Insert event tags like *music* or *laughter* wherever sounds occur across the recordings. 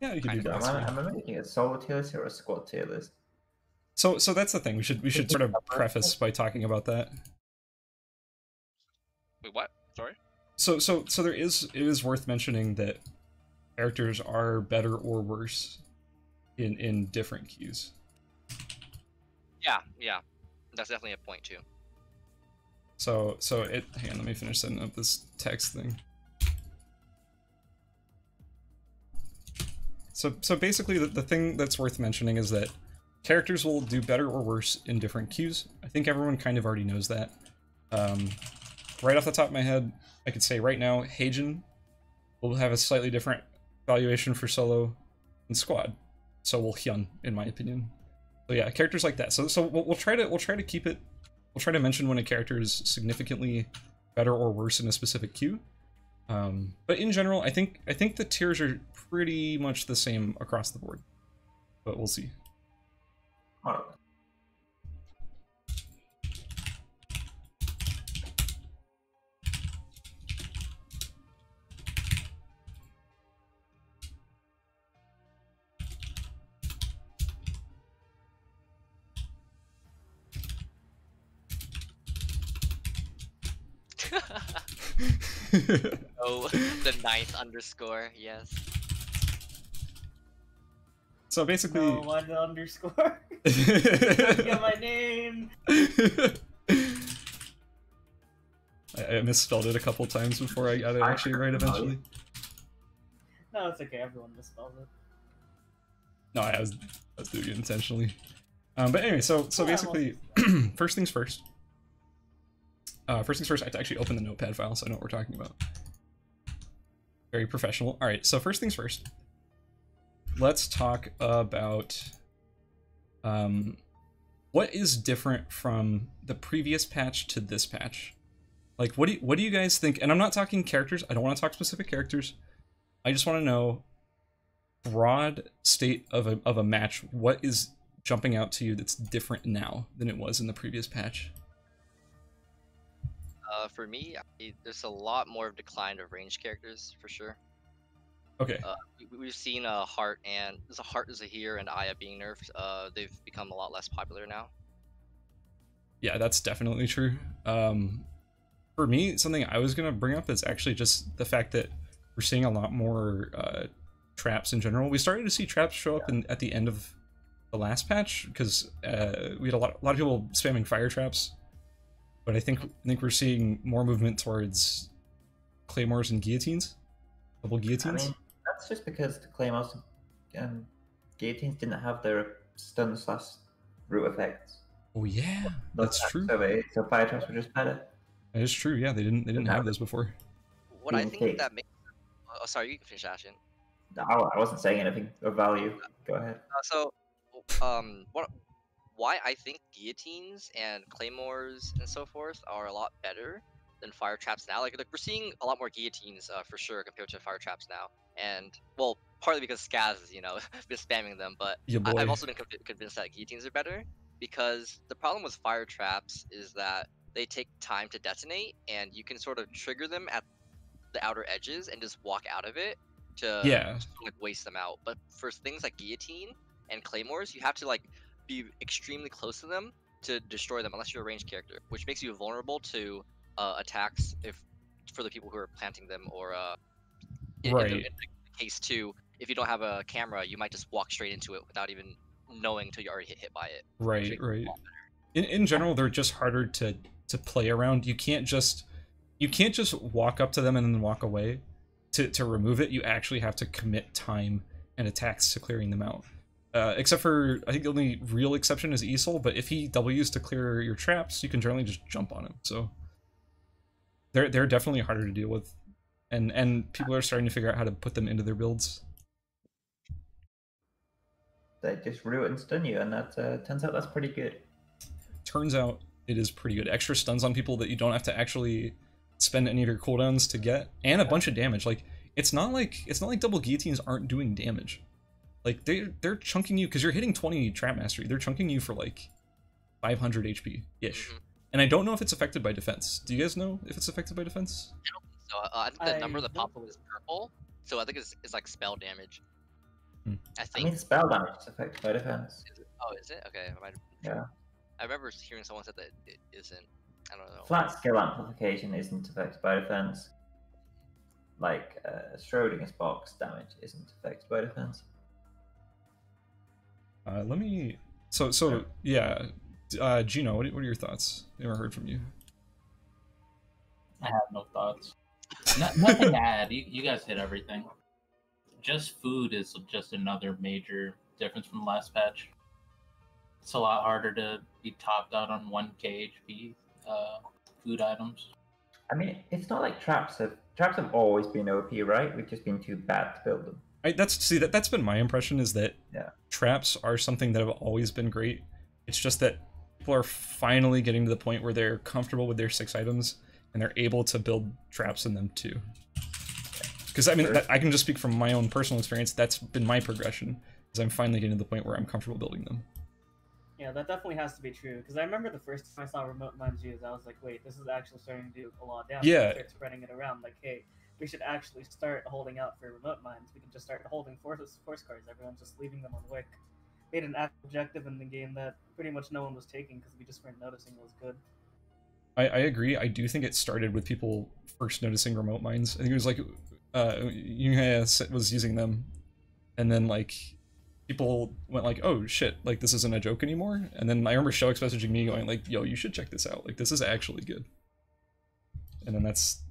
Yeah, you can do that. Am. I, am I making a solo tier list or a squad tier list? So so that's the thing. We should we should sort of preface by talking about that. Wait, what? Sorry. So so so there is it is worth mentioning that characters are better or worse in in different queues. Yeah, yeah. That's definitely a point too. So so it hang on, let me finish setting up this text thing. So so basically the, the thing that's worth mentioning is that characters will do better or worse in different queues. I think everyone kind of already knows that. Um, right off the top of my head, I could say right now, Hagen will have a slightly different valuation for solo and squad. So will Hyun, in my opinion. So yeah, characters like that. So so we'll, we'll try to we'll try to keep it. We'll try to mention when a character is significantly better or worse in a specific queue. Um, but in general, I think I think the tiers are pretty much the same across the board. But we'll see. Alright. *laughs* oh, the ninth underscore. Yes. so basically, No, why the underscore? *laughs* Get my name. *laughs* I, I misspelled it a couple times before I got it actually right eventually. No, it's okay. Everyone misspells it. No, I was, I was doing it intentionally. Um, but anyway, so so Yeah, basically, *clears throat* first things first. Uh, first things first, I have to actually open the notepad file so I know what we're talking about. Very professional. All right, so first things first. Let's talk about um, what is different from the previous patch to this patch. Like, what do you, what do you guys think? And I'm not talking characters. I don't want to talk specific characters. I just want to know broad state of a, of a match what is jumping out to you that's different now than it was in the previous patch Uh, for me, I, there's a lot more of decline of range characters for sure. okay Uh, we, we've seen uh, Hart and there's a Hart Zahir and Aya being nerfed. Uh, they've become a lot less popular now. yeah that's definitely true um for me something i was gonna bring up is actually just the fact that we're seeing a lot more uh traps in general we started to see traps show up in, at the end of the last patch because uh, we had a lot, a lot of people spamming fire traps but i think i think we're seeing more movement towards claymores and guillotines double I guillotines mean, that's just because the claymores and guillotines didn't have their stun slash root effects. oh yeah Those that's attacks true survey, So fire traps were just better. that is true yeah they didn't they didn't have those before What I think that makes. Oh, sorry, you can finish, Ashen. No, I wasn't saying anything of value. Go ahead. Uh, so, um, what, why I think guillotines and claymores and so forth are a lot better than fire traps now. Like, like we're seeing a lot more guillotines uh, for sure compared to fire traps now. And well, partly because Scaz is you know *laughs* been spamming them, but I- I've also been conv- convinced that guillotines are better because the problem with fire traps is that they take time to detonate, and you can sort of trigger them at the outer edges and just walk out of it to yeah sort of, like waste them out. But for things like guillotine and claymores, you have to like be extremely close to them to destroy them, unless you're a ranged character, which makes you vulnerable to uh, attacks if for the people who are planting them or uh, in, in the- in the case two, if you don't have a camera, you might just walk straight into it without even knowing until you already hit hit by it. right makes it a right in, in general they're just harder to to play around. You can't just you can't just walk up to them and then walk away. To to remove it you actually have to commit time and attacks to clearing them out uh, except for i think the only real exception is Isol, but if he w's to clear your traps you can generally just jump on him so they're they're definitely harder to deal with and and people are starting to figure out how to put them into their builds They just root and stun you, and that uh, turns out that's pretty good. turns out it is pretty good. Extra stuns on people that you don't have to actually spend any of your cooldowns to get, and a bunch of damage. Like it's not like it's not like double guillotines aren't doing damage. Like they they're chunking you because you're hitting 20 trap mastery. They're chunking you for like 500 HP ish. Mhm. And I don't know if it's affected by defense. Do you guys know if it's affected by defense? I don't think So uh, I think the number that don't- popped up was purple. So I think it's, it's like spell damage. I I think. mean, spell damage is affected by defense. is it- oh, is it? Okay. I might have- Yeah. I remember hearing someone said that it isn't. I don't know. Flat skill amplification isn't affected by defense. Like uh, Schrodinger's box damage isn't affected by defense. Uh, let me. So so yeah, uh, Geno, what are, what are your thoughts? Never heard from you. I have no thoughts. No, nothing *laughs* to add. You, you guys hit everything. Just food is just another major difference from the last patch. It's a lot harder to be topped out on 1k HP uh, food items. I mean, it's not like traps have traps have always been OP, right? We've just been too bad to build them. I, that's see that that's been my impression is that Yeah. traps are something that have always been great. It's just that people are finally getting to the point where they're comfortable with their six items and they're able to build traps in them too. Because I mean, Sure. that, I can just speak from my own personal experience. That's been my progression. Is I'm finally getting to the point where I'm comfortable building them. Yeah, that definitely has to be true. Because I remember the first time I saw remote mines used, I was like, wait, this is actually starting to do a lot of damage. Yeah. Start spreading it around. Like, hey, we should actually start holding out for remote mines. We can just start holding force force cards. Everyone's just leaving them on wick. Made an objective in the game that pretty much no one was taking because we just weren't noticing it was good. I, I agree. I do think it started with people first noticing remote mines. I think it was like uh was using them, and then like people went like, "Oh shit! Like this isn't a joke anymore." And then I remember Shouix messaging me going like, "Yo, you should check this out. Like this is actually good." And then that's,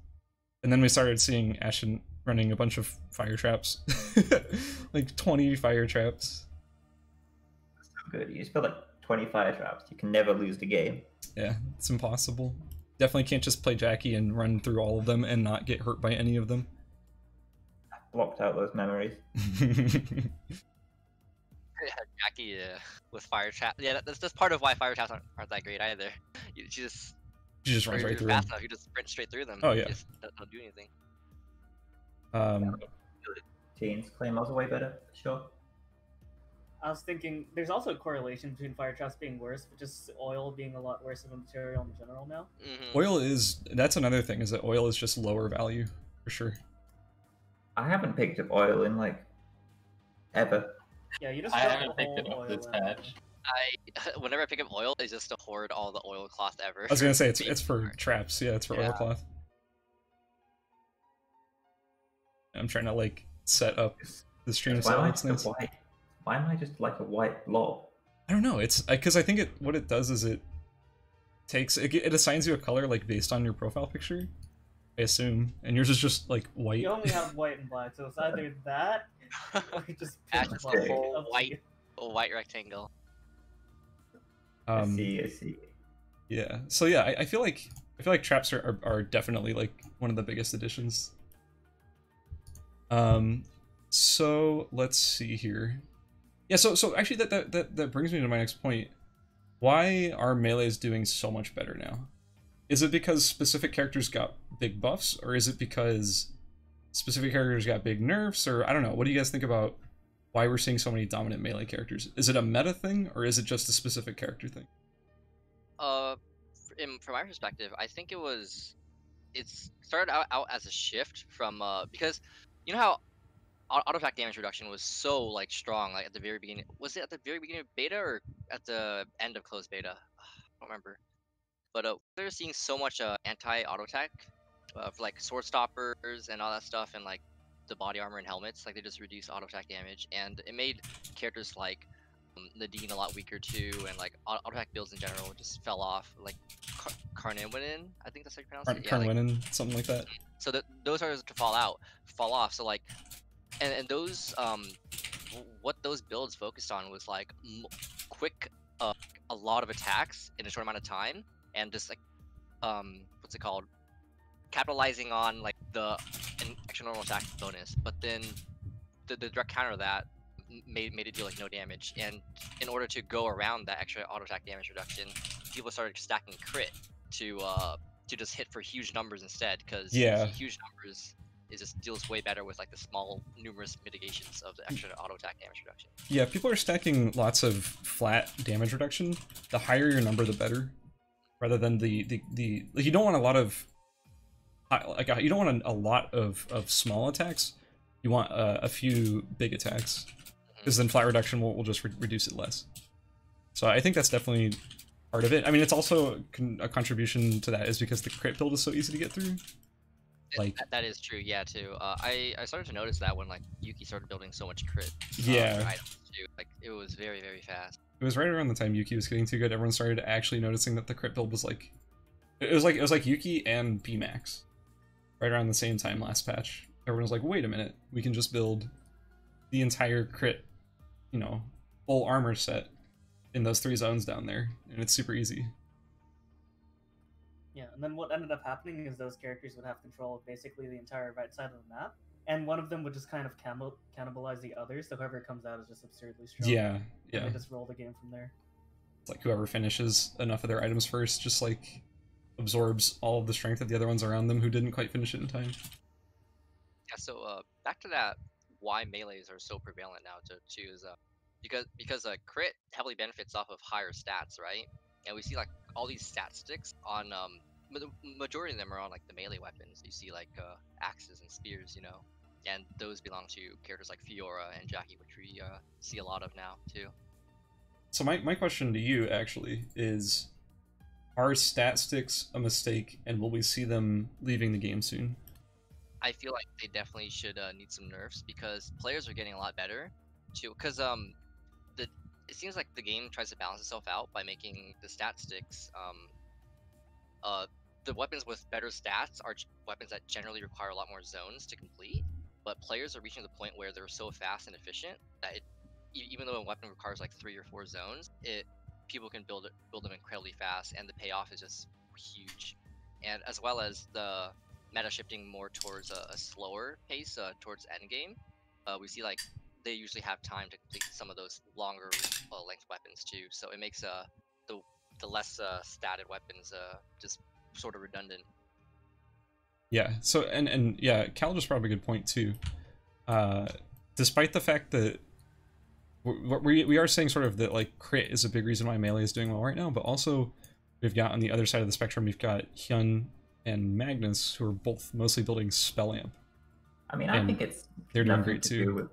and then we started seeing Ashen running a bunch of fire traps, *laughs* like twenty fire traps. Good. You just build like 20 fire traps. You can never lose the game. Yeah, it's impossible. Definitely can't just play Jackie and run through all of them and not get hurt by any of them. Blocked out those memories. *laughs* Jackie uh, with fire trap. Yeah, that- that's just part of why fire traps aren't, aren't that great either. You, just She just runs you're right through them. fast you just sprint straight through them. Oh, yeah. just don't, don't anything. Um, Teens Claymores are way better, for sure. I was thinking there's also a correlation between fire traps being worse, but just oil being a lot worse of a material in general now. hmm oil is that's another thing is that oil is just lower value for sure. I haven't picked up oil in like ever. Yeah, you just I haven't picked it up this oil in. patch. I *laughs* whenever I pick up oil, it's just to hoard all the oil cloth ever. I was gonna say it's *laughs* it's for traps. Yeah, it's for Yeah. oilcloth. I'm trying to like set up the stream Why so am I it's nice. white? Why am I just like a white blob? I don't know. It's because I think it what it does is it takes it, it assigns you a color like based on your profile picture. I assume, and yours is just like white. You only *laughs* have white and black, so it's either that or just Add just a whole white- A white rectangle. I Um, see, I see. Yeah. So yeah, I, I feel like I feel like traps are, are, are definitely like one of the biggest additions. Um so let's see here. Yeah, so so actually that that, that, that brings me to my next point. Why are melees doing so much better now? Is it because specific characters got big buffs, or is it because specific characters got big nerfs, or I don't know. What do you guys think about why we're seeing so many dominant melee characters? Is it a meta thing, or is it just a specific character thing? Uh, in, from my perspective, I think it was. it started out, out as a shift from uh because you know how au- auto attack damage reduction was so like strong like at the very beginning. Was it at the very beginning of beta or at the end of closed beta? I don't remember. But uh, they're seeing so much uh, anti auto attack, uh, for, like sword stoppers and all that stuff, and like the body armor and helmets. Like they just reduce auto attack damage, and it made characters like um, Nadine a lot weaker too, and like auto attack builds in general just fell off. Like Car- Carnwennan, I think that's how you pronounce Karn it. Yeah, like, something like that. so those are to fall out, fall off. So like, and and those um, what those builds focused on was like m- quick, uh, a lot of attacks in a short amount of time, and just like, um, what's it called? Capitalizing on like the extra normal attack bonus, but then the, the direct counter of that made made it deal like no damage. And in order to go around that extra auto attack damage reduction, people started stacking crit to uh to just hit for huge numbers instead because Yeah. huge numbers is just deals way better with like the small numerous mitigations of the extra auto attack damage reduction. Yeah, people are stacking lots of flat damage reduction. The higher your number, the better. Rather than the the, the like, you don't want a lot of like you don't want a, a lot of of small attacks. You want uh, a few big attacks. because then flat reduction will, will just re- reduce it less. So I think that's definitely part of it. I mean, it's also con- a contribution to that is because the crit build is so easy to get through. Like- that, that is true, yeah, too. Uh, I I started to notice that when like Yuki started building so much crit. uh, Yeah. Like it was very very fast. It was right around the time Yuki was getting too good. Everyone started actually noticing that the crit build was like, it was like it was like Yuki and B Max, right around the same time last patch. Everyone was like, wait a minute, we can just build the entire crit, you know, full armor set in those three zones down there, and it's super easy. Yeah, and then what ended up happening is those characters would have control of basically the entire right side of the map, and one of them would just kind of cannibal- cannibalize the others. So whoever comes out is just absurdly strong. Yeah, and yeah. They just roll the game from there. It's like whoever finishes enough of their items first, just like absorbs all of the strength of the other ones around them who didn't quite finish it in time. Yeah. So uh, back to that, why melees are so prevalent now to too is uh because because uh, crit heavily benefits off of higher stats, right? And we see like all these stat sticks on um the majority of them are on like the melee weapons. You see like uh, axes and spears, you know, and those belong to characters like Fiora and Jackie, which we uh, see a lot of now too. So my, my question to you actually is are stat sticks a mistake and will we see them leaving the game soon? I feel like they definitely should uh, need some nerfs because players are getting a lot better too. Because um, the it seems like the game tries to balance itself out by making the stat sticks um, uh, the weapons with better stats are weapons that generally require a lot more zones to complete. But players are reaching the point where they're so fast and efficient that it, even though a weapon requires like three or four zones, it people can build it build them incredibly fast, and the payoff is just huge. And as well as the meta shifting more towards a, a slower pace uh, towards endgame. Uh, we see like they usually have time to complete some of those longer uh, length weapons too, so it makes uh, the the less uh, statted weapons uh, just sort of redundant. Yeah. So and and yeah, Cal just brought up a good point too. Uh, despite the fact that we we are saying sort of that like crit is a big reason why melee is doing well right now, but also we've got on the other side of the spectrum we've got Hyun and Magnus who are both mostly building spell amp. I mean, I And think it's they're doing great to too. do with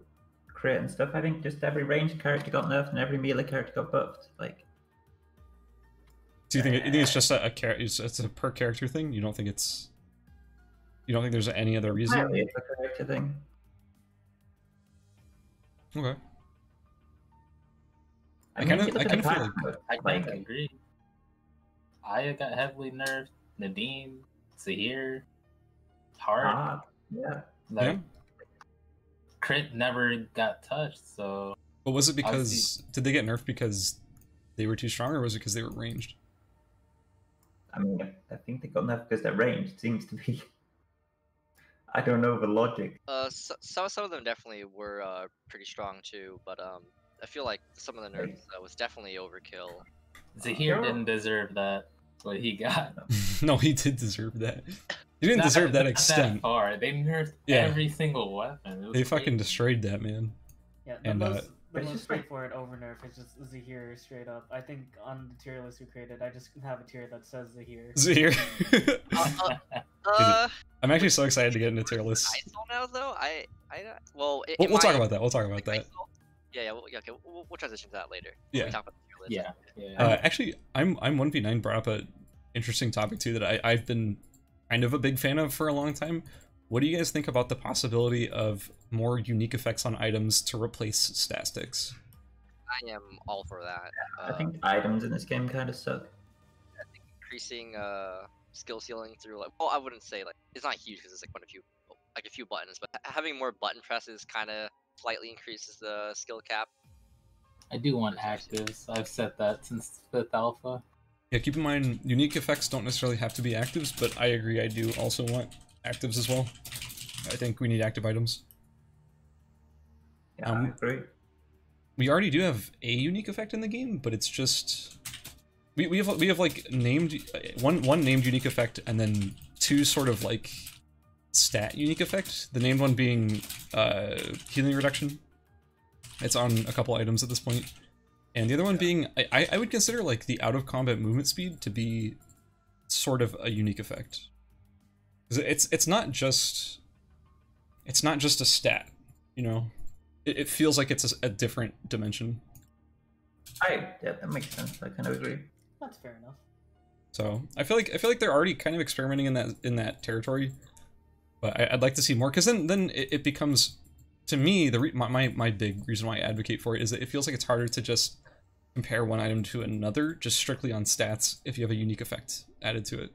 crit and stuff. I think just every ranged character got nerfed and every melee character got buffed. Like, Do you think it, you think it's uh, just a, a char- it's, it's a per character thing? You don't think it's you don't think there's any other reason? it's a character thing. Okay. I mean, kinda- if you look I kinda feel class mode, I kind of like, agree. Aya got heavily nerfed. Nadine, Zahir, Tart. hard. Yeah. Like, Yeah. Crit never got touched, so But was it because Obviously- did they get nerfed because they were too strong, or was it because they were ranged? I mean, I- I think they got nerfed because their range seems to be. *laughs* I don't know the logic. Uh, so, some some of them definitely were uh, pretty strong too, but um, I feel like some of the nerfs uh, was definitely overkill. Zahir Sure. didn't deserve that. What he got. *laughs* no, he did deserve that. He didn't Not deserve that not extent. far. They nerfed Yeah. every single weapon. It was They fucking crazy. destroyed that man. Yeah, the And, uh, most, the It's most just like- straightforward over nerf is just Zahir straight up. I think on the tier list we created, I just have a tier that says Zahir. *laughs* Zahir. Uh, uh, I'm actually so excited to get into tier lists. ISO now though, I I don't- well, i- We'll, we'll talk about that. We'll talk about like, that. ISO Yeah, yeah, we'll, yeah okay, we'll, we'll transition to that later. Yeah. We talk about the list. Yeah, yeah. Uh, actually, I'm I'm one v nine brought up a interesting topic too that I I've been kind of a big fan of for a long time. What do you guys think about the possibility of more unique effects on items to replace stat sticks? I am all for that. I Uh, think items in this game kind of suck. I think increasing uh skill ceiling through like well I wouldn't say like it's not huge because it's like one a few like a few buttons, but having more button presses kind of slightly increases the skill cap. I do want actives. I've said that since fifth alpha. Yeah, keep in mind, unique effects don't necessarily have to be actives, but I agree, I do also want actives as well. I think we need active items. Yeah, Um, I agree. We already do have a unique effect in the game, but it's just we, we have we have like named uh, one one named unique effect and then two sort of like stat unique effect. The named one being uh, healing reduction. It's on a couple items at this point, and the other one being I- I, I would consider like the out of combat movement speed to be sort of a unique effect. It's it's not just it's not just a stat, you know. it, it feels like it's a, a different dimension. I yeah, that makes sense. I kind of agree. That's fair enough. So I feel like I feel like they're already kind of experimenting in that in that territory, but I, I'd like to see more because then then it, it becomes to me the re- my, my my big reason why I advocate for it is that it feels like it's harder to just compare one item to another just strictly on stats if you have a unique effect added to it.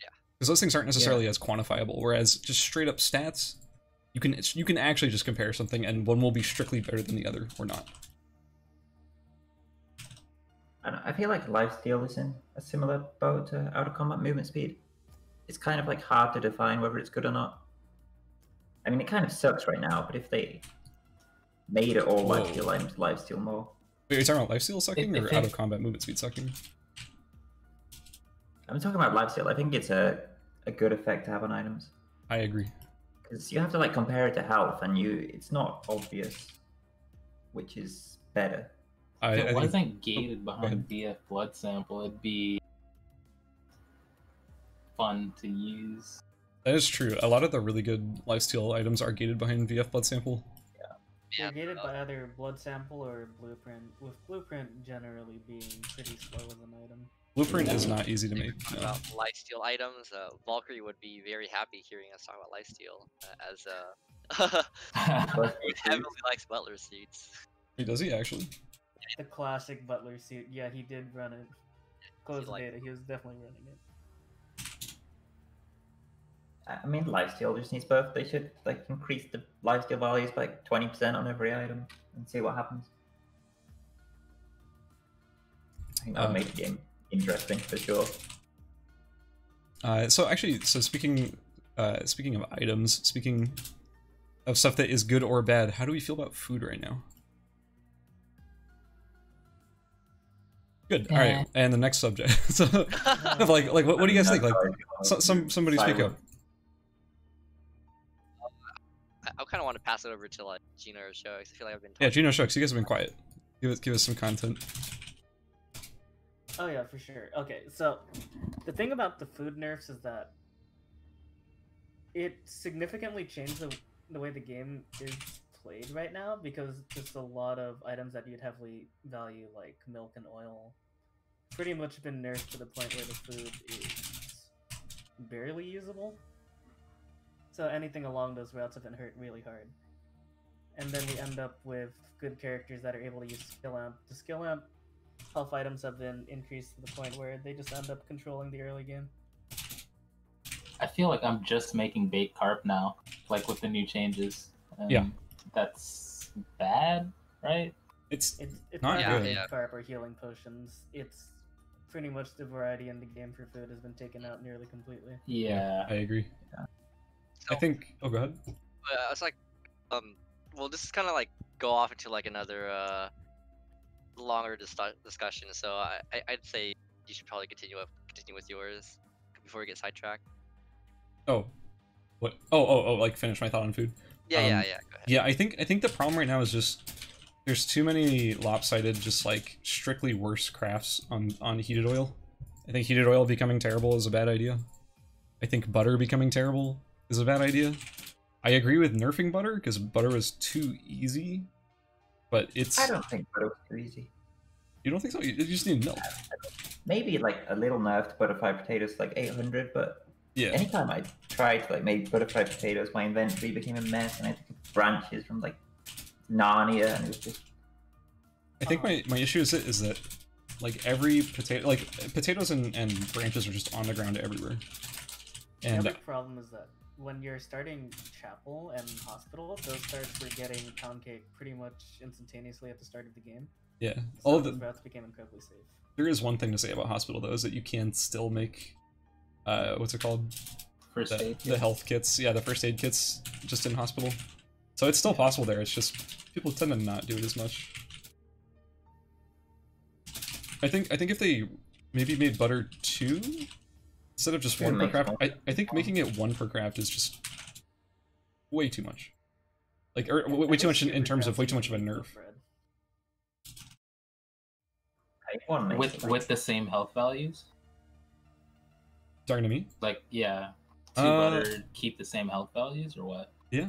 Yeah. because those things aren't necessarily as quantifiable. Whereas just straight up stats, you can you can actually just compare something and one will be strictly better than the other or not. I feel like lifesteal is in a similar boat to out of combat movement speed. It's kind of like hard to define whether it's good or not. I mean, it kind of sucks right now, but if they made it all Whoa. lifesteal items, lifesteal more. Wait, are you talking about lifesteal sucking If- or if out of combat movement speed sucking? I'm talking about lifesteal. I think it's a, a good effect to have on items I agree. because you have to like compare it to health, and you it's not obvious which is better. I, If it think- wasn't gated oh, ahead. behind uh, VF blood sample, it'd be fun to use. That is true. A lot of the really good lifesteal items are gated behind VF blood sample. They're Yeah, gated uh, by either blood sample or blueprint, with blueprint generally being pretty slow as an item. Blueprint is not easy to make. talk no. about lifesteal items, uh, Valkyrie would be very happy hearing us talk about lifesteal, uh, as uh, *laughs* *laughs* he heavily likes butler suits. Wait, does he actually? The classic butler suit. Yeah, he did run it. Closed liked beta. He was definitely running it. I mean, lifesteal just needs both. They should like increase the lifesteal values by like twenty percent on every item and see what happens. I think that would Uh, make the game interesting for sure. Uh, so actually, so speaking, uh, speaking of items, speaking of stuff that is good or bad, how do we feel about food right now? Good. All Eh. and the next subject. *laughs* so, *laughs* like, like, what, what do you guys think? Like, so, some somebody speak up. I, I kind of want to pass it over to like Geno or Show, 'cause I feel like I've been. Yeah, talking- Geno Shouix, you guys have been quiet. Give us, give us some content. Oh yeah, for sure. Okay, so the thing about the food nerfs is that it significantly changed the, the way the game is played right now because just a lot of items that you'd heavily value like milk and oil pretty much been nerfed to the point where the food is barely usable. So anything along those routes have been hurt really hard. And then we end up with good characters that are able to use skill amp. The skill amp health items have been increased to the point where they just end up controlling the early game. I feel like I'm just making baked carp now, like with the new changes. And Yeah. That's bad, right? It's It's it's Not not good. really Yeah. carp or healing potions. It's pretty much the variety in the game for food has been taken out nearly completely. Yeah. I agree. I So- think. Oh, go ahead. I was like, um, well, this is kind of like go off into like another uh longer dis- discussion. So I, I I'd say you should probably continue up, continue with yours before we get sidetracked. Oh, what? Oh, oh, oh! Like finish my thought on food. Yeah, yeah, Um, yeah. Go ahead. Yeah, I think I think the problem right now is just there's too many lopsided, just like strictly worse crafts on on heated oil. I think heated oil becoming terrible is a bad idea. I think butter becoming terrible is a bad idea. I agree with nerfing butter because butter was too easy, but it's I don't think butter was too easy. you don't think so? You you just need milk. Maybe like a little nerf to butterfly potatoes, like 800, but Yeah, anytime I tried to like make butterfly potatoes, my inventory became a mess, and I took branches from like Narnia, and it was just I think my, my issue is it is that like every potato like potatoes and, and branches are just on the ground everywhere. And the problem is that when you're starting chapel and hospital, those starts were getting pound cake pretty much instantaneously at the start of the game. yeah, So all of those the routes became incredibly safe. There is one thing to say about hospital though, is that you can still make, uh, what's it called? First The, aid. the health kits, yeah, the first aid kits, just in hospital. So it's still possible there. It's just people tend to not do it as much. I think I think if they maybe made butter two instead of just one per craft, I, I think making it one per craft is just way too much. Like, or way, way too much in, in terms of way too much of a nerf. bread. I one makes with with the same health values. Talking to me? Like yeah, two Uh, butter keep the same health values or what? Yeah.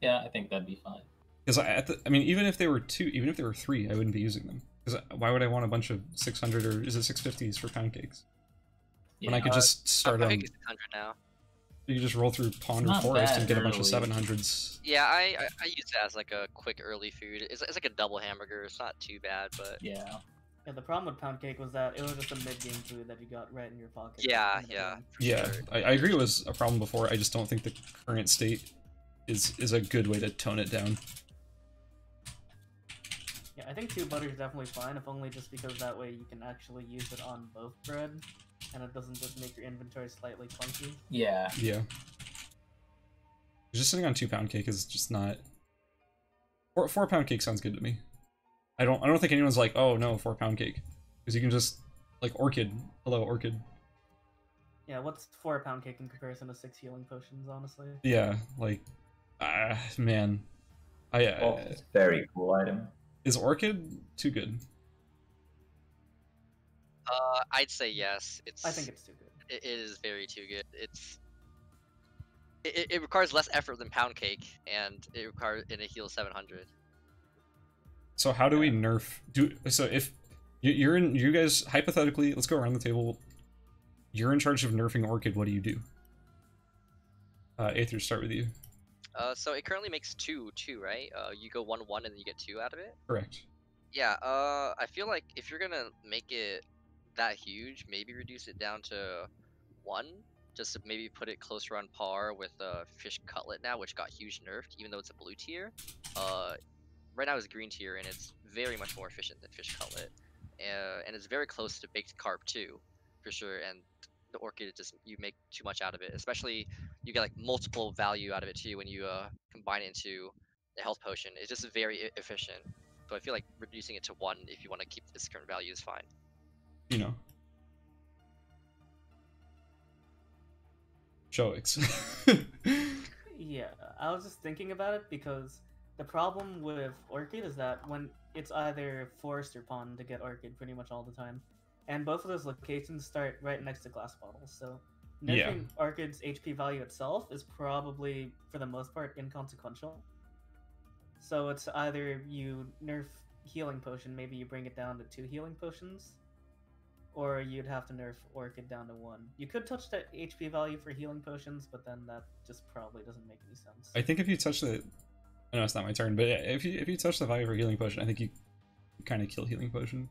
Yeah, I think that'd be fine. Because I, at the, I mean, even if they were two, even if they were three, I wouldn't be using them. Because why would I want a bunch of 600 or is it 650s for pound cakes? When I could uh, just start I on, think it's 100 now. you just roll through pond or forest bad and get a bunch of 700s. Yeah, I, I I use it as like a quick early food. It's, it's like a double hamburger. It's not too bad, but yeah. Yeah, the problem with pound cake was that it was just a mid-game food that you got right in your pocket. yeah, yeah. game. Yeah, sure. I, I agree it was a problem before. I just don't think the current state is is a good way to tone it down. Yeah, I think two butter is definitely fine, if only just because that way you can actually use it on both bread, and it doesn't just make your inventory slightly clunky. Yeah. Yeah. Just sitting on two pound cake is just not. Four, four pound cake sounds good to me. I don't I don't think anyone's like, oh no, four pound cake, because you can just like orchid. Hello, orchid. Yeah, what's four pound cake in comparison to six healing potions, honestly? Yeah, like, ah, man, I uh, Oh, it's a very cool item. is orchid too good? Uh, I'd say yes. It's I think it's too good. it, it is very too good. It's it, it- it requires less effort than pound cake, and it requires and it heals 700. So how do we nerf? Do so if you- you're in, you guys hypothetically, let's go around the table. You're in charge of nerfing orchid. What do you do? Uh, Aether, start with you. Uh, so it currently makes two, two, right? Uh, you go one, one, and then you get two out of it. Correct. Yeah. Uh, I feel like if you're gonna make it that huge, maybe reduce it down to one, just to maybe put it closer on par with uh, fish cutlet now, which got huge nerfed, even though it's a blue tier. Uh, right now it's a green tier, and it's very much more efficient than fish cutlet, uh, and it's very close to baked carp too, for sure. And the orchid just you make too much out of it, especially you get like multiple value out of it too when you uh, combine it into the health potion. It's just very efficient. So I feel like reducing it to one if you want to keep this current value is fine. You know. Shouix. *laughs* Yeah, I was just thinking about it because the problem with Orchid is that when it's either forest or pond to get Orchid pretty much all the time, and both of those locations start right next to glass bottles. So Yeah. nerfing Orchid's HP value itself is probably, for the most part, inconsequential. So it's either you nerf healing potion, maybe you bring it down to two healing potions, or you'd have to nerf Orchid down to one. You could touch that HP value for healing potions, but then that just probably doesn't make any sense. I think if you touch the, I know it's not my turn, but yeah, if you if you touch the value for healing potion, I think you, you kind of kill healing potion.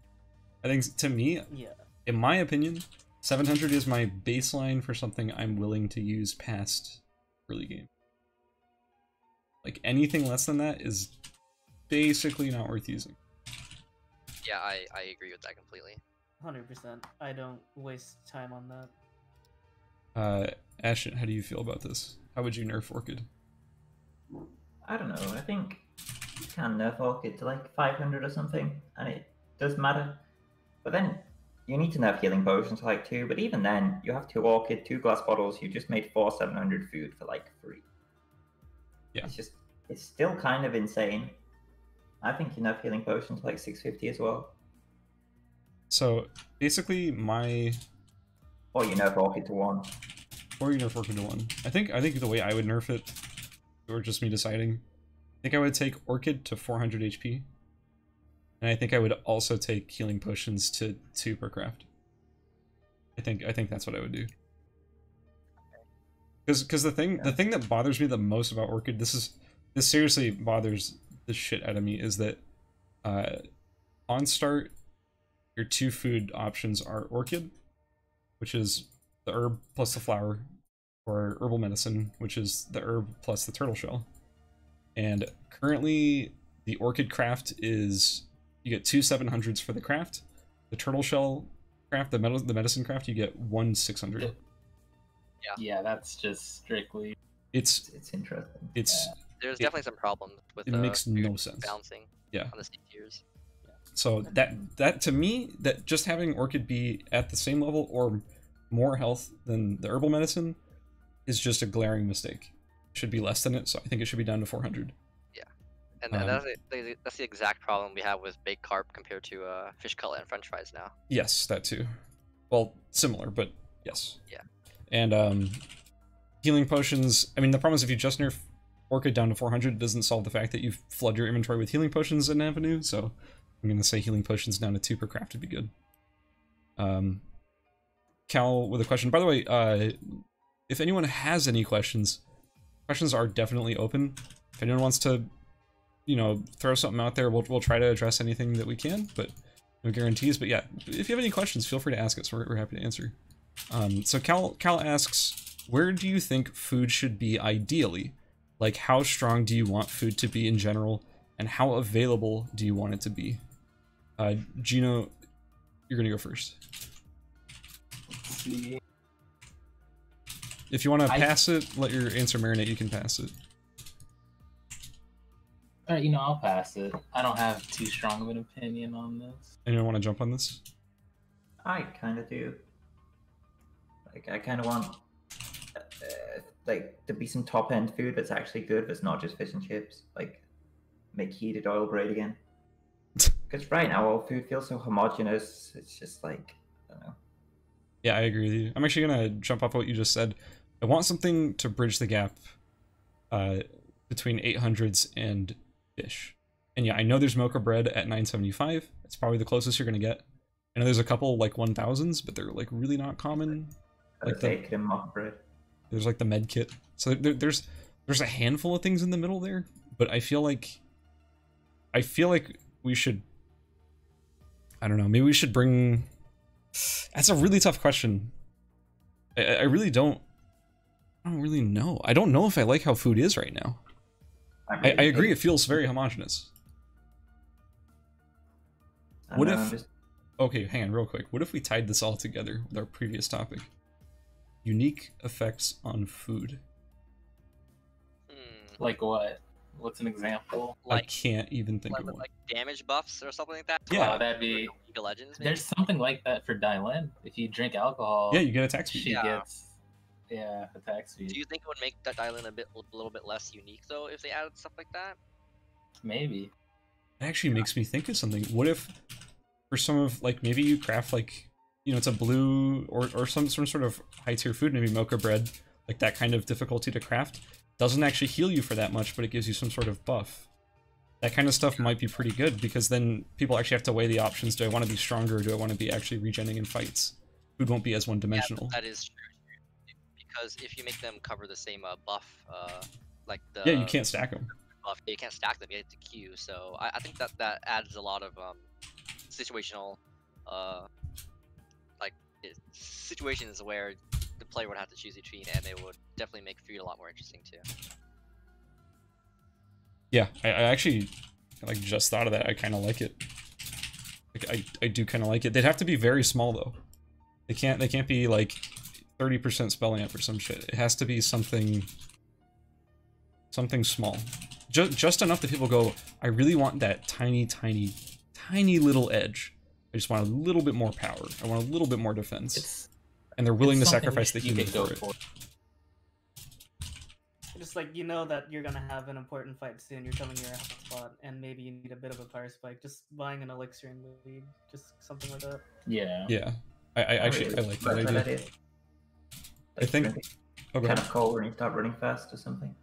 I think to me, Yeah, in my opinion, 700 is my baseline for something I'm willing to use past early game. Like anything less than that is basically not worth using. Yeah, I, I agree with that completely. Hundred percent. I don't waste time on that. Uh, Ashton, how do you feel about this? How would you nerf Orchid? I don't know. I think you can nerf Orchid to like 500 or something, and it does matter. But then you need to nerf healing potions to like two. But even then, you have two Orchid, two glass bottles. You just made four 700 food for like three. Yeah. It's just, it's still kind of insane. I think you nerf healing potions to like 650 as well. So basically, my Or you nerf Orchid to one. or you nerf Orchid to one. I think I think the way I would nerf it, or just me deciding, I think I would take Orchid to 400 HP, and I think I would also take healing potions to two per craft. I think I think that's what I would do. Because because the thing the thing that bothers me the most about Orchid this is this seriously bothers the shit out of me is that uh, on start your two food options are Orchid, which is the herb plus the flower, or herbal medicine, which is the herb plus the turtle shell. And currently, the orchid craft is you get two 700s for the craft. The turtle shell craft, the, med- the medicine craft, you get one 600. Yeah, Yeah, that's just strictly. It's It's, it's interesting. it's There's It- definitely some problems with it makes no sense. balancing Yeah. on the C tiers. So that that to me that just having orchid be at the same level or more health than the herbal medicine is just a glaring mistake. Should be less than it, so I think it should be down to 400. Yeah, And Um, that's, the, that's the exact problem we have with baked carp compared to uh, fish cutlet and french fries now. Yes, that too. Well, similar, but yes. Yeah. And um healing potions, I mean the problem is if you just nerf Orchid down to 400 doesn't solve the fact that you flood your inventory with healing potions in Avenue, so I'm going to say healing potions down to 2 per craft would be good. Um, Cal with a question. By the way, uh, if anyone has any questions, questions are definitely open. If anyone wants to, you know, throw something out there, we'll, we'll try to address anything that we can, but no guarantees. But yeah, if you have any questions, feel free to ask us. We're, we're happy to answer. Um, so Cal, Cal asks, where do you think food should be ideally? Like, how strong do you want food to be in general, and how available do you want it to be? Uh, Geno, you're gonna go first. If you want to I- pass it, let your answer marinate. You can pass it. All right, you know, I'll pass it. I don't have too strong of an opinion on this. Anyone want to jump on this? I kind of do. Like, I kind of want uh, like to be some top end food that's actually good. That's not just fish and chips. Like, make heated oil great again. Because right now all food feels so homogenous. It's just like I don't know. Yeah, I agree with you. I'm actually gonna jump off what you just said. I want something to bridge the gap uh, between 800s and fish. And yeah, I know there's mocha bread at 975. It's probably the closest you're gonna get. I know there's a couple like 1000s, but they're like really not common. Like the- mock bread. There's like the med kit. So there, there's there's a handful of things in the middle there, but I feel like I feel like we should I don't know, maybe we should bring That's a really tough question. I, I really don't I don't really know. I don't know if I like how food is right now. I, really I agree hate- it feels very homogenous. What don't know, if- just- Okay, hang on real quick. What if we tied this all together with our previous topic? Unique effects on food. Hmm, Like what? What's an example? I can't even think like, of one. like damage buffs or something like that. Yeah. Oh, that'd be. League of Legends. Maybe? There's something like that for Dailin. If you drink alcohol, Yeah, you get attack she speed. Yeah. gets yeah attack Do you think it would make that Dailin a bit, a little bit less unique though if they added stuff like that? Maybe. It actually makes me think of something. What if, for some of like maybe you craft like you know it's a blue or or some some sort of high tier food, maybe mocha bread, like that kind of difficulty to craft doesn't actually heal you for that much, but it gives you some sort of buff. That kind of stuff might be pretty good because then people actually have to weigh the options. Do I want to be stronger? Or do I want to be actually regenning in fights? Food won't be as one dimensional. Yeah, that is true. Because if you make them cover the same uh, buff, uh, like the yeah, you can't stack them. buff, you can't stack them. You get to queue. So I, I think that that adds a lot of um, situational, uh, like it, situations where the player would have to choose between, and it would definitely make food a lot more interesting too. Yeah, I, I actually like just thought of that. I kind of like it. Like, I I do kind of like it. They'd have to be very small though. They can't they can't be like thirty percent spell amp or some shit. It has to be something something small, just just enough that people go. I really want that tiny, tiny, tiny little edge. I just want a little bit more power. I want a little bit more defense, It's and they're willing to it's something sacrifice the you human could go for it. for. Just like you know that you're gonna have an important fight soon. You're coming to your spot, and maybe you need a bit of a power spike. Just buying an elixir in the league, just something like that. Yeah. Yeah, I, I actually I like that like idea. Like, think- drink Oh, go kind of cold when you start running fast or something.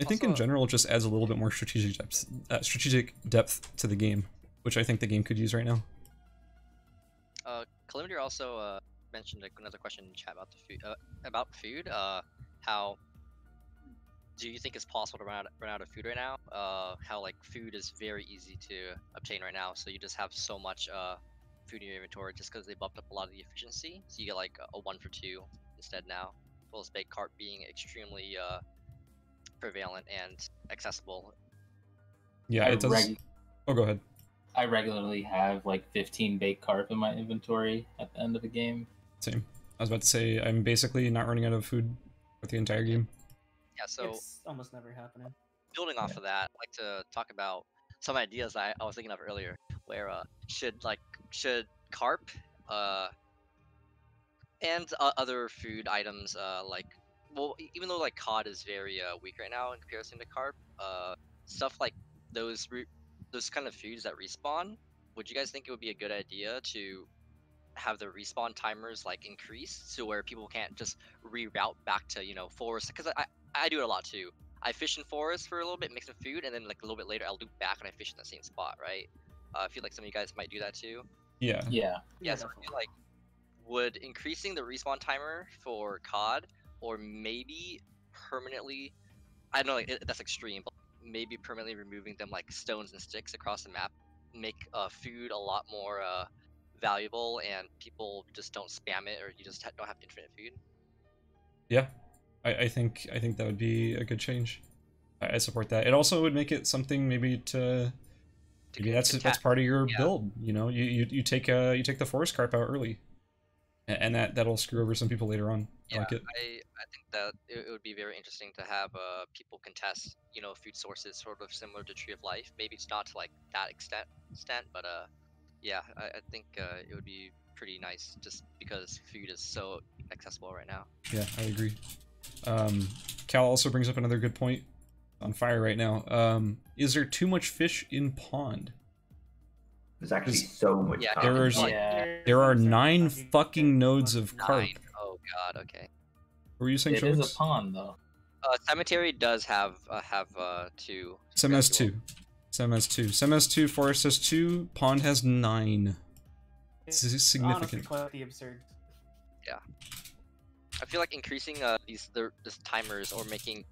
I think in general it just adds a little bit more strategic depth, uh, strategic depth to the game, which I think the game could use right now. Calamity also uh, mentioned another question in chat about the food. Uh, about food. Uh, how do you think it's possible to run out, run out of food right now? Uh, how like food is very easy to obtain right now, so you just have so much uh food in your inventory just because they bumped up a lot of the efficiency. So you get like a, a one for two instead now. Full baked carp being extremely uh prevalent and accessible. Yeah, it does. reg- Oh, go ahead. I regularly have like 15 baked carp in my inventory at the end of the game. Same. I was about to say I'm basically not running out of food for the entire game. Yeah. So it's almost never happening. building off Yeah. of that, I'd like to talk about some ideas I, I was thinking of earlier. Where uh, should like should carp uh, and uh, other food items uh, like well even though like cod is very uh, weak right now in comparison to carp, uh, stuff like those re- those kind of foods that respawn. Would you guys think it would be a good idea to have the respawn timers like increase so where people can't just reroute back to you know forest because I I do it a lot too. I fish in forest for a little bit, make some food, and then like a little bit later, I'll loop back and I fish in the same spot, right? Uh, I feel like some of you guys might do that too. Yeah. Yeah. Yeah, so I feel like would increasing the respawn timer for COD, or maybe permanently, I don't know, like, it, that's extreme, but maybe permanently removing them like stones and sticks across the map, make uh, food a lot more uh, valuable, and people just don't spam it, or you just ha- don't have infinite food. Yeah, I, I think I think that would be a good change. I, I support that. It also would make it something maybe to to maybe that's that's part of your yeah. build. You know, you, you you take uh you take the forest carp out early, and that that'll screw over some people later on. I Yeah, like it. I, I think that it, it would be very interesting to have uh, people contest, you know, food sources sort of similar to Tree of Life. Maybe it's not to like that extent, extent but uh, yeah, I, I think uh, it would be pretty nice just because food is so accessible right now. Yeah, I agree. Um, Cal also brings up another good point. On fire right now. Um, is there too much fish in pond? There's actually so much. Yeah, carp. There is- Yeah. There are nine fucking nodes of carp. Nine. Oh god. Okay. What were you saying, It is Felix? a pond though. Uh, cemetery does have uh, have uh two. Sem has two. Sem has two. Sem has two. Forest has two. Pond has nine. This is Honestly, significant. quite the absurd. I feel like increasing uh, these the this timers or making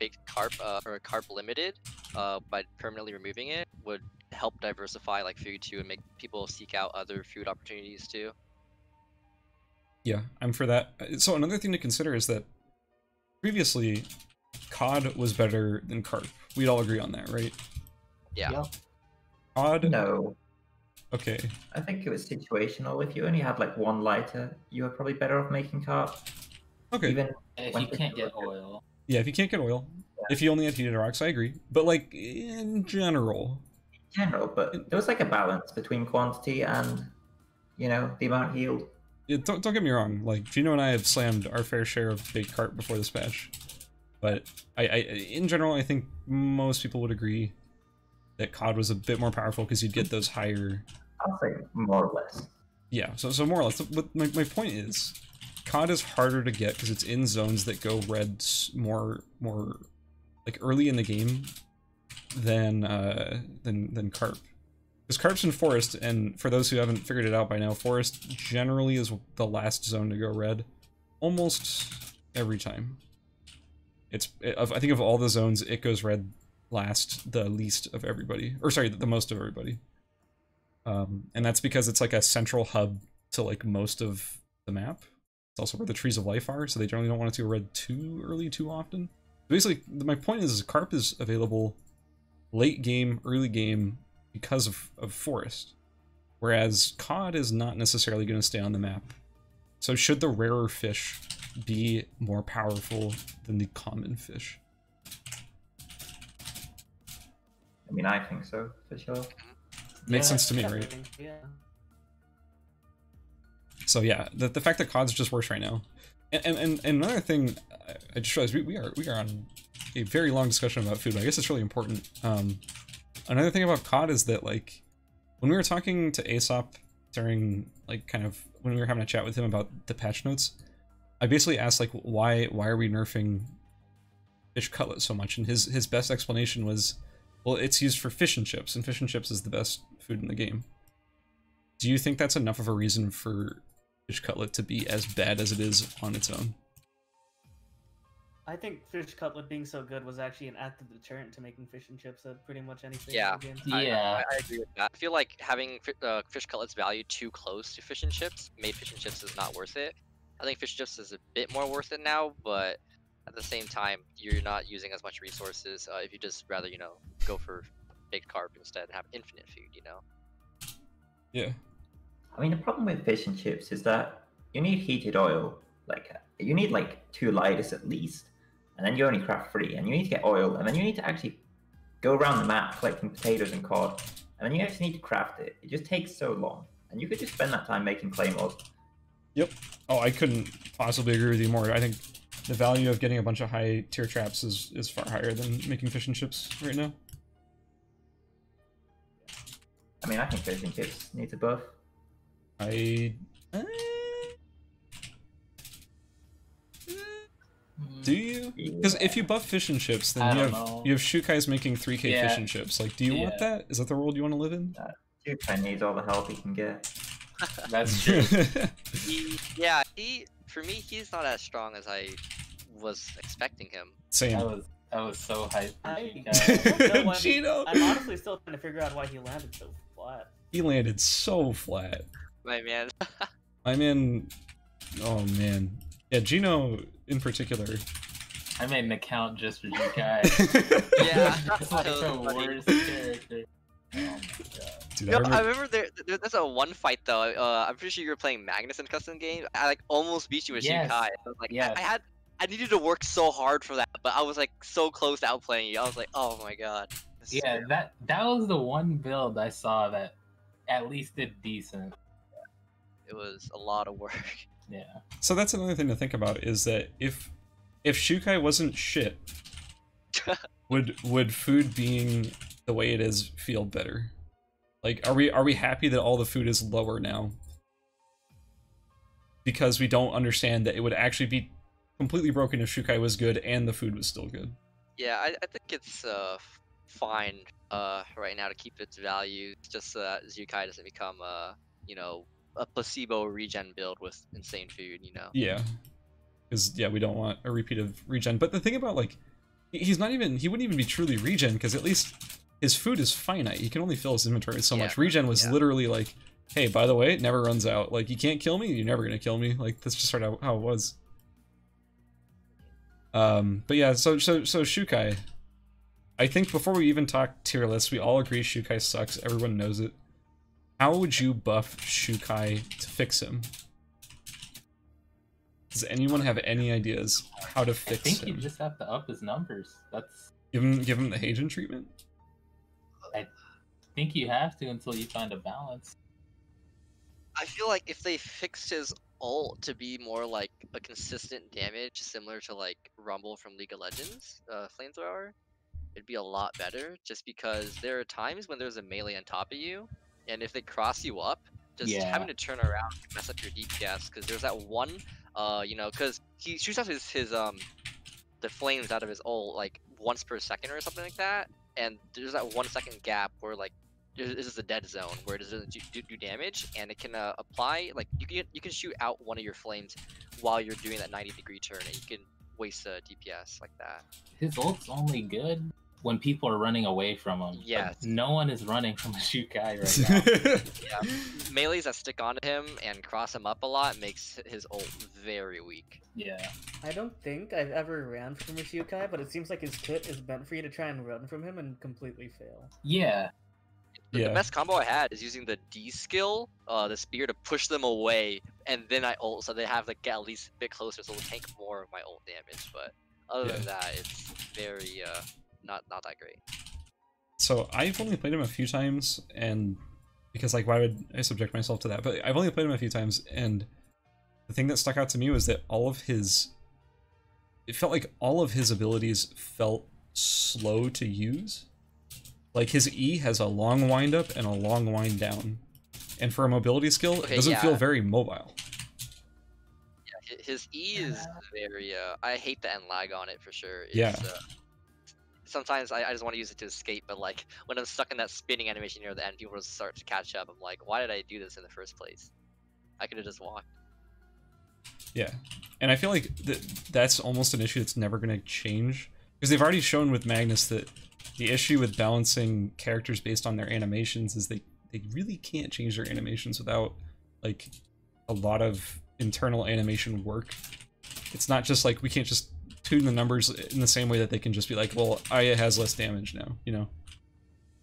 big carp uh, or carp limited uh, by permanently removing it would help diversify like food too and make people seek out other food opportunities too. Yeah, I'm for that. Uh, So another thing to consider is that previously, cod was better than carp. We'd all agree on that, right? Yeah. Yep. Cod. No, Okay. I think it was situational. If you only had like one lighter, you were probably better off making carp. Okay. Even If you can't get it- oil, Yeah, if you can't get oil, if you only had heated rocks, I agree. But like in general, in general, but there was like a balance between quantity and, you know, the amount healed. Yeah, don't don't get me wrong. Like Geno and I have slammed our fair share of baked carp before this patch, but I, I in general, I think most people would agree that cod was a bit more powerful because you'd get those higher I'll say more or less. Yeah, so so more or less. But my, my point is, COD is harder to get because it's in zones that go red more more like early in the game than uh than than carp. Because carp's in forest, and for those who haven't figured it out by now, forest generally is the last zone to go red, almost every time. It's of I think of all the zones, it goes red last, the least of everybody, or sorry, the most of everybody. Um, and that's because it's like a central hub to like most of the map. It's also where the trees of life are, so they generally don't want it to go red too early too often. Basically, my point is, carp is available late game, early game because of, of forest, whereas cod is not necessarily going to stay on the map. So should the rarer fish be more powerful than the common fish? I mean, I think so for sure. Makes Yeah, sense to me, right? think- Yeah. So yeah, the, the fact that COD's just worse right now, and and, and and another thing, I- I just realized we, we are we are on a very long discussion about food. I guess it's really important. Um, another thing about COD is that like when we were talking to Aesop during like kind of when we were having a chat with him about the patch notes, I basically asked like why why are we nerfing fish cutlet so much, and his his best explanation was, well, it's used for fish and chips, and fish and chips is the best food in the game. Do you think that's enough of a reason for fish cutlet to be as bad as it is on its own? I think fish cutlet being so good was actually an active deterrent to making fish and chips at pretty much anything. Yeah. In the. I- Yeah. I, I agree with that. I feel like having fi- uh, fish cutlets value too close to fish and chips made fish and chips is not worth it. I think fish and chips is a bit more worth it now, but at the same time, you're not using as much resources uh, if you just rather, you know, go for baked carp instead and have infinite food, you know? Yeah. I mean, the problem with fish and chips is that you need heated oil. Like, you need like two lighters at least, and then you only craft three, and you need to get oil, and then you need to actually go around the map collecting potatoes and cod, and then you actually need to craft it. It just takes so long, and you could just spend that time making claymores. Yep. Oh, I couldn't possibly agree with you more. I think the value of getting a bunch of high tier traps is is far higher than making fish and chips right now. I mean, I think fish and chips needs a buff. I. eh, do you? Because if you buff fish and chips, then I you have know. you have Xiukai's making 3k Yeah. fish and chips. Like, do you want that? Is that the world you want to live in? Xiukai needs all the help he can get. *laughs* That's *laughs* true. He, yeah, he for me he's not as strong as I was expecting him. I Same. was I was so hyped. I, no, *laughs* Geno. I'm honestly still trying to figure out why he landed so flat. He landed so flat. My man. I'm in. Oh man. Yeah, Geno in particular. I made an account just for you *laughs* guys. *laughs* Yeah. It's *laughs* like So the funny. worst character. Oh my god. Dude, I Yo, I remember- remember there, there there's a one fight though. Uh, I'm pretty sure you were playing Magnus in custom game. I like almost beat you with Yes. Xiukai. I was like, I- Yes. I, had I needed to work so hard for that, but I was like so close to outplaying you. I was like, oh my god. Yeah, terrible. that that was the one build I saw that at least did decent. it was a lot of work. Yeah. So that's another thing to think about is that if if Xiukai wasn't shit, *laughs* would would food being the way it is feel better? Like are we are we happy that all the food is lower now? Because we don't understand that it would actually be completely broken if Xiukai was good and the food was still good. Yeah, I, I think it's uh fine uh right now to keep its values just so that Xiukai doesn't become uh you know a placebo regen build with insane food. You know. Yeah. Because yeah, we don't want a repeat of regen. But the thing about like, he's not even he wouldn't even be truly regen because at least his food is finite. He can only fill his inventory so Yeah, much. Regen was yeah. literally like, hey, by the way, it never runs out. Like you can't kill me, you're never gonna kill me. Like that's just sort of how it was. Um, but yeah, so so so Xiukai. I think before we even talk tier lists, we all agree Xiukai sucks. Everyone knows it. How would you buff Xiukai to fix him? Does anyone have any ideas how to fix him? I fix think you just have to up his numbers. That's Give him give him the Hyejin treatment? I think you have to until you find a balance. I feel like if they fixed his ult to be more like a consistent damage, similar to like Rumble from League of Legends, uh, Flamethrower, it'd be a lot better. Just because there are times when there's a melee on top of you, and if they cross you up, just Yeah. having to turn around can mess up your DPS. Because there's that one, uh, you know, because he shoots out his his um, the flames out of his ult like once per second or something like that, and there's that one second gap where like this is a dead zone where it doesn't do, do, do damage and it can uh, apply like you can you can shoot out one of your flames while you're doing that 90 degree turn and you can waste a DPS like that. His ult's only good when people are running away from him. Yeah. No one is running from a Xiukai right *laughs* now. Yeah, melees that stick onto him and cross him up a lot makes his ult very weak. yeah. I don't think I've ever ran from a Xiukai, but it seems like his kit is meant for you to try and run from him and completely fail. Yeah. The, Yeah. the best combo I had is using the D skill, uh, the spear to push them away, and then I ult so they have to get at least a bit closer, so they'll tank more of my ult damage. But other than that, it's very uh, not not that great. so I've only played him a few times, and because like why would I subject myself to that? But I've only played him a few times, and the thing that stuck out to me was that all of his, it felt like all of his abilities felt slow to use. Like his E has a long wind up and a long wind down, and for a mobility skill, Okay, it doesn't feel very mobile. Yeah, his E is very. Uh, I hate the end lag on it for sure. It's, Yeah. Uh, sometimes I, I just want to use it to escape, but like when I'm stuck in that spinning animation near the end, people just start to catch up. I'm like, why did I do this in the first place? I could have just walked. Yeah, and I feel like th- that's almost an issue that's never going to change because they've already shown with Magnus that the issue with balancing characters based on their animations is they they really can't change their animations without like a lot of internal animation work. It's not just like we can't just tune the numbers in the same way that they can just be like, well, Aya has less damage now, you know.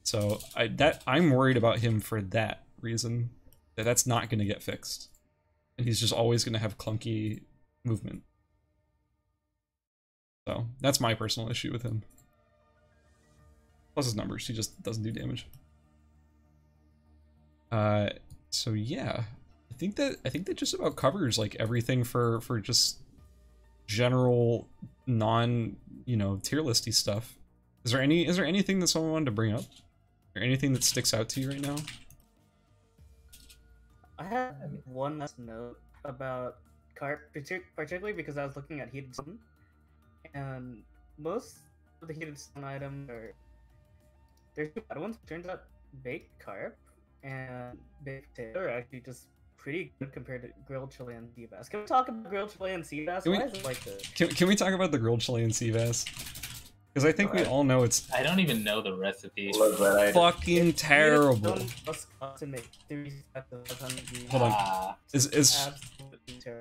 So I that I'm worried about him for that reason that that's not going to get fixed and he's just always going to have clunky movement. So that's my personal issue with him. Plus his numbers, he just doesn't do damage. Uh, so yeah, I think that I think that just about covers like everything for for just general non you know tier listy stuff. Is there any is there anything that someone wanted to bring up, or anything that sticks out to you right now? I have one last note about Carp, partic- particularly because I was looking at Heated Stone, and most of the heated stone items are there's two bad ones. Turns out baked carp and baked potato are actually just pretty good compared to grilled Chilean sea bass. Can we talk about grilled Chilean sea bass? Can we- Why is it like this? Can, can we talk about the grilled Chilean sea bass? Because I think we all know it's I don't even know the recipe. Love that item. fucking terrible. Heated stone plus cut to make three of Hold on. Ah, Is is Absolutely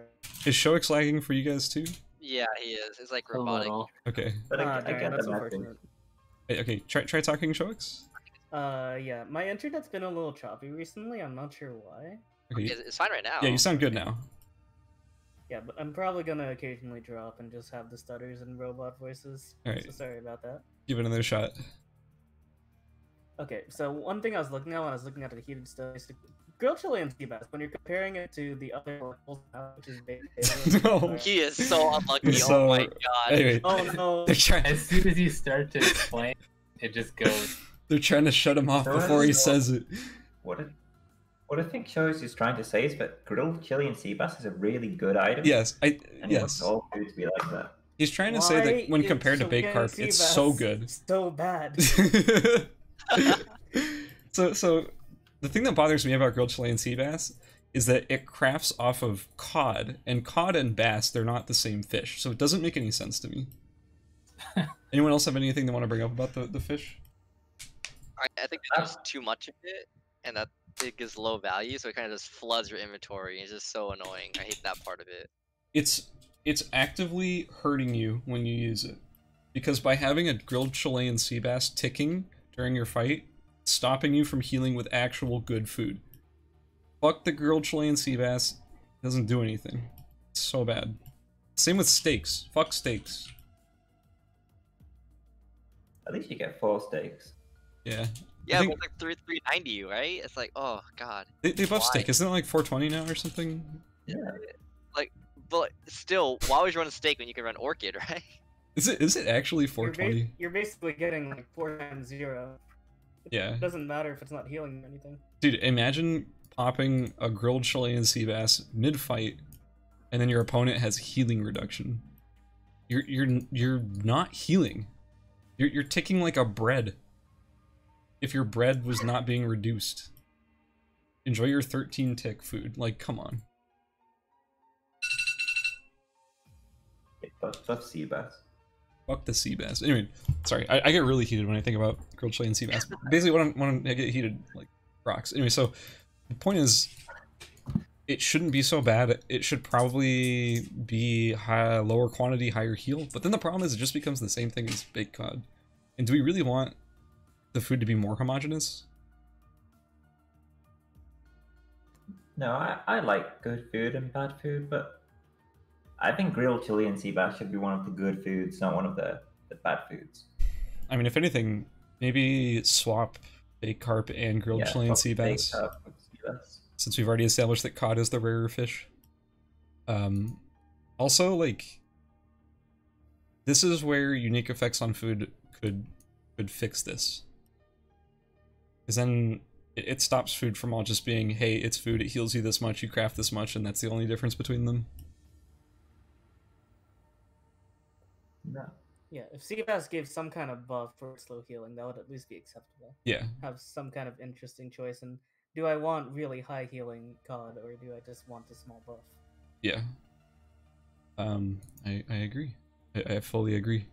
is Shouix lagging for you guys too? Yeah, he is. It's like a robotic. little. Okay. But I, Ah, I darn, get that's the message. unfortunate. Hey, Okay, try try talking Shouix. Uh, yeah, my internet's been a little choppy recently. I'm not sure why. Okay. It's, it's fine right now. Yeah, you sound good now. Yeah, but I'm probably gonna occasionally drop and just have the stutters and robot voices. Alright. So sorry about that. Give it another shot. Okay, so one thing I was looking at when I was looking at the heated stuff is the grilled Chilean sea bass. When you're comparing it to the other levels, which is baked. *laughs* No. He is so unlucky. Oh so, oh my god. Anyway, Oh no! trying As soon as you start to explain, it just goes. *laughs* they're trying to shut him off So before he is- says it. What I, what I think Shouix is trying to say is that grilled Chilean sea bass is a really good item. Yes, I And yes. all food to be like that. He's trying to say that when compared to baked Chilean carp, it's so good. So bad. *laughs* so so the thing that bothers me about grilled Chilean sea bass is that it crafts off of cod, and cod and bass they're not the same fish, so it doesn't make any sense to me. *laughs* Anyone else have anything they want to bring up about the, the fish? I, I think there's too much of it, and that it gives low value, so it kind of just floods your inventory. It's just so annoying. I hate that part of it. It's it's actively hurting you when you use it. Because by having a grilled Chilean sea bass ticking during your fight, it's stopping you from healing with actual good food. Fuck the grilled Chilean sea bass, doesn't do anything. It's so bad. Same with steaks. Fuck steaks. At least you get four steaks. Yeah. Yeah, think- but like three three ninety, right? It's like, oh god. They, they buff Why? steak. Isn't it like 420 now or something? Yeah. Like, but still, why would you run a steak when you can run orchid, *laughs* right? Is it is it actually You're, ba- 420? you're basically getting like four times zero. Yeah. It doesn't matter if it's not healing or anything. Dude, imagine popping a grilled Chilean sea bass mid fight, and then your opponent has healing reduction. You're you're you're not healing. You're you're ticking like a bread. If your bread was not being reduced. Enjoy your 13 tick food. Like, come on. Get buff, buff sea bass. Fuck the sea bass. Anyway, sorry, I, I get really heated when I think about grilled Chilean sea bass. *laughs* Basically, when, I'm, when I get heated, like rocks. Anyway, so the point is, it shouldn't be so bad. It should probably be high, lower quantity, higher heal. But then the problem is, it just becomes the same thing as baked cod. And do we really want the food to be more homogenous? No, I, I like good food and bad food, but I think grilled Chilean sea bass should be one of the good foods, not one of the, the bad foods. I mean, if anything, maybe swap baked carp and grilled Yeah, Chilean fuck sea baked carp with sea bass. since we've already established that cod is the rarer fish. Um, also, like, this is where unique effects on food could could fix this, because then it, it stops food from all just being, "Hey, it's food. It heals you this much. You craft this much, and that's the only difference between them." No. Yeah, if bass gave some kind of buff for slow healing, that would at least be acceptable. Yeah, Have some kind of interesting choice. And do I want really high healing cod, or do I just want a small buff? yeah. Um, I I agree. I, I fully agree.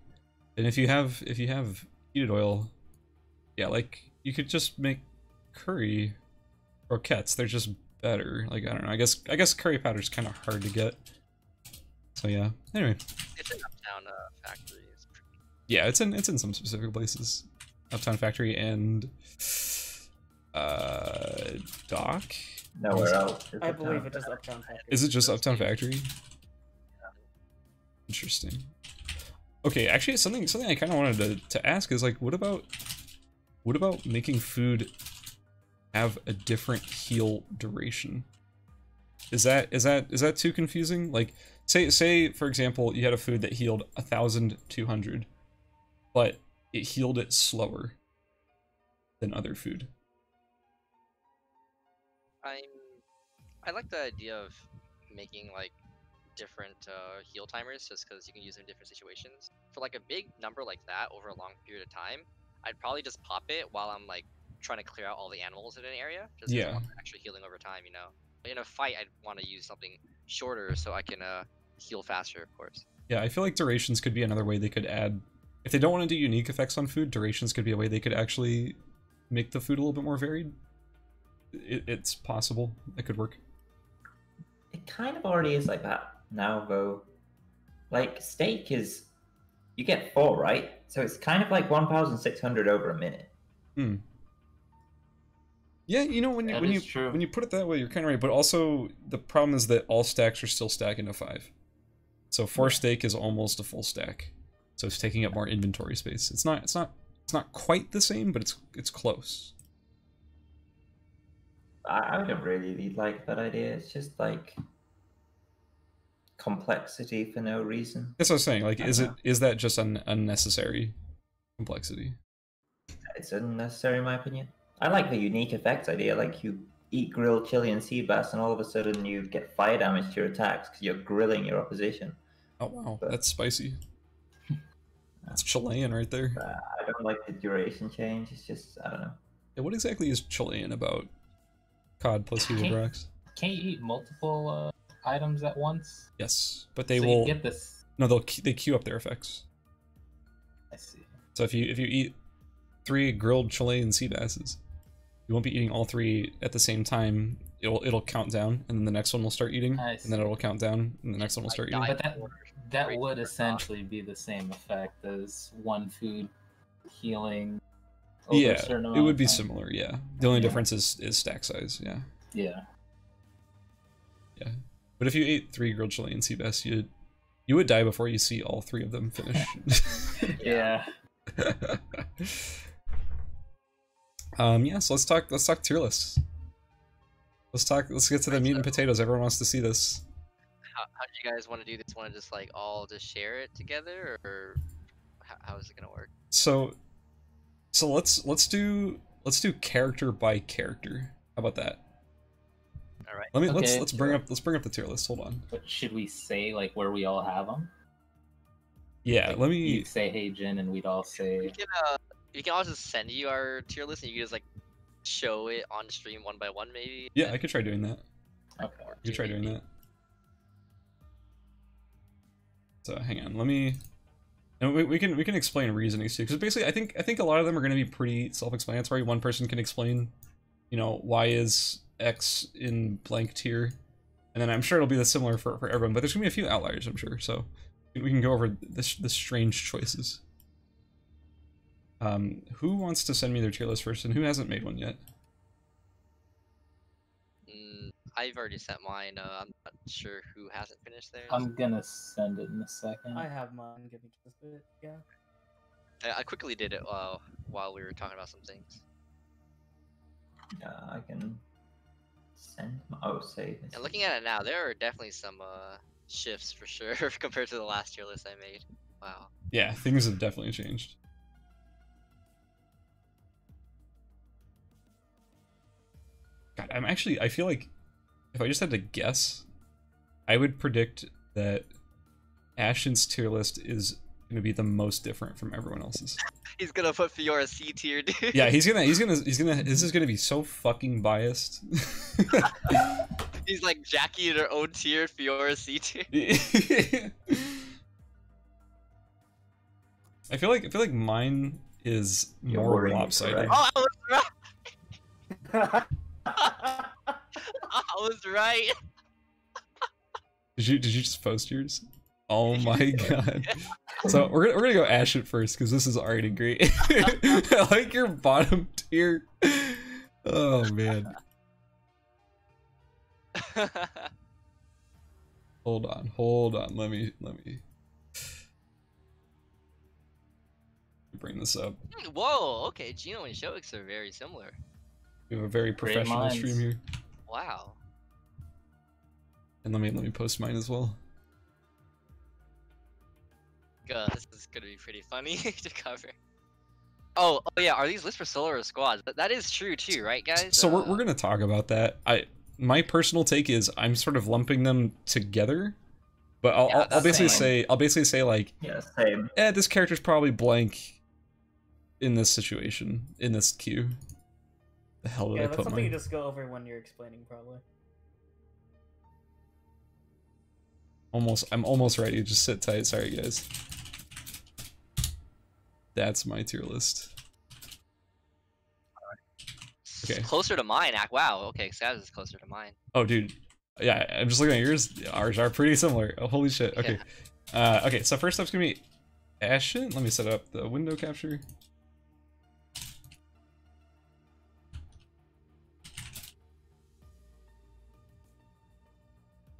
And if you have if you have heated oil, yeah, like you could just make curry croquettes. They're just better. Like I don't know. I guess I guess curry powder's kind of hard to get. So yeah. Anyway, It's an uptown uh, factory. It's pretty... yeah, it's in it's in some specific places. Uptown Factory and uh Dock. Nowhere else. is I it believe it is Uptown Factory. Is it just Uptown Factory? Interesting. Okay, actually, something something I kind of wanted to, to ask is like, what about what about making food have a different heal duration? Is that is that is that too confusing? Like, say say for example, you had a food that healed a thousand two hundred, but it healed it slower than other food. I'm. I like the idea of making like different uh, heal timers just because you can use them in different situations. For like a big number like that over a long period of time, I'd probably just pop it while I'm like trying to clear out all the animals in an area. Just 'cause I Yeah. want actually healing over time, you know. In a fight, I'd want to use something shorter so I can uh, heal faster, of course. Yeah, I feel like durations could be another way they could add. If they don't want to do unique effects on food, durations could be a way they could actually make the food a little bit more varied. It, it's possible. It could work. It kind of already is like that now, though. Like steak is, you get four, right? So it's kind of like one thousand six hundred over a minute. Hmm. Yeah, you know when you That when you true. when you put it that way, you're kind of right. But also the problem is that all stacks are still stacking to five. So four steak is almost a full stack. So it's taking up more inventory space. It's not it's not it's not quite the same, but it's it's close. I, I don't really like that idea. It's just like complexity for no reason. That's what I'm saying. Like, is don't know. is that just an unnecessary complexity? It's unnecessary, in my opinion. I like the unique effects idea. Like you eat grilled Chilean sea bass, and all of a sudden you get fire damage to your attacks because you're grilling your opposition. Oh wow, But- that's spicy. *laughs* That's Chilean right there. Uh, I don't like the duration change. It's just I don't know. Yeah, what exactly is Chilean about COD plus Hero Can't- Can't you eat multiple uh, items at once? Yes, but they So will. You get this. No, they'll they queue up their effects. I see. So if you if you eat three grilled Chilean sea basses, you won't be eating all three at the same time. It'll it'll count down, and then the next one will start eating, and then it'll count down, and the next one will start eating. But that- That would from the top. essentially be the same effect as one food healing. over a Yeah, certain it would be time. similar. Yeah, the only Yeah. difference is is stack size. Yeah, Yeah. yeah. But if you ate three grilled Chilean sea bass, you you would die before you see all three of them finish. *laughs* Yeah. *laughs* um. Yeah. So let's talk. Let's talk tier lists. Let's talk. Let's get to the meat and potatoes. Everyone wants to see this. How, how do you guys want to do this? Want to just like all just share it together, or how, how is it gonna work? So, so let's let's do let's do character by character. How about that? All right. Let me let's let's bring up let's bring up the tier list. Hold on. But should we say like where we all have them? Yeah. Let me. You'd say hey Jin, and we'd all We say can uh, we can all just send you our tier list, and you can just like show it on stream one by one, maybe. Yeah, I could try doing that. okay. I could try doing that. So hang on. Let me. And we, we can we can explain reasonings too, because basically I think I think a lot of them are going to be pretty self-explanatory. One person can explain, you know, why is X in blank tier, and then I'm sure it'll be the similar for, for everyone. But there's gonna be a few outliers, I'm sure. So we can go over the the strange choices. Um, who wants to send me their tier list first, and who hasn't made one yet? Mm, I've already sent mine. Uh, I'm not sure who hasn't finished theirs. I'm gonna send it in a second. I have mine. Give me just a bit. Yeah. I, I quickly did it uh, while we were talking about some things. Yeah, I can send. My, oh, save. this And looking at it now, there are definitely some uh, shifts for sure *laughs* compared to the last tier list I made. Wow. Yeah, things have definitely changed. God, I'm actually. I feel like if I just had to guess, I would predict that Ashen's tier list is going to be the most different from everyone else's. *laughs* He's gonna put Fiora C tier, dude. Yeah, he's gonna. He's gonna. He's gonna. This is gonna be so fucking biased. *laughs* He's like Jackie in her own tier, Fiora C tier. *laughs* I feel like. I feel like mine is You're more worrying lopsided. correct? Oh, I was right. I was right. Did you did you just post yours? Oh *laughs* my god. So we're gonna we're gonna go Ash at first because this is already great. *laughs* I like your bottom tier. Oh man. *laughs* Hold on, hold on. Let me let me bring this up. Whoa. Okay, Geno and Shouix are very similar. We have a very professional stream here. Wow. And let me let me post mine as well. Uh, this is gonna be pretty funny *laughs* to cover. Oh, oh yeah. Are these lists for solo or squads? That, that is true too, right, guys? So we're, Uh, we're gonna talk about that. I my personal take is I'm sort of lumping them together But I'll, Yeah, I'll, I'll basically fine. say I'll basically say like, Yeah, same. eh, this character's probably blank in this situation in this queue. The hell did Yeah, I that's something my? you just go over when you're explaining, probably. Almost, I'm almost ready. Just sit tight. Sorry, guys. That's my tier list. Okay. Closer to mine. Wow. Okay, Scaz is closer to mine. Oh, dude. Yeah, I'm just looking at yours. Ours are pretty similar. Oh, holy shit. Okay. Uh, okay, so first up's gonna be Ashen. Let me set up the window capture.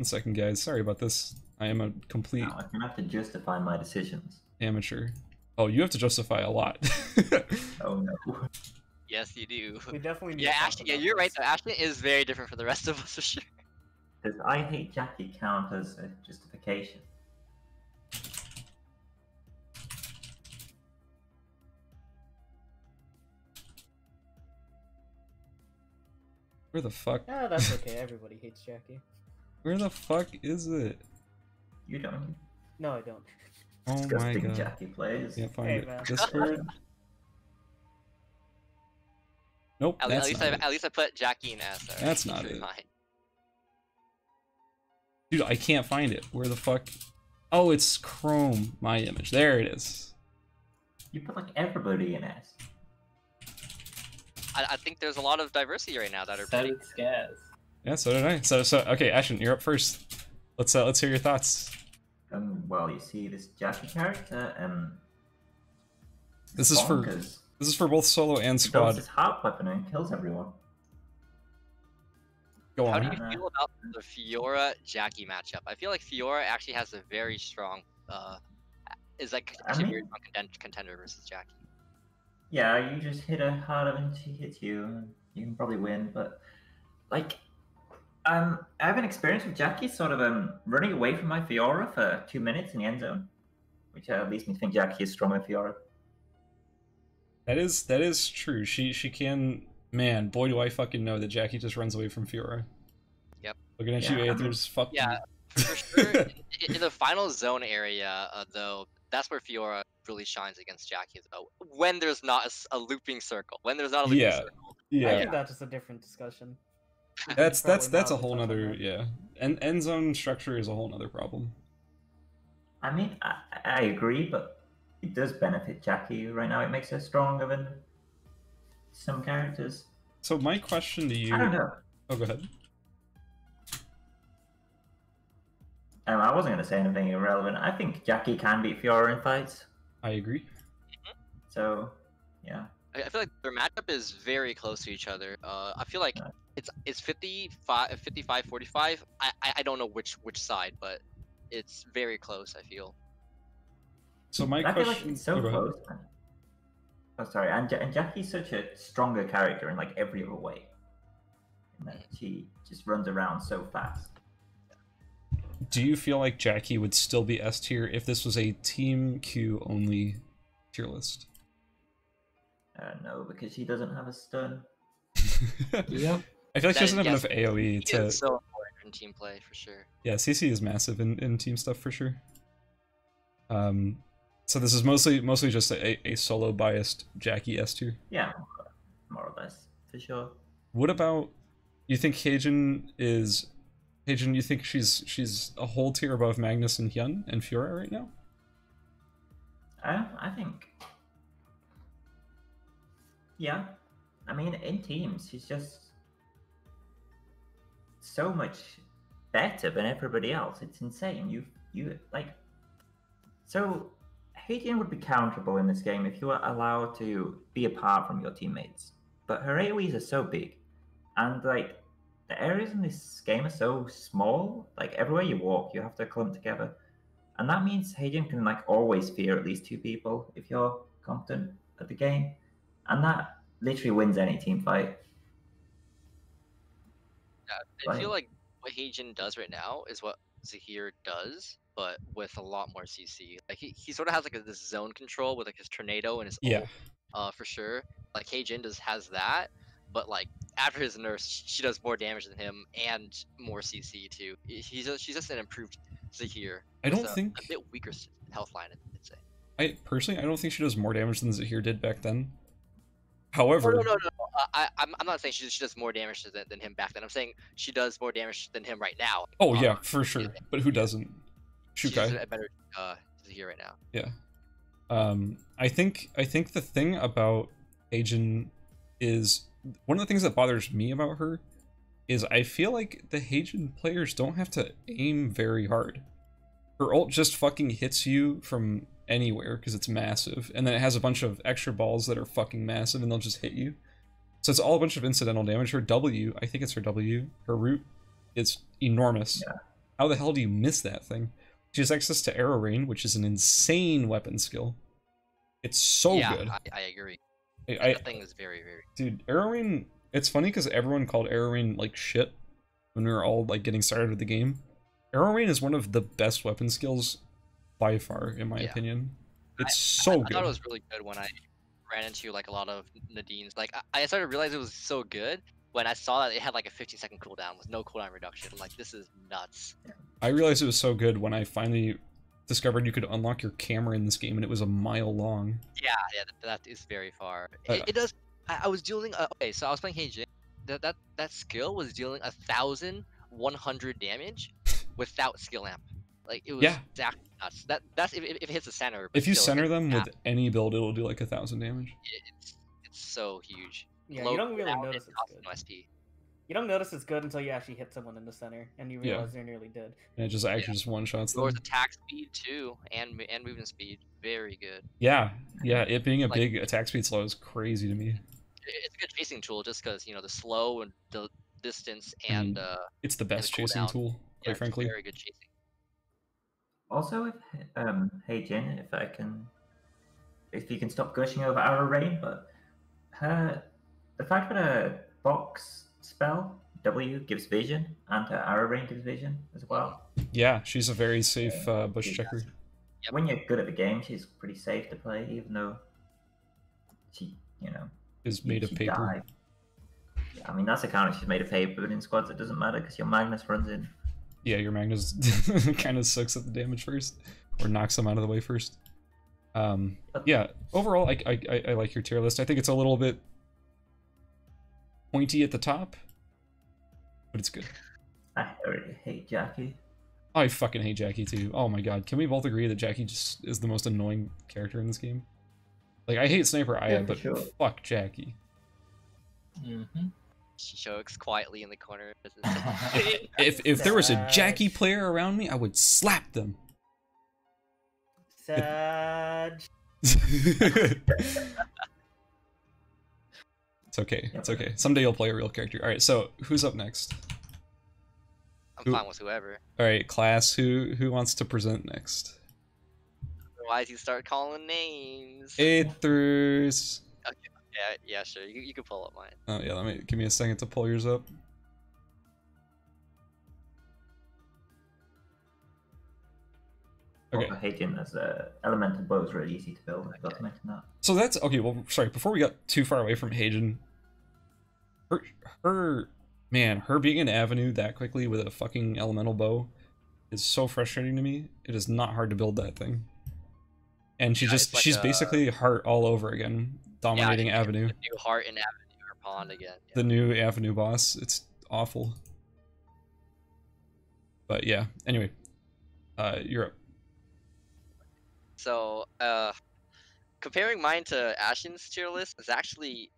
One second, guys. Sorry about this. I am a complete Now, I'm gonna have to justify my decisions. amateur. Oh, you have to justify a lot. *laughs* Oh no. Yes, you do. We definitely need Yeah, to Ashton. Yeah, you're right. this. Though Ashton is very different from the rest of us for sure. Does I hate Jackie count as a justification? Where the fuck? Ah, that's okay. Everybody hates Jackie. *laughs* Where the fuck is it? You don't. No, I don't. *laughs* Oh my god. Jackie plays. Can't find Hey, it. man. Discord. Nope, At, that's at least not I it. at least I put Jackie in S. alright? That's not it. mind. Dude, I can't find it. Where the fuck? Oh, it's Chrome. My image. There it is. You put like everybody in S. I, I think there's a lot of diversity right now that are pretty. Static Scaz. Yeah, so did I. So, so okay, Ashton, you're up first. Let's uh, let's hear your thoughts. Um, well, you see this Jackie character, um, This is for this is for both solo and He builds squad. his harp weapon and kills everyone. Go on. How on. do you feel about the Fiora Jackie matchup? I feel like Fiora actually has a very strong, uh, is like I actually a very mean- strong contender versus Jackie. Yeah, you just hit her harder than she hits you, and you can probably win. But like, um, I have an experience with Jackie sort of um running away from my Fiora for two minutes in the end zone, which uh, leads me to think Jackie is stronger than Fiora. That is that is true. She she can. Man, boy, do I fucking know that Jackie just runs away from Fiora. Yep. Looking at Yeah, you, I mean- Aethers. Fuck. Yeah, for sure. *laughs* in, in the final zone area, uh, though, that's where Fiora really shines against Jackie. Though, when there's not a looping circle, when there's not a looping Yeah. circle. I Yeah. think that's just a different discussion. *laughs* We That's that's that's a whole touch on nother yeah. And end zone structure is a whole nother problem. I mean, I, I agree, but it does benefit Jackie right now. It makes her stronger than some characters. So my question to you. I don't know. Oh, go ahead. Um, I wasn't going to say anything irrelevant. I think Jackie can beat Fiora in fights. I agree. So, yeah. I I feel like their matchup is very close to each other. Uh, I feel like Yeah. It's it's 55, 55 45. I, I I don't know which which side, but it's very close. I feel. So my I feel question. like it's so oh, go ahead. close. Oh, sorry. And, Ja- and Jackie's such a stronger character in like every other way. In that she just runs around so fast. Do you feel like Jackie would still be S tier if this was a team Q only tier list? Uh, no, because she doesn't have a stun. *laughs* Yep. I feel like she doesn't have yes, enough AoE to. is so important in team play for sure. Yeah, CC is massive in, in team stuff for sure. Um, so this is mostly mostly just a, a solo biased Jackie S tier. Yeah, more or less, for sure. What about you think Hyejin is Hyejin, you think she's she's a whole tier above Magnus and Hyun and Fiora right now? I, I think. Yeah, I mean, in teams, she's just so much better than everybody else. It's insane. You, you like. So, Hyejin would be counterable in this game if you were allowed to be apart from your teammates. But her AoEs are so big, and like the areas in this game are so small. Like everywhere you walk, you have to clump together. And that means Hyejin can like always fear at least two people if you're competent at the game. And that literally wins any team fight. I feel like what Hyejin does right now is what Zahir does, but with a lot more CC. Like he, he sort of has like a, this zone control with like his tornado and his Yeah. ult, uh, for sure. Like Hyejin does has that, but like after his nerfs, she does more damage than him and more CC too. He's just, she's just an improved Zahir. I don't a, think a bit weaker health line. I'd say. I personally I don't think she does more damage than Zahir did back then. However, no, no, no, no. I, I'm, I'm not saying she, she does more damage than, than him back then. I'm saying she does more damage than him right now. oh Um, yeah, for sure. But who doesn't? She's Xiukai. a better uh, here right now. Yeah. Um, I think I think the thing about Hyejin is one of the things that bothers me about her is I feel like the Hyejin players don't have to aim very hard. Her ult just fucking hits you from anywhere because it's massive, and then it has a bunch of extra balls that are fucking massive, and they'll just hit you. So it's all a bunch of incidental damage. Her W, I think it's her W, her root, is enormous. Yeah. How the hell do you miss that thing? She has access to Arrow Rain, which is an insane weapon skill. It's so yeah, good. I, I agree. I, I, that thing is very, very. dude, Arrow Rain. It's funny because everyone called Arrow Rain like shit when we were all like getting started with the game. Arrow Rain is one of the best weapon skills by far, in my Yeah. opinion. It's I, so I good. I thought it was really good when I ran into like a lot of Nadine's. Like I, I started to realize it was so good when I saw that it had like a 15 second cooldown with no cooldown reduction. Like, this is nuts. I realized it was so good when I finally discovered you could unlock your camera in this game, and it was a mile long. Yeah, yeah, that, that is very far. Uh, It, it does. I, I was dealing. Uh, okay, so I was playing Hyejin. That that that skill was dealing a thousand one hundred damage *laughs* without skill amp. Like it was Yeah. exactly nuts. That that's if, if if it hits the center. If you center them with cap, any build, it'll do like a thousand damage. it's it's so huge. Yeah, Low you don't really notice it's good. SP. You don't notice it's good until you actually hit someone in the center and you Yeah. realize they're nearly dead. And it just actually just one shots them. Yours attack speed too, and and movement speed, very good. Yeah, yeah. It being a Like- big attack speed slow is crazy to me. It's a good chasing tool just because you know the slow and the distance and uh, It's the best cooldown. chasing tool, yeah, quite it's frankly. very good chasing. Also, if um, hey Jin, if I can, if you can stop gushing over Arrow Rain, but her, the fact that a box spell W gives vision and her Arrow Rain gives vision as well. Yeah, she's a very safe uh, bush checker. Yep. When you're good at the game, she's pretty safe to play, even though she, you know, Is made of paper. died. Yeah, I mean that's a counter. She's made of paper, but in squads it doesn't matter because your Magnus runs in. Yeah, your Magnus *laughs* kind of sucks at the damage first, or knocks them out of the way first. Um, yeah, overall, I, I, I- I like your tier list. I think it's a little bit pointy at the top, but it's good. I already hate Jackie. I fucking hate Jackie too. Oh my god, can we both agree that Jackie just is the most annoying character in this game? Like, I hate Sniper Aya, for but sure. fuck Jackie. Mm-hmm. She chokes quietly in the corner. *laughs* *laughs* If if there was a Jackie player around me, I would slap them. Sag. *laughs* it's okay. It's okay. Someday you'll play a real character. All right. So who's up next? I'm Who- fine with whoever. All right, class. Who who wants to present next? Otherwise, you start calling names. Aethers. Yeah, yeah, sure. You, you can pull up mine. Oh yeah. Let me give me a second to pull yours up. Okay. Also, hey Jin, as uh, elemental bow is really easy to build. I forgot to mention that. So that's okay. Well, sorry. Before we got too far away from Hyejin, her her man, her being an avenue that quickly with a fucking elemental bow is so frustrating to me. It is not hard to build that thing. And she Yeah, just like she's a- basically Hart all over again, dominating yeah, avenue. The new Hart in Avenue or Pond again. Yeah. the new avenue boss it's awful but yeah anyway uh you're up So, uh, comparing mine to Ashen's tier list is actually,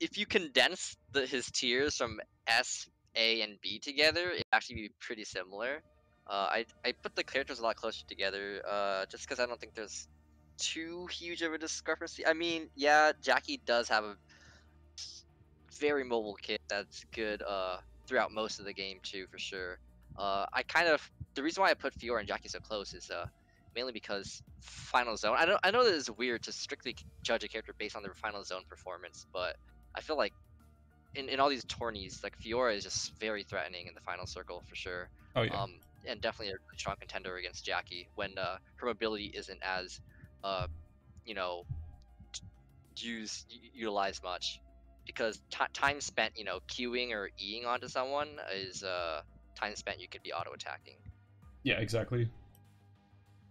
if you condense the, his tiers from S, A, and B together, it actually be pretty similar. Uh, I I put the characters a lot closer together, uh, just because I don't think there's too huge of a discrepancy. I mean, yeah, Jackie does have a very mobile kit that's good uh, throughout most of the game too, for sure. Uh, I kind of the reason why I put Fiora and Jackie so close is uh, mainly because final zone. I know I know that it's weird to strictly judge a character based on their final zone performance, but I feel like in, in all these tourneys, like Fiora is just very threatening in the final circle for sure. oh yeah Um, and definitely a really strong contender against Jackie when uh, her mobility isn't as, uh, you know, use utilize much, because ti time spent, you know, queuing or eing onto someone is uh time spent you could be auto attacking. Yeah, exactly.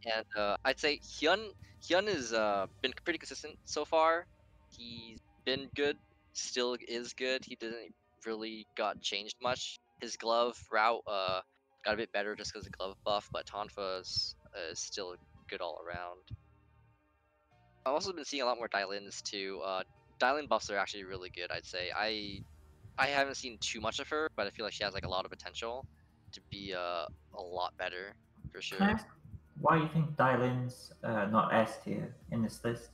And uh, I'd say Hyun Hyun has uh, been pretty consistent so far. He's been good, still is good. He didn't really got changed much. His glove route uh, got a bit better just because of glove buff, but Tonfa is, uh, is still good all around. I've also been seeing a lot more Dailins too. Uh, Dailin buffs are actually really good. I'd say I I haven't seen too much of her, but I feel like she has like a lot of potential to be uh, a lot better for sure. Can I ask why you think Dailin's uh, not S tier in this list?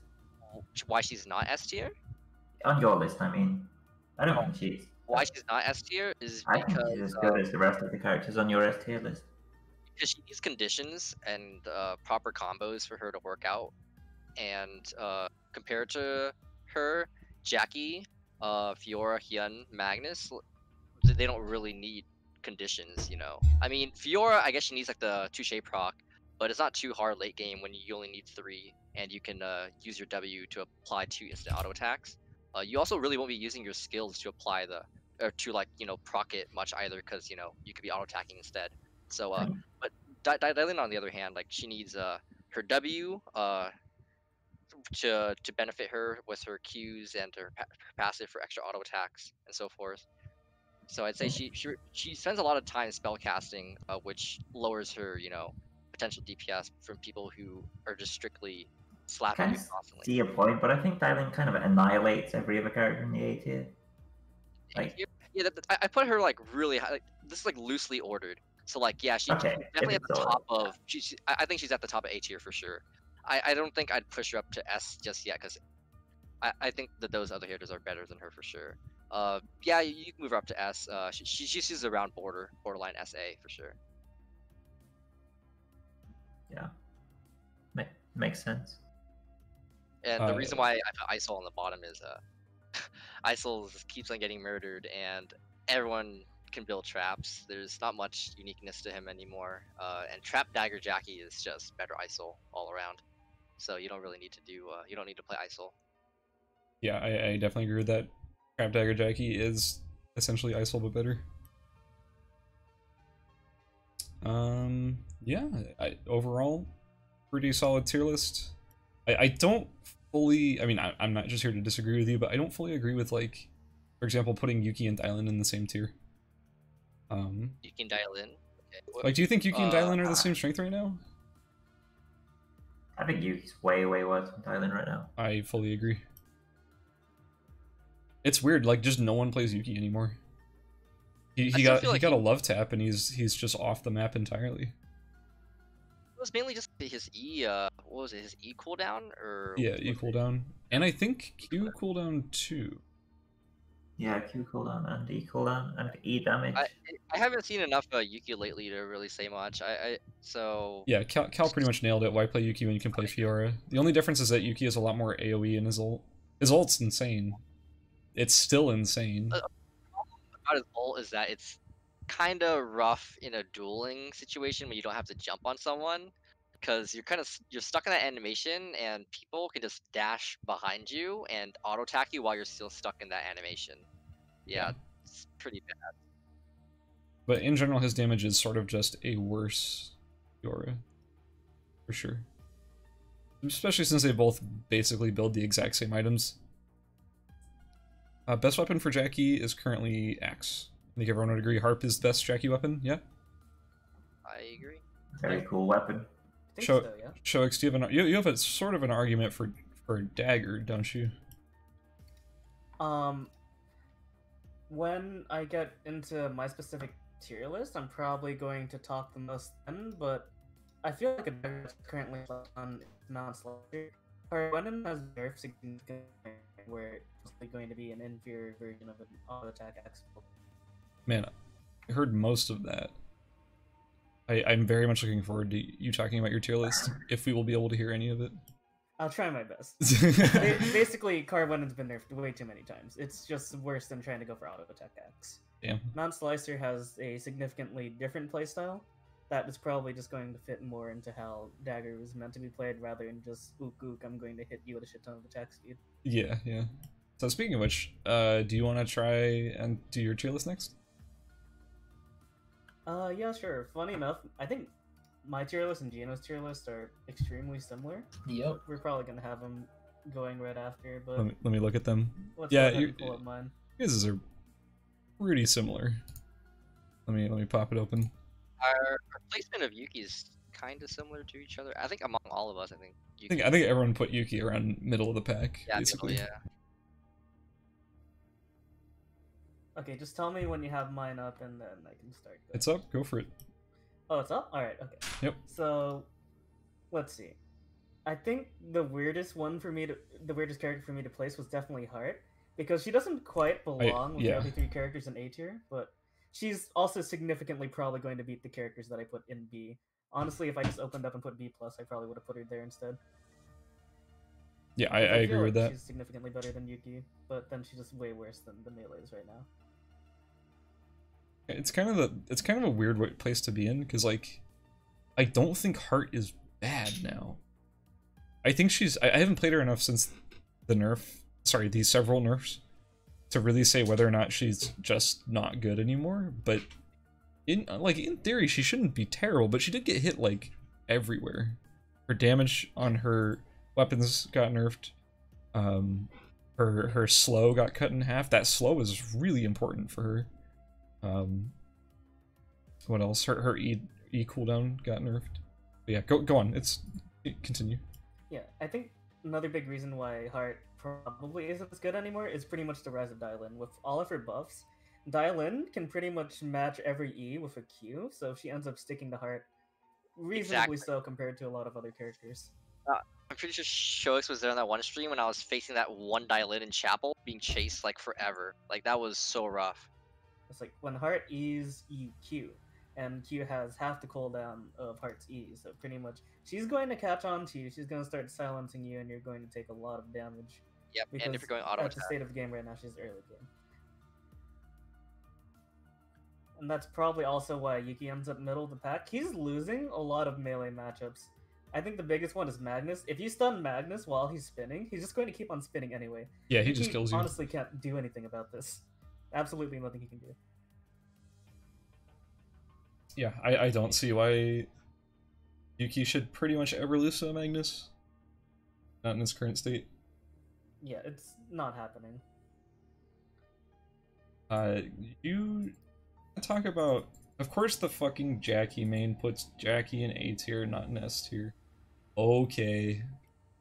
Why she's not S tier? On your list, I mean. I don't think she's. Why she's not S tier is I think she's as uh, good as the rest of the characters on your S tier list. because she needs conditions and uh, proper combos for her to work out. And uh, compared to her, Jackie, uh, Fiora, Hyun, Magnus, they don't really need conditions, you know. I mean, Fiora, I guess she needs like the touche proc, but it's not too hard late game when you only need three, and you can uh, use your W to apply two instant auto attacks. Uh, you also really won't be using your skills to apply the or to like you know proc it much either, because you know you could be auto attacking instead. So uh, Mm. but Di- on the other hand, like she needs uh her W uh to to benefit her with her Qs and her, pa- her passive for extra auto attacks and so forth. So I'd say she she she spends a lot of time spell casting, uh, which lowers her you know potential DPS from people who are just strictly slapping you constantly. see your point, but I think Dailin kind of annihilates every other character in the A tier. like- yeah, yeah that, that- I, put her like really high. Like, this is like loosely ordered. So like yeah, she, Okay, she's definitely at the ordered. top of. She, she, I I think she's at the top of A tier for sure. I, I don't think I'd push her up to S just yet because I, I think that those other hitters are better than her for sure. Uh, yeah, you, you can move her up to S. Uh, she, she she's around border borderline SA for sure. Yeah. Ma- makes sense. And the Uh, reason why I put Isol on the bottom is uh, *laughs* Isol keeps on getting murdered, and everyone can build traps. There's not much uniqueness to him anymore. Uh, and Trap Dagger Jackie is just better Isol all around. So you don't really need to do. Uh, you don't need to play Isol. Yeah, I, I definitely agree with that. Trap Dagger Jackie is essentially Isol but better. Um, yeah, I, overall, pretty solid tier list. I, I don't fully, I mean, I, I'm not just here to disagree with you, but I don't fully agree with, like, for example, putting Yuki and Dailin in the same tier. Um, You can dial in. Okay. what- like, do you think Yuki and Uh, Dailin are the same strength right now? I think Yuki's way, way worse than Dailin right now. I fully agree. It's weird, like just no one plays Yuki anymore. He, he got he like got a love tap and he's he's just off the map entirely. It was mainly just his E. Uh, what was it? His E cooldown or Yeah, E was it? cooldown. And I think Q cooldown too. Yeah, Q cooldown and E cooldown and E damage. I I haven't seen enough uh, Yuki lately to really say much. I, I so Yeah, Cal, Cal pretty much nailed it. Why play Yuki when you can play Fiora? The only difference is that Yuki has a lot more AoE in his ult. His ult's insane. It's still insane. Uh, about his ult is that it's kind of rough in a dueling situation when you don't have to jump on someone because you're kind of you're stuck in that animation and people can just dash behind you and auto attack you while you're still stuck in that animation. Yeah, Yeah. it's pretty bad. But in general, his damage is sort of just a worse Fiora. For sure. Especially since they both basically build the exact same items. Uh, best weapon for Jackie is currently Axe. I think everyone would agree Harp is the best Jackie weapon, yeah? I agree. Very cool weapon. Show- so, yeah. Shouix, do you have an you, you have a sort of an argument for for Dagger, don't you? Um, when I get into my specific tier list, I'm probably going to talk the most then, but I feel like a dagger is currently on. Or when it has nerf significant where it's going to be an inferior version of an auto attack Axe. Man, I heard most of that. I, I'm very much looking forward to you talking about your tier list, if we will be able to hear any of it. I'll try my best. *laughs* Ba- Basically, Carnwennan's been nerfed way too many times. It's just worse than trying to go for auto attack Axe. Damn. Mount Slicer has a significantly different playstyle that is probably just going to fit more into how Dagger was meant to be played rather than just ook ook, I'm going to hit you with a shit ton of attack speed. Yeah, yeah. So speaking of which, uh, do you want to try and do your tier list next? Uh, yeah, sure. Funny enough, I think my tier list and Geno's tier list are extremely similar. Yep. We're probably gonna have them going right after, but Let me, let me look at them. let's yeah, go ahead you- pull up mine. His are pretty similar. Let me let me pop it open. Our, our placement of Yuki is kind of similar to each other. I think among all of us, I think. I think I think everyone put Yuki around middle of the pack, yeah, basically. yeah. Okay, just tell me when you have mine up, and then I can start. going. It's up. Go for it. Oh, it's up. All right. Okay. Yep. So, let's see. I think the weirdest one for me to, the weirdest character for me to place was definitely Hart, because she doesn't quite belong with yeah. the other three characters in A tier, but she's also significantly probably going to beat the characters that I put in B. Honestly, if I just opened up and put B plus, I probably would have put her there instead. Yeah, I, I feel agree like with that. She's significantly better than Yuki, but then she's just way worse than the melees right now. It's kind of the it's kind of a weird place to be in because like I don't think Hart is bad now. I think she's I, I haven't played her enough since the nerf. Sorry, these several nerfs to really say whether or not she's just not good anymore. But in like in theory, she shouldn't be terrible. But she did get hit like everywhere. Her damage on her weapons got nerfed. Um, her her slow got cut in half. That slow is really important for her. Um, what else? Her her E E cooldown got nerfed. But yeah, go go on. It's continue. Yeah, I think another big reason why Hart probably isn't as good anymore is pretty much the rise of Dailin. With all of her buffs, Dailin can pretty much match every E with a Q, so she ends up sticking to Hart reasonably Exactly. so compared to a lot of other characters. I'm pretty sure Shouix was there on that one stream when I was facing that one Dailin in Chapel, being chased like forever. Like that was so rough. It's like when Hart E's, you Q, and Q has half the cooldown of Hart's E, so pretty much she's going to catch on to you, she's going to start silencing you, and you're going to take a lot of damage. Yep, and if you're going auto at the state of the game right now, she's early game. And that's probably also why Yuki ends up middle of the pack. He's losing a lot of melee matchups. I think the biggest one is Magnus. If you stun Magnus while he's spinning, he's just going to keep on spinning anyway. Yeah, he Yuki just kills you. honestly can't do anything about this. Absolutely nothing he can do. Yeah, I I don't see why Yuki should pretty much ever lose to Magnus. Not in his current state. Yeah, it's not happening. Uh, you talk about. Of course, the fucking Jackie main puts Jackie in A tier, not in S tier. Okay,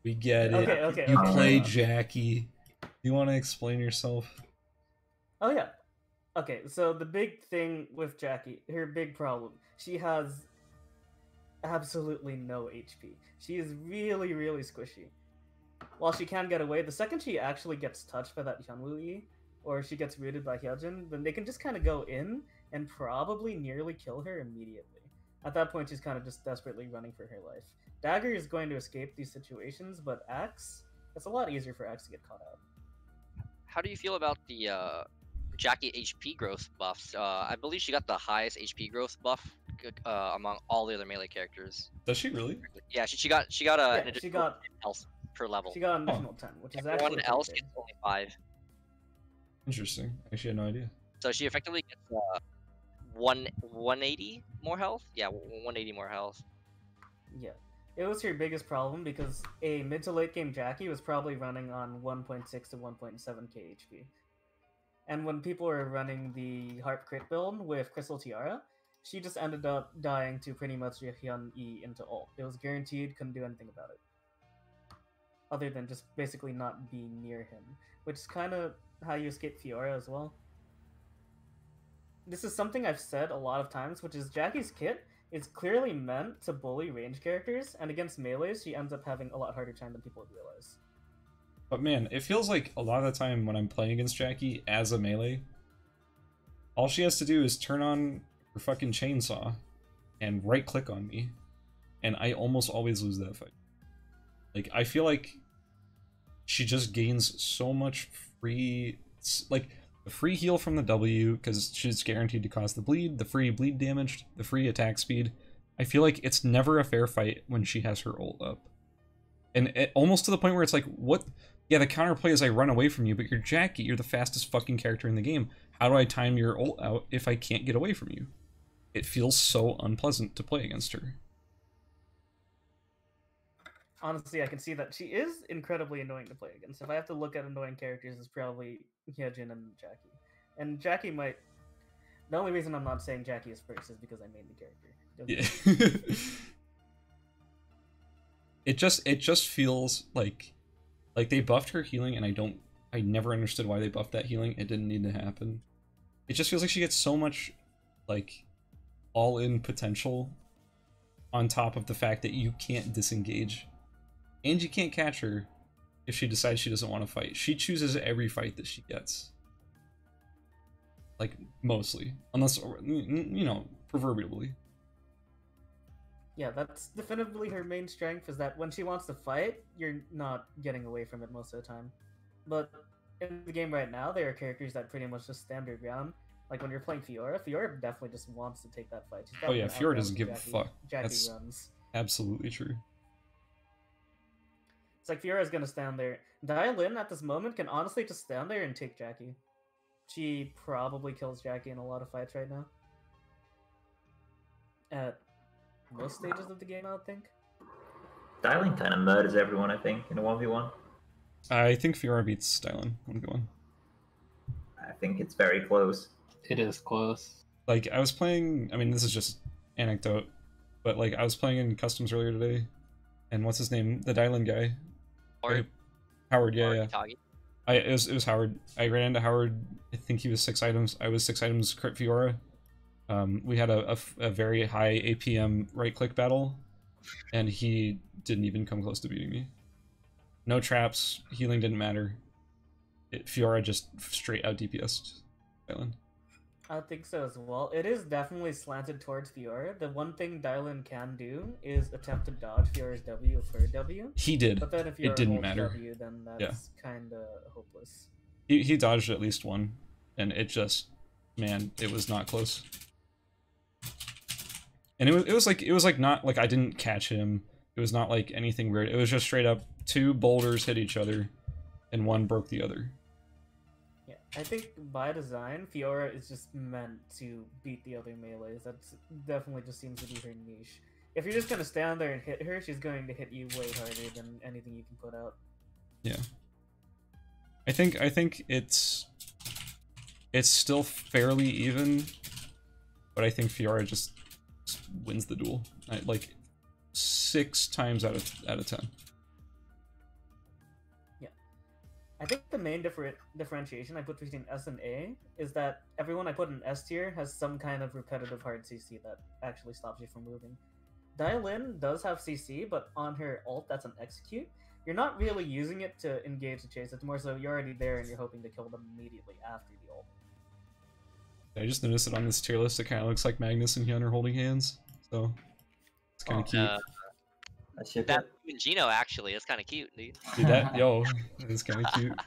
we get it. Okay, okay, you okay. play Jackie. You want to explain yourself? Oh yeah. Okay, so the big thing with Jackie, her big problem, she has absolutely no HP. She is really, really squishy. While she can get away, the second she actually gets touched by that Hyunwoo E, or she gets rooted by Hyejin, then they can just kind of go in and probably nearly kill her immediately. At that point, she's kind of just desperately running for her life. Dagger is going to escape these situations, but Axe, it's a lot easier for Axe to get caught out. how do you feel about the uh, Jackie HP growth buffs? Uh, I believe she got the highest HP growth buff uh, among all the other melee characters. Does she really? Yeah, she, she got she got a Yeah, she got health per level. she got an additional 10, which is Everyone actually pretty else gets only five. Interesting. Actually, had no idea. So she effectively gets uh, one 180 more health. Yeah, 180 more health. Yeah. It was her biggest problem because a mid to late game Jackie was probably running on 1.6 to 1.7k HP. And when people were running the Harp crit build with Crystal Tiara, she just ended up dying to pretty much Hyun E into ult. It was guaranteed, couldn't do anything about it. Other than just basically not being near him, which is kind of how you escape Fiora as well. This is something I've said a lot of times, which is Jackie's kit is clearly meant to bully range characters, and against melees, she ends up having a lot harder time than people would realize. But man, it feels like a lot of the time when I'm playing against Jackie as a melee, all she has to do is turn on her fucking chainsaw and right click on me, and I almost always lose that fight. Like, I feel like she just gains so much free. Like, the free heal from the W, because she's guaranteed to cause the bleed, the free bleed damage, the free attack speed. I feel like it's never a fair fight when she has her ult up. And it, almost to the point where it's like, what? Yeah, the counterplay is I run away from you, but you're Jackie. You're the fastest fucking character in the game. How do I time your ult out if I can't get away from you? It feels so unpleasant to play against her. honestly, I can see that she is incredibly annoying to play against. If I have to look at annoying characters, it's probably Hyejin and Jackie. And Jackie might. The only reason I'm not saying Jackie is first is because I made the character. Yeah. *laughs* it just it just feels like like they buffed her healing and I don't I never understood why they buffed that healing. It didn't need to happen. It just feels like she gets so much like all in potential on top of the fact that you can't disengage and you can't catch her if she decides she doesn't want to fight. She chooses every fight that she gets. Like mostly, unless you know, proverbially. Yeah, that's definitively her main strength is that when she wants to fight, you're not getting away from it most of the time. But in the game right now, there are characters that pretty much just stand their ground. Like when you're playing Fiora, Fiora definitely just wants to take that fight. She's Oh, yeah, Fiora doesn't give a fuck. Jackie That's- runs. Absolutely true. It's like Fiora's gonna stand there. Dailin at this moment can honestly just stand there and take Jackie. She probably kills Jackie in a lot of fights right now. At most stages of the game, I would think. Styling kind of murders everyone, I think, in a 1v1. I think Fiora beats Stylin. One v one. I think it's very close. It is close. Like I was playing. I mean, this is just anecdote, but like I was playing in customs earlier today, and what's his name? The Dailin guy. Or, Howard. Yeah, yeah. Itagi. I it was it was Howard. I ran into Howard. I think he was six items. I was six items. Crit Fiora. Um, we had a very high APM right click battle, and he didn't even come close to beating me. No traps. Healing didn't matter. It, Fiora just straight out DPS. Island. I think so as well. It is definitely slanted towards Fiora. The one thing Dailin can do is attempt to dodge Fiora's W her W. He did. But then if Fiora didn't matter. W, then that's Yeah. kind of hopeless. He he dodged at least one, and it just, man, it was not close. And it was it was like it was like not like I didn't catch him. It was not like anything weird. It was just straight up two boulders hit each other, and one broke the other. Yeah, I think by design, Fiora is just meant to beat the other melees. That's definitely just seems to be her niche. If you're just gonna stand there and hit her, she's going to hit you way harder than anything you can put out. Yeah. I think I think it's it's still fairly even, but I think Fiora just wins the duel. I, like six times out of out of ten. Yeah, I think the main differ- differentiation I put between S and A is that everyone I put in S tier has some kind of repetitive hard CC that actually stops you from moving. Dailin does have CC, but on her ult, that's an execute. You're not really using it to engage the chase. It's more so you're already there and you're hoping to kill them immediately after the ult. I just noticed it on this tier list. It kind of looks like Magnus and Hyun are holding hands, so it's kind Oh. of cute. Uh, I ship that it. and Geno actually is kind of cute, dude. Dude, that yo, *laughs* it's kind of cute.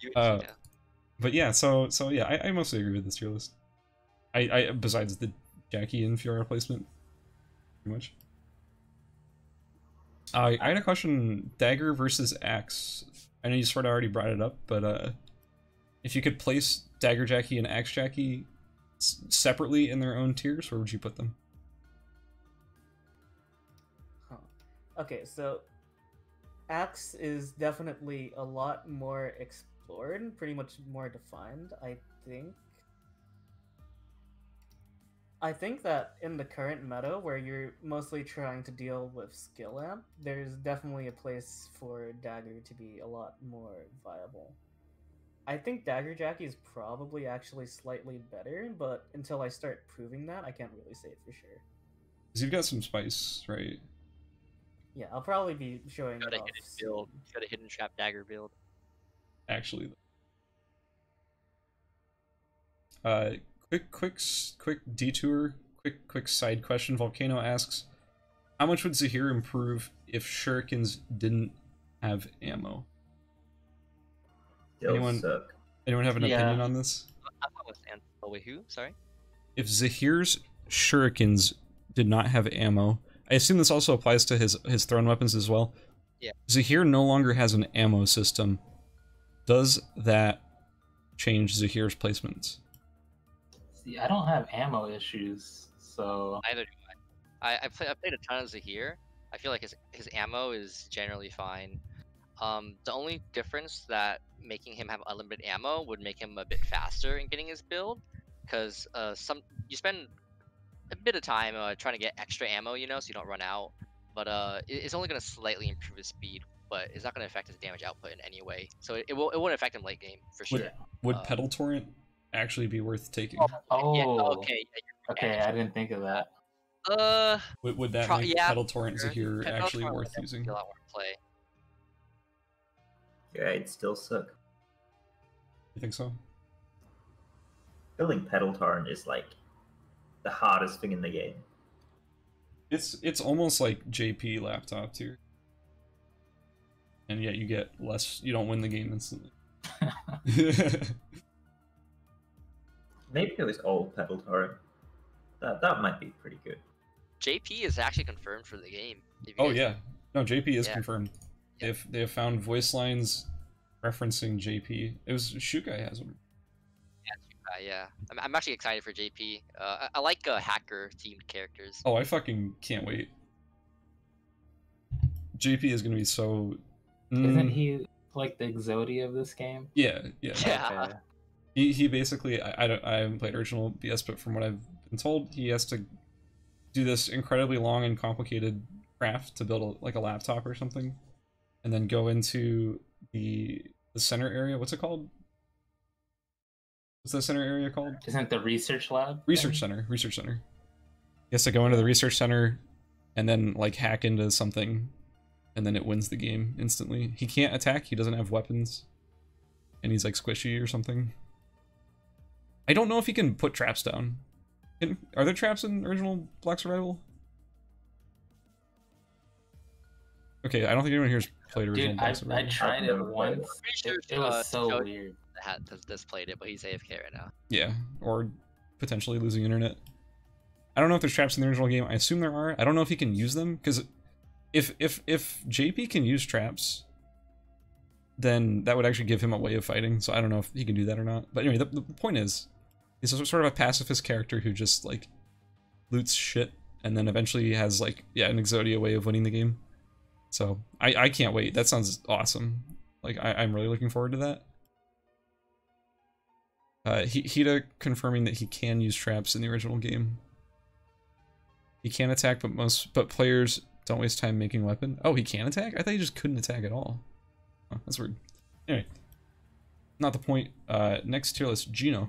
You and Uh, Geno. but yeah, so so yeah, I, I mostly agree with this tier list. I, I besides the Jackie and Fiora placement, pretty much. Uh, I had a question: dagger versus axe. I know you sort of already brought it up, but uh, if you could place dagger Jackie and axe Jackie separately in their own tiers, where would you put them? Huh. Okay, so Axe is definitely a lot more explored and pretty much more defined, I think. I think that in the current meta, where you're mostly trying to deal with skill amp, there's definitely a place for Dagger to be a lot more viable. I think Dagger Jackie is probably actually slightly better, but until I start proving that, I can't really say it for sure. Because you've got some spice, right? Yeah, I'll probably be showing Got a it off hidden build. Got a hidden trap dagger build. Actually. Uh, quick, quick, quick detour. Quick, quick side question. Volcano asks, how much would Zahir improve if shurikens didn't have ammo? Still anyone- suck. Anyone have an Yeah. opinion on this? I thought it was An- Oh wait, who? Sorry. If Zahir's shurikens did not have ammo, I assume this also applies to his his thrown weapons as well. Yeah. Zahir no longer has an ammo system. Does that change Zahir's placements? See, I don't have ammo issues, so Neither do I. I I, play, I played a ton of Zahir. I feel like his his ammo is generally fine. Um, the only difference that making him have unlimited ammo would make him a bit faster in getting his build, because uh, some you spend a bit of time uh, trying to get extra ammo, you know, so you don't run out. But uh, it's only going to slightly improve his speed, but it's not going to affect his damage output in any way. So it, it will it won't affect him late game for sure. Would, would Uh, Petal Torrent actually be worth taking? Oh, Yeah, okay. okay. I didn't think of that. Uh, Would, would that Pro- make yeah, Petal Torrent sure. Zahir actually torrent worth definitely using? be A lot more play. Yeah, it'd still suck. You think so? Building Petal Torrent is like the hardest thing in the game. It's it's almost like JP laptop tier. And yet you get less you don't win the game instantly. *laughs* Maybe it was old Petal Torrent. That that might be pretty good. JP is actually confirmed for the game. oh guys- yeah. No, JP is Yeah. confirmed. Yeah. They've they have found voice lines referencing JP. It was Xiukai has them. Uh, yeah, I'm, I'm actually excited for JP. Uh, I, I like uh, hacker themed characters. Oh, I fucking can't wait. JP is gonna be so. Isn't Mm, he like the Exodia of this game? Yeah, yeah. Yeah. Okay. He he basically I, I don't I haven't played original BS, but from what I've been told, he has to do this incredibly long and complicated craft to build a, like a laptop or something, and then go into the the center area. What's it called? What's the center area called? Isn't it the research lab? Research thing? center. Research center. He has to go into the research center, and then like hack into something, and then it wins the game instantly. He can't attack. He doesn't have weapons, and he's like squishy or something. I don't know if he can put traps down. Can, are there traps in original Black Survival? Okay, I don't think anyone here's played original Dude, Black I, Survival. I tried it once. Pretty sure It, it was uh, so Joe weird. had has just played it, but he's AFK right now. Yeah, or potentially losing internet. I don't know if there's traps in the original game. I assume there are. I don't know if he can use them because if if if JP can use traps, then that would actually give him a way of fighting. So I don't know if he can do that or not. But anyway, the, the point is, he's a sort of a pacifist character who just like loots shit and then eventually has like yeah an Exodia way of winning the game. So I I can't wait. That sounds awesome. Like I, I'm really looking forward to that. Uh, he Hida confirming that he can use traps in the original game. He can attack, but most but players don't waste time making weapon. Oh, he can attack? I thought he just couldn't attack at all. Oh, that's weird. Anyway, not the point. Uh, next tier list, Geno.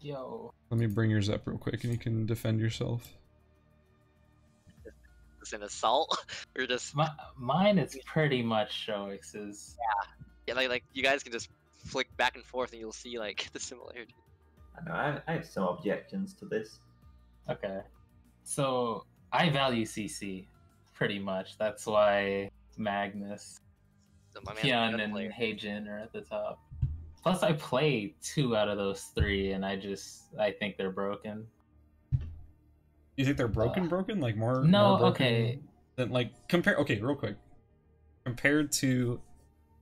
Yo. Let me bring yours up real quick, and you can defend yourself. It's an assault, *laughs* or just My, mine is pretty much Shouix's. yeah, yeah, like like you guys can just flick back and forth, and you'll see like *laughs* the similarity. I know I, I have some objections to this. Okay. So I value CC pretty much. That's why Magnus, So my man's a and player. Hyejin are at the top. Plus, I play two out of those three, and I just I think they're broken. You think they're broken, Uh, broken, like more? No, more okay. Than like compare. Okay, real quick. Compared to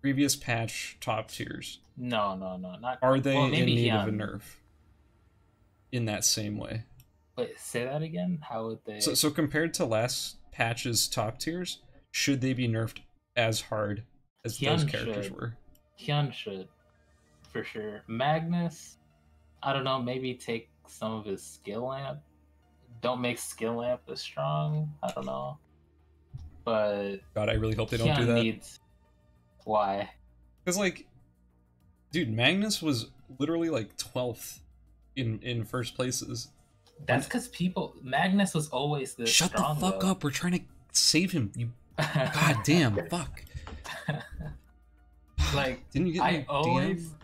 previous patch top tiers, No, no, no, not. are they Well, in need of a nerf? In that same way. Wait, say that again. How would they? So, so compared to last patch's top tiers, should they be nerfed as hard as those characters should. were? Hyun should, for sure. Magnus, I don't know. Maybe take some of his skill amp. Don't make skill amp as strong. I don't know. But God, I really hope they don't do that. needs. Why? Because like, dude, Magnus was literally like twelfth in in first places. That's because people. Magnus was always this Shut the fuck though. up! We're trying to save him. You *laughs* god damn fuck. *laughs* like Didn't you get I always, DM?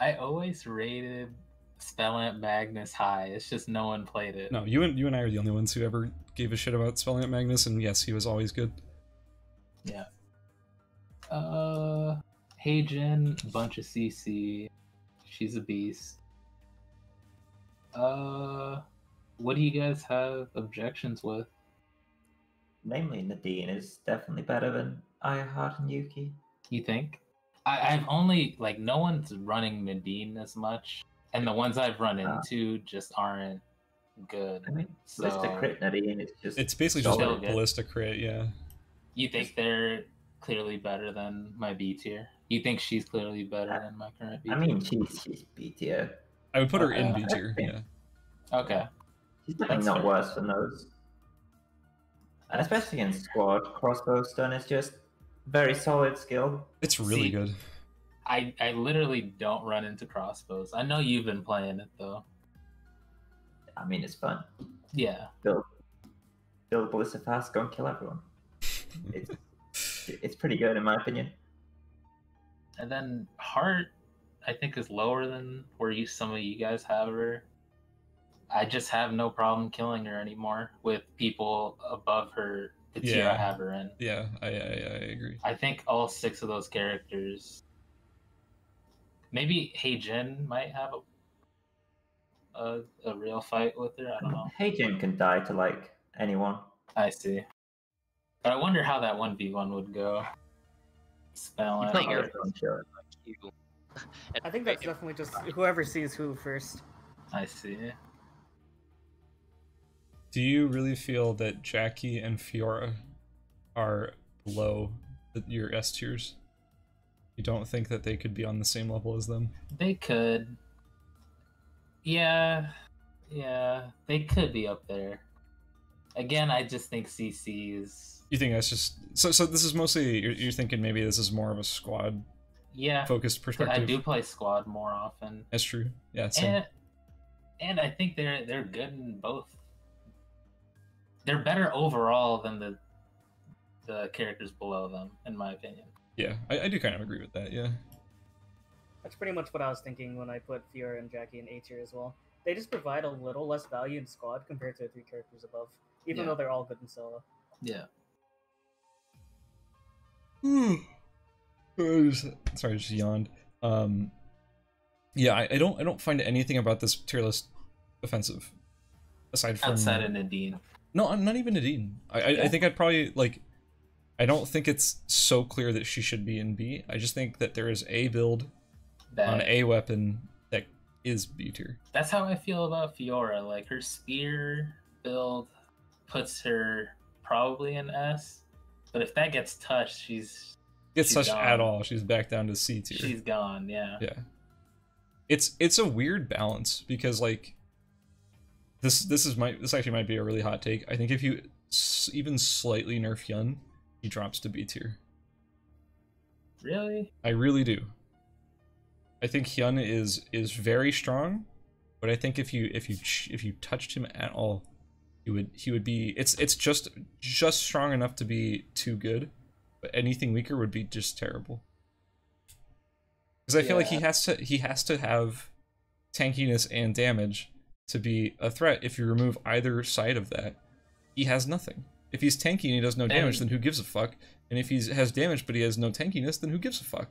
I always rated Spellamp Magnus high. It's just no one played it. No, you and you and I are the only ones who ever gave a shit about spelling out Magnus, and yes, he was always good. Yeah. Uh, Hyejin, bunch of CC. She's a beast. Uh, what do you guys have objections with? Namely, Nadine is definitely better than Ironheart and Yuki. You think? I, I've only like no one's running Nadine as much, and the ones I've run into just aren't good. I mean, So- Ballista Crit Nadine is just. It's basically just Still a good. ballista crit, yeah. You think they're clearly better than my B tier? You think she's clearly better than my current B tier? I mean, she's she's B tier. I would put her in Uh, B tier, yeah. okay. She's definitely That's not fair. worse than those. And especially in squad, crossbow stun is just very solid skill. It's really See- good. I I literally don't run into crossbows. I know you've been playing it though. I mean, it's fun. Yeah. Build, build ballista fast, go and kill everyone. It's *laughs* it's pretty good in my opinion. And then Hart, I think is lower than where you some of you guys have her. I just have no problem killing her anymore with people above her. The tier I have her in. Yeah, I, I, I agree. I think all six of those characters. Maybe Hyejin might have a, a a real fight with her. I don't know. Hey Hyejin can die to like anyone. I see. But I wonder how that one v one would go. Spell You playing her- sure. I think that's definitely just whoever sees who first. I see. Do you really feel that Jackie and Fiora are below the, your S tiers? You don't think that they could be on the same level as them? They could. Yeah, yeah, they could be up there. Again, I just think CC is. You think that's just so? So this is mostly you're, you're thinking maybe this is more of a squad Yeah, focused perspective. I do play squad more often, That's true. Yeah. Same. and and I think they're they're good in both. They're better overall than the the characters below them, in my opinion. Yeah, I, I do kind of agree with that. Yeah. That's pretty much what I was thinking when I put Fiora and Jackie in A tier as well. They just provide a little less value in squad compared to the three characters above, even Yeah. though they're all good in solo. Yeah. I sorry, I just yawned. Um, yeah, I, I don't I don't find anything about this tier list offensive, aside from Outside of Nadine. no, I'm not even Nadine. I I, I think I'd probably like. I don't think it's so clear that she should be in B. I just think that there is a build on a weapon that is B tier. that's how I feel about Fiora. Like her spear build puts her probably in S, but if that gets touched, she's It's She's such at all. She's back down to C tier. she's gone. Yeah. Yeah. It's it's a weird balance because like this this is my this actually might be a really hot take. I think if you s- even slightly nerf Hyun, he drops to B tier. Really? I really do. I think Hyun is is very strong, but I think if you if you if you touched him at all, he would he would be it's it's just just strong enough to be too good, but anything weaker would be just terrible. Because I feel like he has to he has to have tankiness and damage to be a threat. If you remove either side of that, he has nothing. If he's tanky and he does no damage, Then- then who gives a fuck? And if he has damage but he has no tankiness, then who gives a fuck?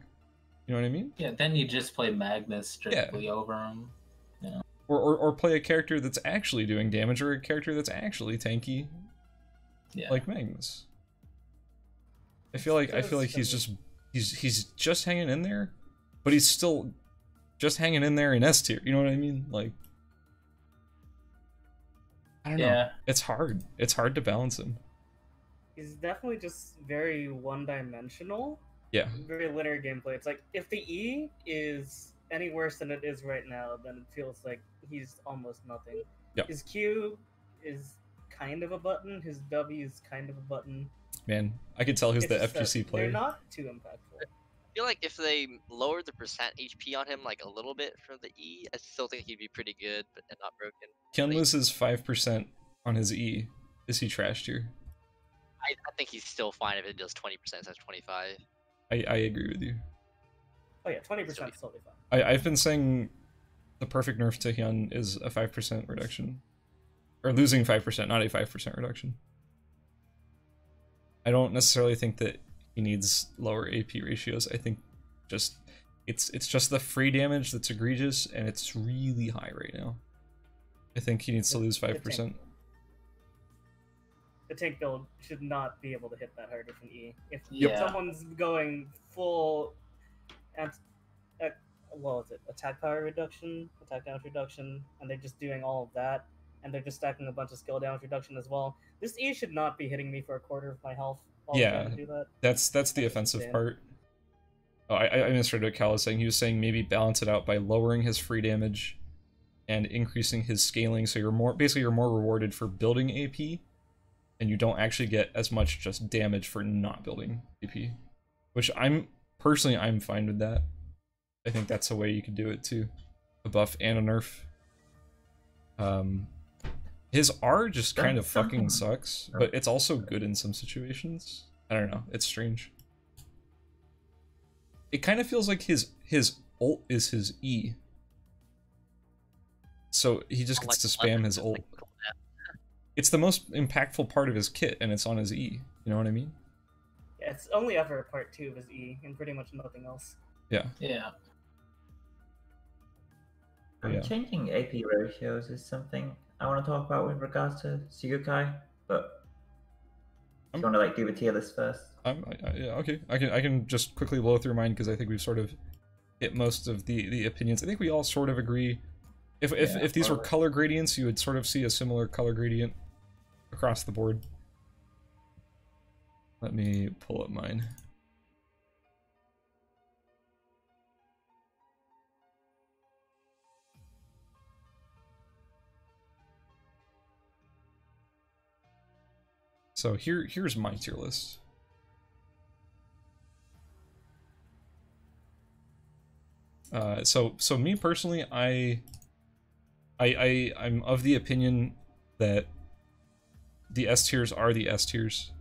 You know what I mean? Yeah. Then you just play Magnus strictly over him. Or, or or play a character that's actually doing damage, or a character that's actually tanky, Yeah. like Magnus. I feel like I feel like he's just he's he's just hanging in there, but he's still just hanging in there in S tier. You know what I mean? Like I don't know. yeah. It's hard. It's hard to balance him. He's definitely just very one-dimensional, Yeah. very linear gameplay. It's like if the E is any worse than it is right now, then it feels like he's almost nothing. Yep. His Q is kind of a button. His W is kind of a button. Man, I could tell who's It's the just that FGC player. They're not too impactful. I feel like if they lowered the percent HP on him like a little bit from the E, I still think he'd be pretty good, but and not broken. Kyun like- loses five percent on his E. Is he trashed here? I, I think he's still fine if it does 20% instead of 25. I, I agree with you. Oh yeah, twenty percent is totally fine. I, I've been saying the perfect nerf to Hyun is a 5% reduction. Or losing 5%, not a 5% reduction. I don't necessarily think that he needs lower AP ratios. I think just it's it's just the free damage that's egregious and it's really high right now. I think he needs to lose 5%. The tank build should not be able to hit that hard with an E. If someone's going full, and uh, what was it? Attack power reduction, attack damage reduction, and they're just doing all of that. and they're just stacking a bunch of skill damage reduction as well. This E should not be hitting me for a quarter of my health. while Yeah. to do that. That's that's the offensive part. Oh, I, I misread what Cal was saying. He was saying maybe balance it out by lowering his free damage and increasing his scaling, so you're more basically you're more rewarded for building AP, and you don't actually get as much just damage for not building AP. Which I'm personally I'm fine with that. I think that's a way you could do it too, a buff and a nerf. Um, his R just kind of fucking sucks, but it's also good in some situations. I don't know. It's strange. It kind of feels like his his ult is his E. So he just gets to spam his ult. It's the most impactful part of his kit, and it's on his E. You know what I mean? Yeah, it's only ever a part two of his E, and pretty much nothing else. Yeah. Yeah. Um, Yeah. Changing AP ratios is something I want to talk about with regards to Xiukai, but do Um, you want to like do the tier list first? I'm, I, I, yeah, okay. I can I can just quickly blow through mine because I think we've sort of hit most of the the opinions. I think we all sort of agree. If if, Yeah, if these were color gradients, you would sort of see a similar color gradient across the board. Let me pull up mine. So here here's my tier list. Uh, so so me personally, I, I I I'm of the opinion that the S tiers are the S tiers.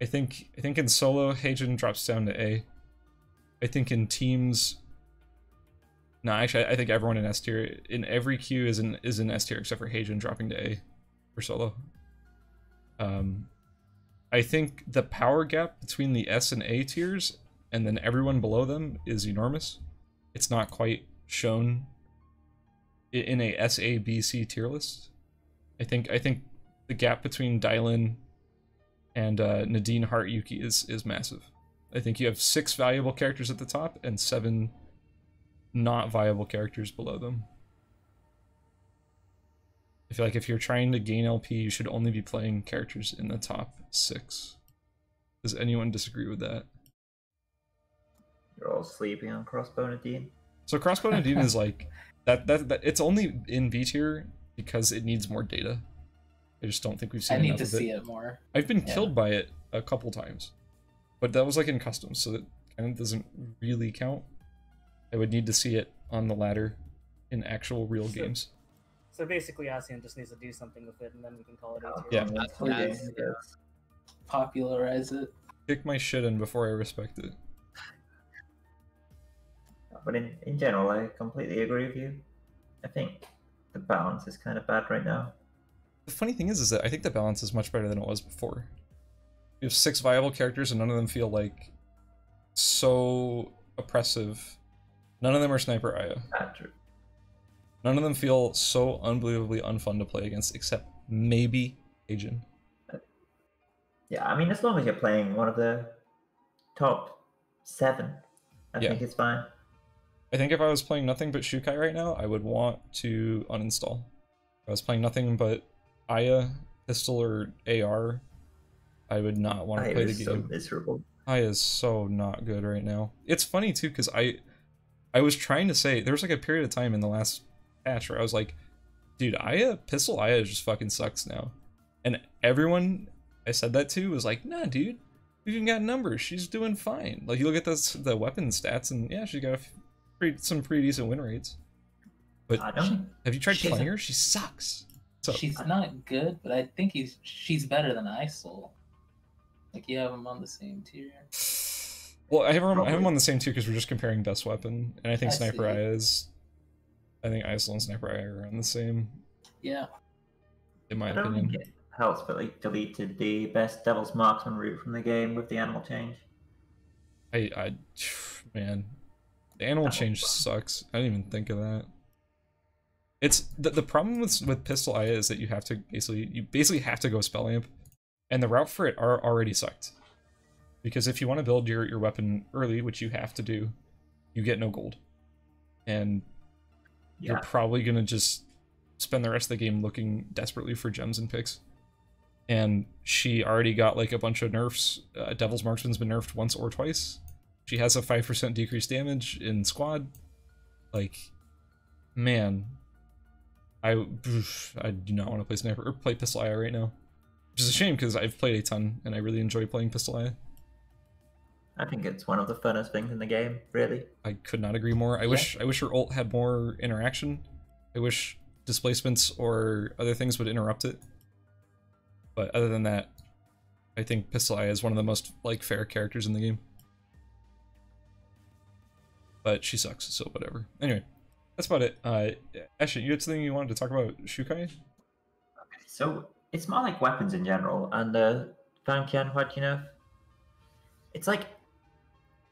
I think I think in solo, Hyejin drops down to A. I think in teams. No, actually, I think everyone in S tier in every queue is in is in S tier except for Hyejin dropping to A for solo. Um, I think the power gap between the S and A tiers and then everyone below them is enormous. It's not quite shown in a S, A, B, C tier list. I think I think the gap between Dailin and uh, Nadine Hart Yuki is is massive. I think you have six valuable characters at the top and seven not viable characters below them. I feel like if you're trying to gain LP, you should only be playing characters in the top six. Does anyone disagree with that? You're all sleeping on Crossbow Nadine. So Crossbow Nadine is *laughs* like that, that that it's only in B tier because it needs more data. I just don't think we've seen I need to of see it. it more. I've been Yeah. killed by it a couple times, but that was like in customs, so that kind of doesn't really count. I would need to see it on the ladder in actual real So- games. So basically, ASEAN just needs to do something with it, and then we can call it A Yeah. That's That's- pretty good. Popularize it. Kick my shit in before I respect it. But in, in general, I completely agree with you. I think the balance is kind of bad right now. The funny thing is, is that I think the balance is much better than it was before. You have six viable characters, and none of them feel like so oppressive. None of them are Sniper tr- None of them feel so unbelievably unfun to play against, except maybe Agent. Yeah, I mean, as long as you're playing one of the top seven, I Yeah. think it's fine. I think if I was playing nothing but Xiukai right now, I would want to uninstall. If I was playing nothing but Aya, pistol, or AR, I would not want to play the was so game. miserable. Aya is so not good right now. It's funny too because I, I was trying to say there was like a period of time in the last patch where I was like, dude, Aya pistol Aya just fucking sucks now, and everyone I said that to was like, nah, dude, we've even got numbers. She's doing fine. Like you look at this the weapon stats and yeah, she got a pretty, some pretty decent win rates. But I don't. have you tried playing her? She sucks. So she's not good, but I think he's she's better than ISOL. Like you have them on the same tier. Well, I have them, I have them Probably. on the same tier because we're just comparing best weapon, and I think I Sniper see. Aya is. I think Isol and Sniper Aya are on the same, Yeah. in my I don't opinion. think it helps, but like deleted the best Devil's Marksman route from the game with the animal change. I, I, man, the animal change wow. sucks. I didn't even think of that. It's the the problem with with Pistol Aya is that you have to basically you basically have to go spell amp, and the route for it are already sucked. Because if you want to build your your weapon early, which you have to do, you get no gold, and you're probably gonna just spend the rest of the game looking desperately for gems and picks. And she already got like a bunch of nerfs. Uh, Devil's Marksman's been nerfed once or twice. She has a 5% decreased damage in squad. Like, man. I, *sighs* I do not want to play Sniper or play Pistol Aya right now. Which is a shame because I've played a ton and I really enjoy playing Pistol Aya. I think it's one of the funnest things in the game, really. I could not agree more. I wish I wish her ult had more interaction. I wish displacements or other things would interrupt it. But other than that, I think Pistol Aya is one of the most like fair characters in the game. But she sucks, so whatever. Anyway, that's about it. Uh, Ashley, you had something you wanted to talk about Xiukai? So it's more like weapons in general, and uh, Fang Qian Huajinov. It's like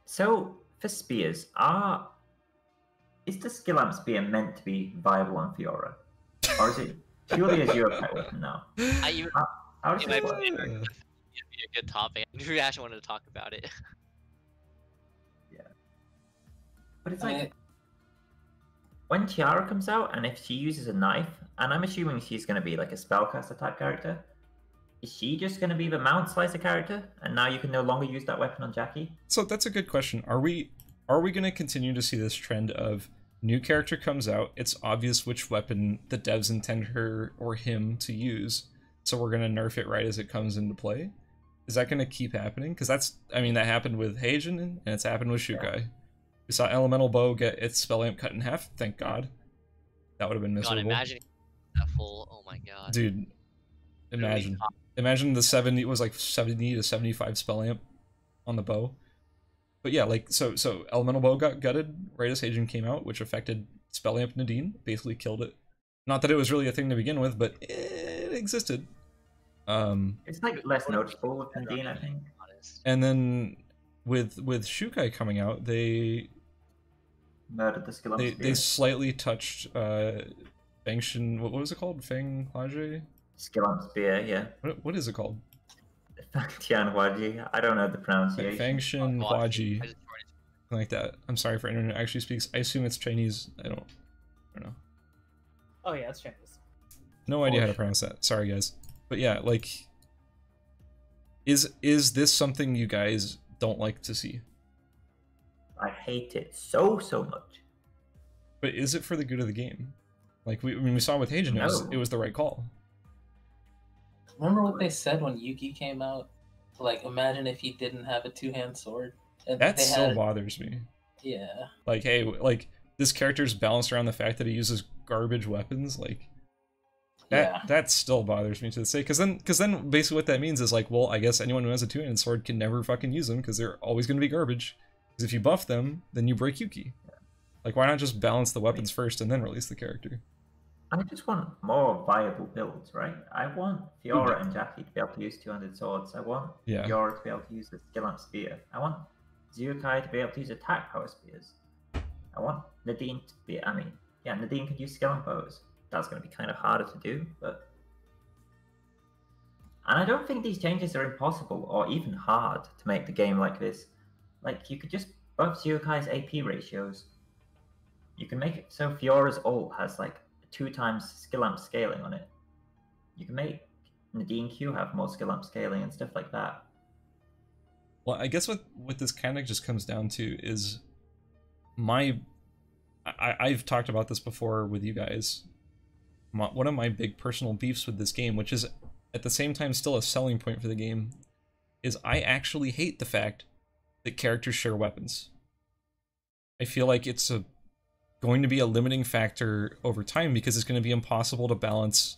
so for spears, are is the skill amp spear meant to be viable on Fiora, or is it purely a zero pet weapon now? *laughs* I even How does it this might work? be, *laughs* it'd be a good topic. I knew Ash wanted to talk about it. Yeah, but it's like mean, when Chiara comes out, and if she uses a knife, and I'm assuming she's going to be like a spellcaster type character, is she just going to be the mount slicer character, and now you can no longer use that weapon on Jackie? So that's a good question. Are we are we going to continue to see this trend of new character comes out, it's obvious which weapon the devs intend her or him to use, so we're going to nerf it right as it comes into play? Is that going to keep happening? Because that's, I mean, that happened with Hyejin and it's happened with Xiukai. We saw Elemental Bow get its spell amp cut in half. Thank God. That would have been miserable. God, miserable. imagine that full. Oh my god. Dude, imagine. Imagine the 70 was like 70 to 75 spell amp on the bow. But yeah, like so so elemental bow got gutted right as Hyejin came out, which affected spell amp Nadine, basically killed it. Not that it was really a thing to begin with, but it existed. Um It's like less noticeable with Nadine, I think. And then with with Shukai coming out, they Murdered the skill amp they, they slightly touched uh Fangshin what, what was it called? Fang Lage? Skill amp spear, yeah. What what is it called? Tian Huaji. I don't know the pronunciation. Fangshin Oh, Huaji. I just tried like that. I'm sorry for anyone who actually speaks. I assume it's Chinese. I don't. I don't know. Oh yeah, it's Chinese. No idea how to pronounce that. Sorry, guys. But yeah, like, is is this something you guys don't like to see? I hate it so so much. But is it for the good of the game? Like we, I mean, we saw with Hyejin, it, was, it was the right call. remember what they said when Yuki came out? Like, imagine if he didn't have a two-hand sword. And That they still had, bothers me. yeah. Like, hey, like this character's balanced around the fact that he uses garbage weapons. Like that yeah. that still bothers me to this day. Because then, because then, basically, what that means is like, well, I guess anyone who has a two-handed sword can never fucking use them because they're always going to be garbage. Because if you buff them, then you break Yuki. Like, why not just balance the weapons first and then release the character? I just want more viable builds, right? I want Fiora and Jackie to be able to use two-handed swords. I want Yeah. Fiora to be able to use the skill amp spear. I want Xiukai to be able to use attack power spears. I want Nadine to be. I mean, yeah, Nadine could use skill amp bows. That's going to be kind of harder to do, but. And I don't think these changes are impossible or even hard to make the game like this. Like, you could just buff Xiukai's AP ratios. You can make it so Fiora's ult has like two times skill amp scaling on it. You can make Nadine Q have more skill amp scaling and stuff like that. Well, I guess what what this kind of just comes down to is my. I, I've talked about this before with you guys. My, one of my big personal beefs with this game, which is at the same time still a selling point for the game, is I actually hate the fact that characters share weapons. I feel like it's a going to be a limiting factor over time because it's going to be impossible to balance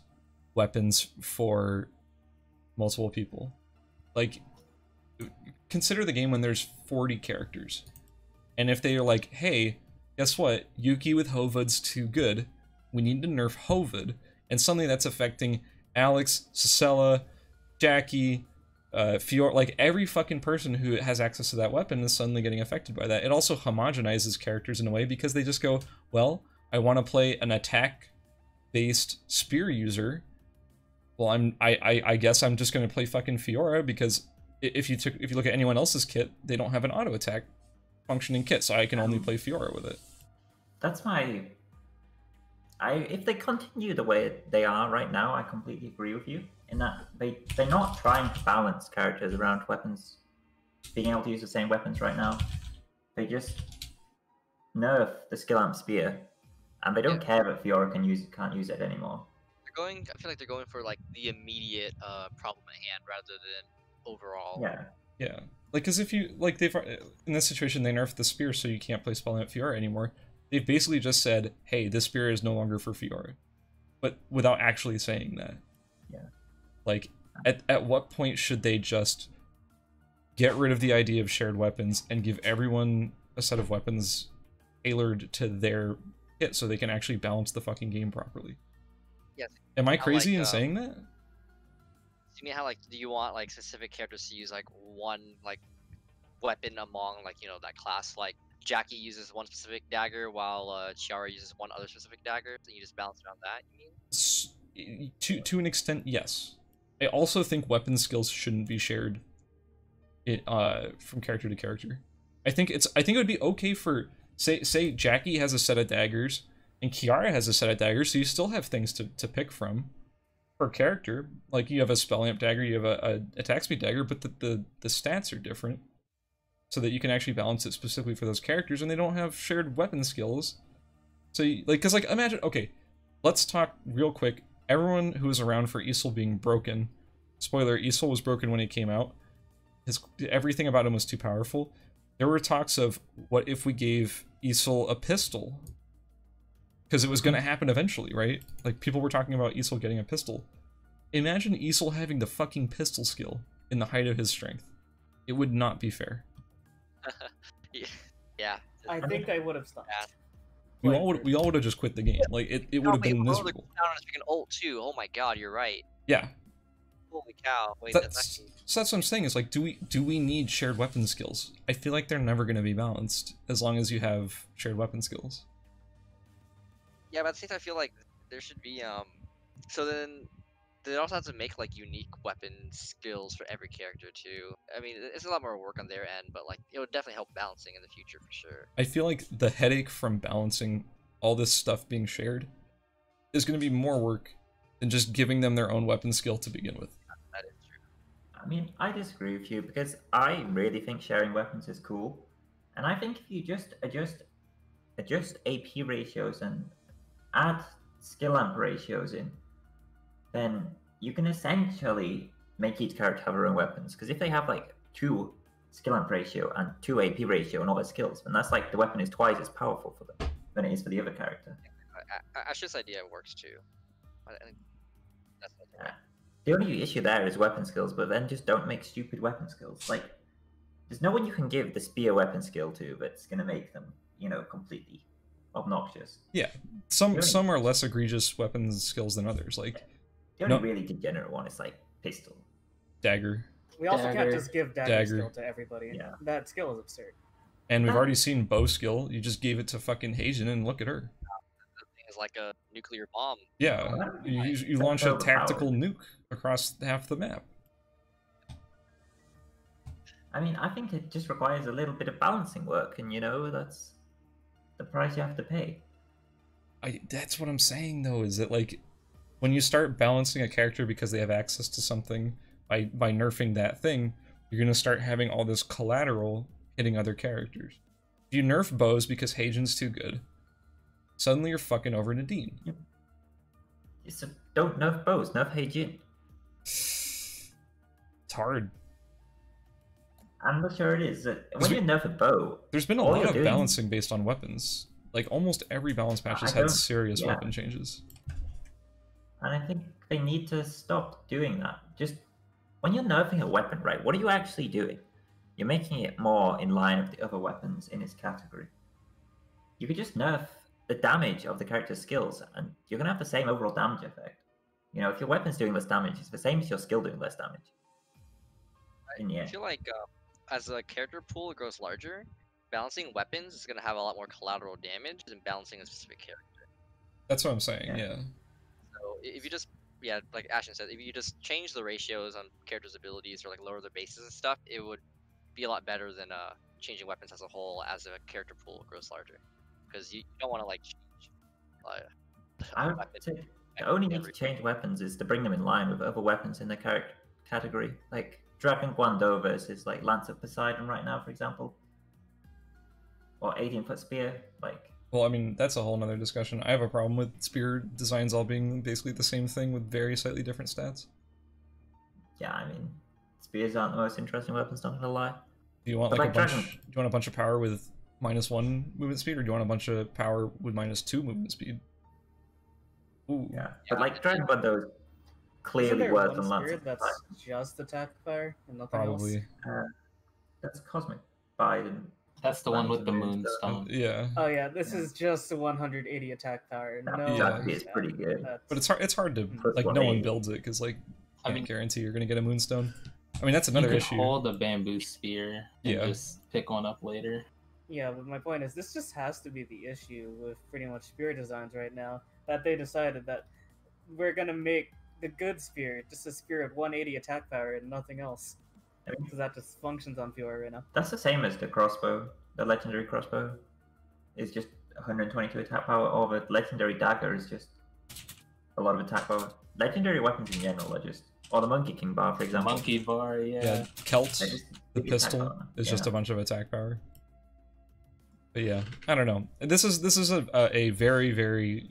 weapons for multiple people. Like consider the game when there's 40 characters. And if they are like, hey, guess what? Yuki with Hovid's too good. We need to nerf Hovid. And suddenly that's affecting Alex, Sissela, Jackie, uh, Fior, like every fucking person who has access to that weapon is suddenly getting affected by that. It also homogenizes characters in a way because they just go, well, I want to play an attack based spear user. Well, I'm I, I, I guess I'm just gonna play fucking Fiora because if you took if you look at anyone else's kit, they don't have an auto attack functioning kit, so I can only play Fiora with it. That's my I if they continue the way they are right now, I completely agree with you in that they they're not trying to balance characters around weapons, being able to use the same weapons right now. They just nerf the skill amp spear, and they don't care that Fiora can use can't use it anymore. They're going. I feel like they're going for like the immediate uh, problem at hand rather than overall. Yeah, Yeah, like because if you like they've in this situation they nerfed the spear so you can't play Spelllamp Fiora anymore. They've basically just said, "Hey, this spear is no longer for Fiora," but without actually saying that. Like, at at what point should they just get rid of the idea of shared weapons and give everyone a set of weapons tailored to their kit so they can actually balance the fucking game properly? Yes. Am I crazy like, in um, saying that? You mean how like do you want like specific characters to use like one like weapon among like you know that class? Like Jackie uses one specific dagger while uh, Chiara uses one other specific dagger, and you just balance around that. You mean? S- to to an extent yes i also think weapon skills shouldn't be shared it uh from character to character. I think it's i think it would be okay for say say jackie has a set of daggers and Chiara has a set of daggers so you still have things to, to pick from per character. Like you have a spell amp dagger you have a, a attack speed dagger but the, the the stats are different so that you can actually balance it specifically for those characters and they don't have shared weapon skills. So you, like because like imagine okay let's talk real quick everyone who was around for Isol being broken. Spoiler: Isol was broken when he came out. His everything about him was too powerful. There were talks of what if we gave Isol a pistol, because it was going to happen eventually, right? Like people were talking about Isol getting a pistol. Imagine Isol having the fucking pistol skill in the height of his strength. It would not be fair. yeah. *laughs* yeah. I think I would have stopped. We all would we all would have just quit the game. Like it, it would have been miserable. down on freaking ult too. Oh my god, you're right. Yeah, Holy cow! Wait, that's, that's so that's what I'm saying. Is like, do we do we need shared weapon skills? I feel like they're never going to be balanced as long as you have shared weapon skills. yeah, but at the same time, I feel like there should be um. So then they also have to make like unique weapon skills for every character too. I mean, it's a lot more work on their end, but like it would definitely help balancing in the future for sure. I feel like the headache from balancing all this stuff being shared is going to be more work than just giving them their own weapon skill to begin with. That is true. I mean, I disagree with you because I really think sharing weapons is cool, and I think if you just adjust adjust AP ratios and add skill amp ratios in, then you can essentially make each character have their own weapons. Because if they have like two skill amp ratio and two AP ratio and all their skills, then that's like the weapon is twice as powerful for them than it is for the other character. I, I, Ash's idea works too. I, I think that's that's Yeah. The only issue there is weapon skills, but then just don't make stupid weapon skills. Like, there's no one you can give the spear weapon skill to that's gonna make them, you know, completely obnoxious. Yeah, some Really? some are less egregious weapons skills than others, like The only No. really degenerate one is like pistol. dagger. We also can't just give dagger, Dagger. skill to everybody. Yeah. That skill is absurd. And we've already seen bow skill. You just gave it to fucking Hyejin, and look at her. the thing is like a nuclear bomb. Yeah, you, you, you launch a overpowered. tactical nuke across half the map. I mean, I think it just requires a little bit of balancing work, and you know, that's the price you have to pay. I that's what I'm saying though, is that like when you start balancing a character because they have access to something by by nerfing that thing, you're gonna start having all this collateral hitting other characters. If you nerf bows because Hyejin's too good, suddenly you're fucking over Nadine. Just don't nerf bows, nerf Hyejin. It's hard. I'm not sure it is. When you nerf a bow, There's been a lot of doing- balancing based on weapons. Like almost every balance patch has had serious yeah. weapon changes. And I think they need to stop doing that. Just when you're nerfing a weapon, right, what are you actually doing? You're making it more in line with the other weapons in its category. You could just nerf the damage of the character's skills, and you're gonna have the same overall damage effect. You know, if your weapon's doing less damage, it's the same as your skill doing less damage. In I feel like uh, as the character pool grows larger, balancing weapons is gonna have a lot more collateral damage than balancing a specific character. That's what I'm saying. Yeah. Yeah. So if you just yeah, like Ashton said, if you just change the ratios on characters' abilities or like lower their bases and stuff, it would be a lot better than uh changing weapons as a whole as a character pool grows larger. Because you don't want to like change. Uh, I would say the only need to change weapons is to bring them in line with other weapons in the character category, like Dragon Guandao versus like Lance of Poseidon right now, for example, or 18 foot spear. Like, Well, I mean, that's a whole nother discussion. I have a problem with spear designs all being basically the same thing with very slightly different stats. yeah, I mean, spears aren't the most interesting weapons, not gonna lie. Do you want like, like a bunch? Dragon- Do you want a bunch of power with minus one movement speed, or do you want a bunch of power with minus two movement speed? Ooh, Yeah, Yeah, but like it's- Dragon Guandao is Isn't clearly there worse one than Lance of that's Poseidon. just attack fire and nothing probably. else? That's Cosmic Bident. That's the one with the Moonstone. moonstone. Yeah, Oh yeah, this Yeah. is just a 180 attack power. That, No, Yeah. that is pretty good. that's- but it's hard. It's hard to Plus like. No one builds it because like I can't mean, guarantee you're gonna get a moonstone. I mean, that's you another could issue. hold a bamboo spear and Yeah. just pick one up later. Yeah, but my point is, this just has to be the issue with pretty much spear designs right now. That they decided that we're gonna make the good spear just a spear of 180 attack power and nothing else, I mean, because that just functions on Fiora right now. That's the same as the crossbow. The legendary crossbow is just 122 attack power, or the legendary dagger is just a lot of attack power. Legendary weapons in general are just, or the Monkey King bar, for example. Monkey bar, yeah. yeah, Kelt, they just the give you attack pistol power. is Yeah. just a bunch of attack power. But yeah, I don't know. This is this is a a, a very very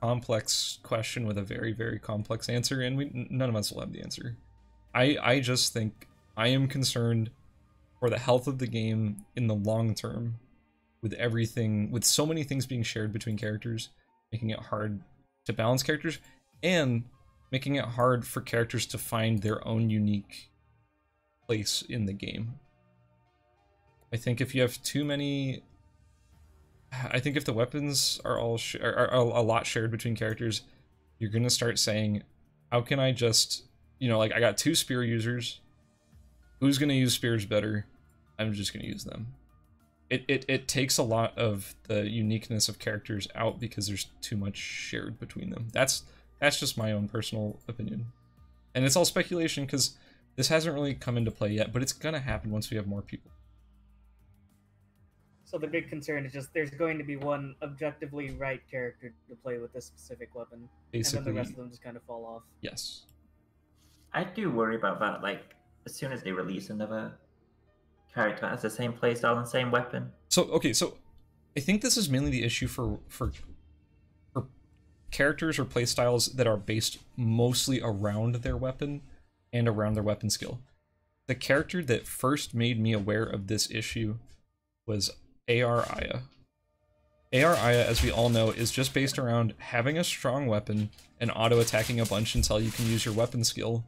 complex question with a very very complex answer, and we none of us will have the answer. I I just think I am concerned for the health of the game in the long term, with everything with so many things being shared between characters, making it hard to balance characters, and making it hard for characters to find their own unique place in the game. I think if you have too many I think if the weapons are all are, are a lot shared between characters, you're gonna start saying, "How can I just, you know, like I got two spear users. Who's gonna use spears better? I'm just gonna use them." It it it takes a lot of the uniqueness of characters out because there's too much shared between them. That's that's just my own personal opinion, and it's all speculation because this hasn't really come into play yet, but it's gonna happen once we have more people. So the big concern is just there's going to be one objectively right character to play with this specific weapon, and then Basically, the rest of them just kind of fall off. yes. I do worry about that. Like, as soon as they release another character has the same playstyle and same weapon, So okay, so I think this is mainly the issue for for for characters or playstyles that are based mostly around their weapon and around their weapon skill. The character that first made me aware of this issue was AR Aya. AR Aya, as we all know, is just based around having a strong weapon and auto attacking a bunch until you can use your weapon skill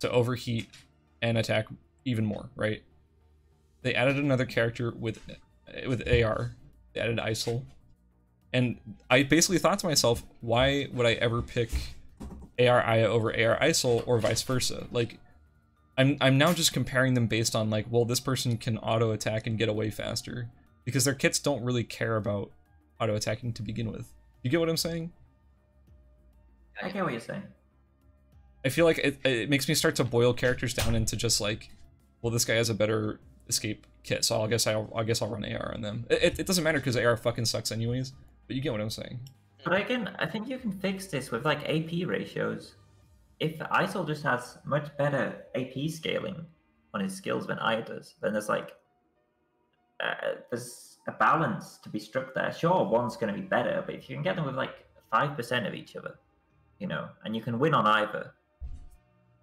to overheat and attack even more, right? They added another character with with AR. They added Isol. And I basically thought to myself, why would I ever pick AR Aya over AR Isol or vice versa? Like I'm I'm now just comparing them based on like, well, this person can auto attack and get away faster. Because their kits don't really care about auto attacking to begin with. You get what I'm saying? I get what you're saying. I feel like it, it makes me start to boil characters down into just like, well, this guy has a better escape kit, so I guess I'll I guess I'll run AR on them. It, it doesn't matter because AR fucking sucks anyways. But you get what I'm saying. But again, I think you can fix this with like AP ratios. If Isol just has much better AP scaling on his skills than Aya does, then there's like uh, there's a balance to be struck there. Sure, one's going to be better, but if you can get them with like five percent of each other, you know, and you can win on either,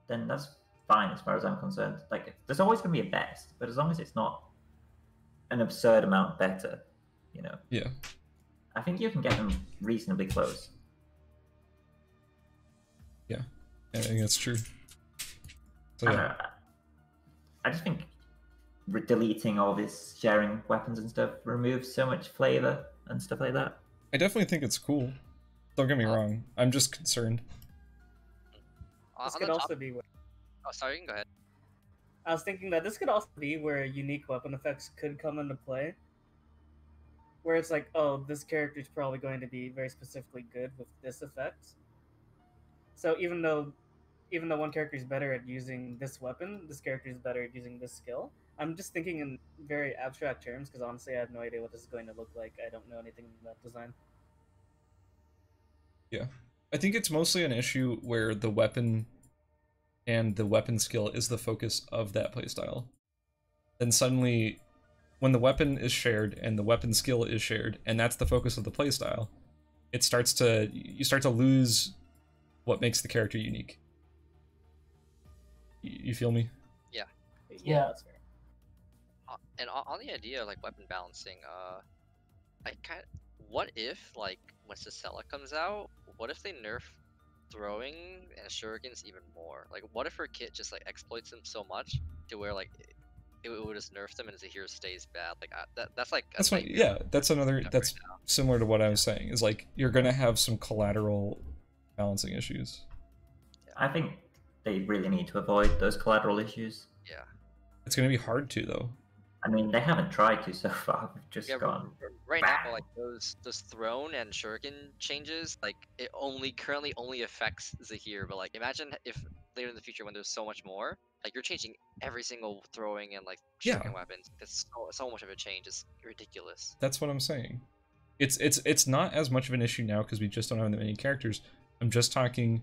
then that's fine as far as I'm concerned. Like, there's always going to be a best, but as long as it's not an absurd amount better, you know, Yeah. I think you can get them reasonably close. Yeah, I think that's true. So I, yeah. know, I just think deleting all this sharing weapons and stuff removes so much flavor and stuff like that. I definitely think it's cool. Don't get me uh, wrong. I'm just concerned. Uh, on, This could also top, be. Where, oh, sorry, you can go ahead. I was thinking that this could also be where unique weapon effects could come into play. Where it's like, oh, this character is probably going to be very specifically good with this effect. So even though, even though one character is better at using this weapon, this character is better at using this skill. I'm just thinking in very abstract terms because honestly, I have no idea what this is going to look like. I don't know anything about design. I think it's mostly an issue where the weapon and the weapon skill is the focus of that playstyle. Then suddenly, when the weapon is shared and the weapon skill is shared, and that's the focus of the playstyle, it starts to you start to lose what makes the character unique. You feel me? Yeah, Yeah. that's fair. Uh, and on, on the idea of like weapon balancing, uh, I kind what if like when Sissela comes out, what if they nerf throwing and shurikens even more? Like, what if her kit just like exploits them so much to where like it, it would just nerf them and Zahir stays bad? Like I, that, that's like That's what. Yeah, that's another. That's now. similar to what I was saying. Is like you're gonna have some collateral balancing issues. I think they really need to avoid those collateral issues. yeah. It's gonna be hard to though. I mean, they haven't tried to so far. *laughs* They've just Yeah, gone. r- right now, like those those throne and shuriken changes, like it only currently only affects Zahir. But like, imagine if later in the future when there's so much more, like you're changing every single throwing and like Yeah. shuriken weapons. It's so, so much of a change. It's ridiculous. That's what I'm saying. It's it's it's not as much of an issue now because we just don't have that many characters. I'm just talking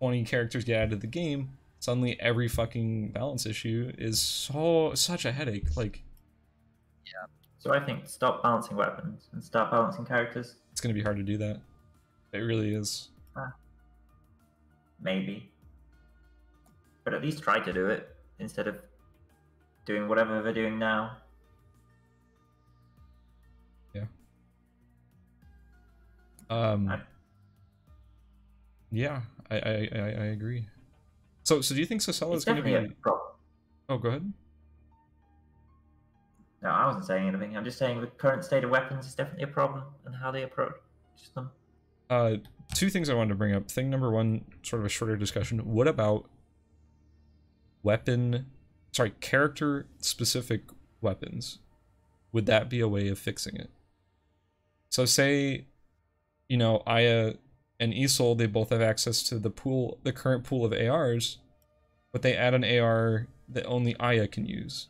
20 characters get added to the game. Suddenly every fucking balance issue is so such a headache. Like So I think stop balancing weapons and start balancing characters. it's gonna be hard to do that. It really is. Maybe. But at least try to do it instead of doing whatever they're doing now. Yeah. Um I- Yeah, I I, I, I agree. So so do you think Sissela is gonna be a problem. Oh go ahead. No, I wasn't saying anything. I'm just saying the current state of weapons is definitely a problem and how they approach them. Uh, two things I wanted to bring up. Thing number one, sort of a shorter discussion. What about weapon, sorry, character specific weapons? Would that be a way of fixing it? So, say, you know, Aya and Isol, they both have access to the pool, the current pool of ARs, but they add an AR that only Aya can use.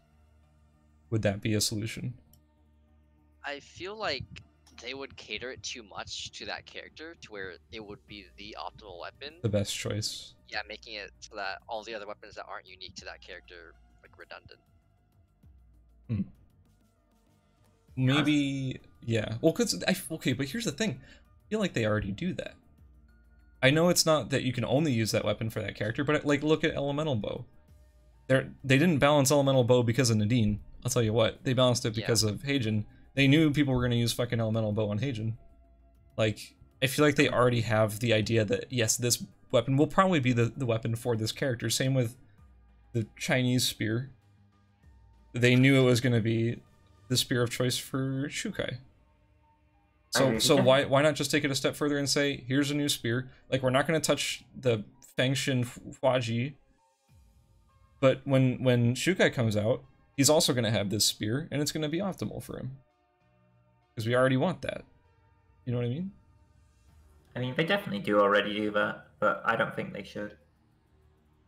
Would that be a solution? I feel like they would cater it too much to that character to where it would be the optimal weapon. The best choice. Yeah, making it so that all the other weapons that aren't unique to that character like redundant. Hmm. Maybe, yeah. Well, cause I okay, but here's the thing. I feel like they already do that. I know it's not that you can only use that weapon for that character, but like look at elemental bow. They they didn't balance elemental bow because of Nadine. I'll tell you what, they balanced it Yeah. because of Hyejin. They knew people were gonna use fucking elemental bow on Hyejin. Like, I feel like they already have the idea that yes, this weapon will probably be the, the weapon for this character. Same with the Chinese spear. They knew it was gonna be the spear of choice for Xiukai. So so Yeah. why why not just take it a step further and say here's a new spear? Like we're not going to touch the Fangshin Huaji, but when when Xiukai comes out, he's also going to have this spear and it's going to be optimal for him. Because we already want that. You know what I mean? I mean, they definitely do already do that, but I don't think they should.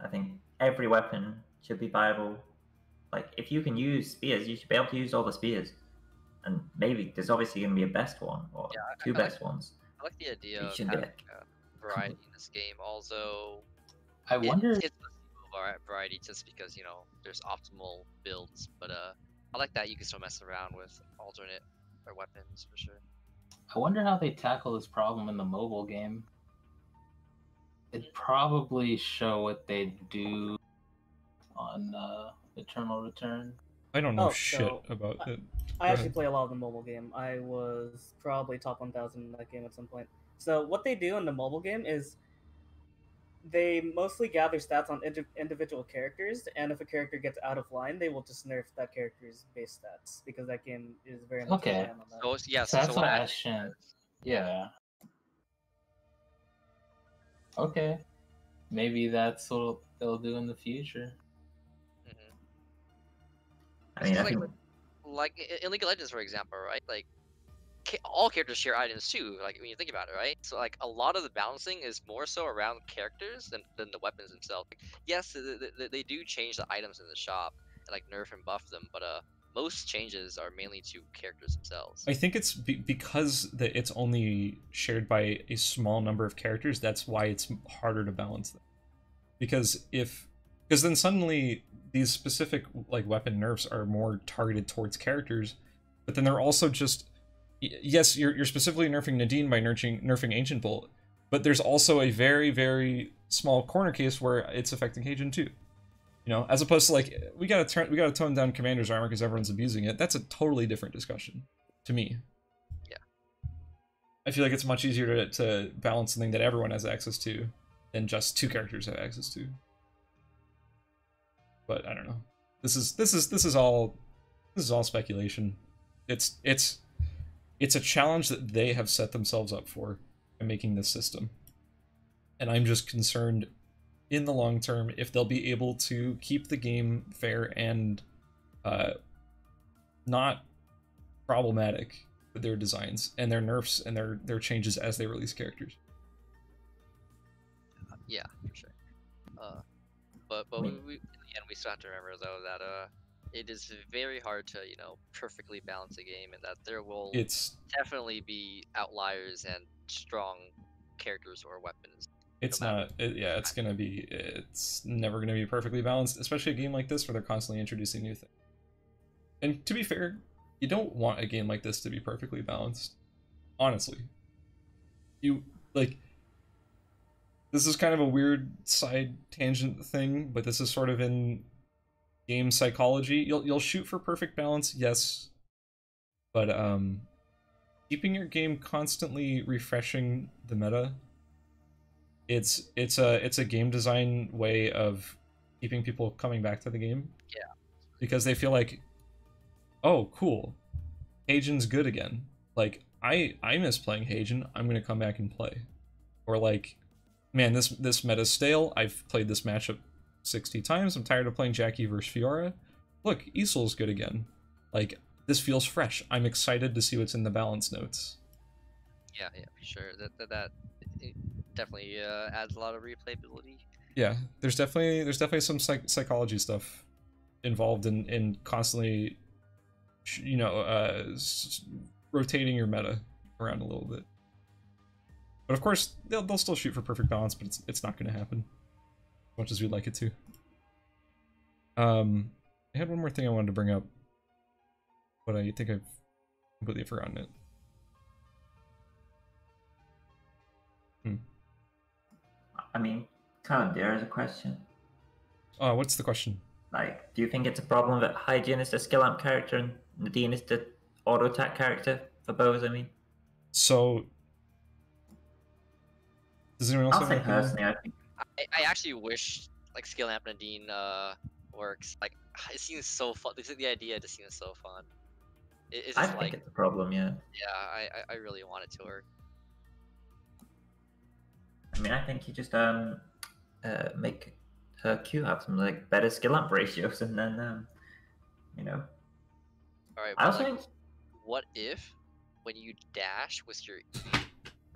I think every weapon should be viable. Like, if you can use spears, you should be able to use all the spears. And maybe there's obviously going to be a best one or Yeah, two I like- best ones. I like the idea You of should having get- uh, variety in this game. Although I it- wonder. it's a vari- variety just because you know there's optimal builds, but uh, I like that you can still mess around with alternate or weapons for sure. I wonder how they tackle this problem in the mobile game. It'd probably show what they do on uh, Eternal Return. I don't know Oh, shit so- about it. I actually ahead. play a lot of the mobile game. I was probably top 1000 in that game at some point. So what they do in the mobile game is they mostly gather stats on indi- individual characters, and if a character gets out of line, they will just nerf that character's base stats because that game is very much Okay. on that. So it's- yeah, So so, that's so what what Ash Yeah. Okay. Maybe that's what they'll do in the future. Mhm. I mean, I Like- think like in League of Legends, for example, right? Like ca- all characters share items too. Like when you think about it, right? So like a lot of the balancing is more so around characters than, than the weapons themselves. Like, yes, they, they, they do change the items in the shop and like nerf and buff them, but uh, most changes are mainly to characters themselves. I think it's be- because that it's only shared by a small number of characters. That's why it's harder to balance them. Because if, because then suddenly these specific like weapon nerfs are more targeted towards characters, but then they're also just, yes, you're you're specifically nerfing Nadine by nerfing nerfing Ancient Bolt, but there's also a very very small corner case where it's affecting Hyejin too. You know, as opposed to like we gotta turn we gotta tone down Commander's armor because everyone's abusing it. That's a totally different discussion to me. Yeah. I feel like it's much easier to, to balance something that everyone has access to than just two characters have access to. But I don't know. This is this is this is all this is all speculation. It's it's it's a challenge that they have set themselves up for by making this system. And I'm just concerned in the long term if they'll be able to keep the game fair and uh, not problematic with their designs and their nerfs and their their changes as they release characters. Yeah, for sure. Uh, but but we, we in the end we still have to remember though that uh it is very hard to you know perfectly balance a game and that there will It's definitely be outliers and strong characters or weapons. it's No not it, yeah it's gonna be it's never gonna be perfectly balanced especially a game like this where they're constantly introducing new things and to be fair you don't want a game like this to be perfectly balanced honestly you like this is kind of a weird side tangent thing but this is sort of in game psychology you'll you'll shoot for perfect balance yes but um keeping your game constantly refreshing the meta it's it's a it's a game design way of keeping people coming back to the game. Yeah. Because they feel like, oh, cool, Hyejin's good again. Like I I miss playing Hyejin. I'm gonna come back and play. Or like, man, this this meta's stale. I've played this matchup 60 times. I'm tired of playing Jackie versus Fiora. Look, Isol's good again. Like this feels fresh. I'm excited to see what's in the balance notes. Yeah, yeah, for sure. That that, that definitely uh, adds a lot of replayability. yeah there's definitely there's definitely some psych- psychology stuff involved in in constantly you know uh rotating your meta around a little bit but of course they'll, they'll still shoot for perfect balance but it's it's not going to happen much as we'd like it to um i had one more thing i wanted to bring up but i think i've completely forgotten it Hmm. I mean, kind of there is a question. uh what's the question Like, do you think it's a problem that Hyejin is the skill amp character and Nadine is the auto attack character for bows? I mean, so does anyone else I'll have say personally, I think I, I actually wish like skill amp Nadine uh works. Like *sighs* it seems so fun. This is the idea. Just seems so fun. It, it's I think like it's a problem. Yeah, yeah, I, I I really want it to work. I mean, I think you just um uh make her Q have some like better skill amp ratios, and then um you know, All right. I also like, think what if when you dash with your E,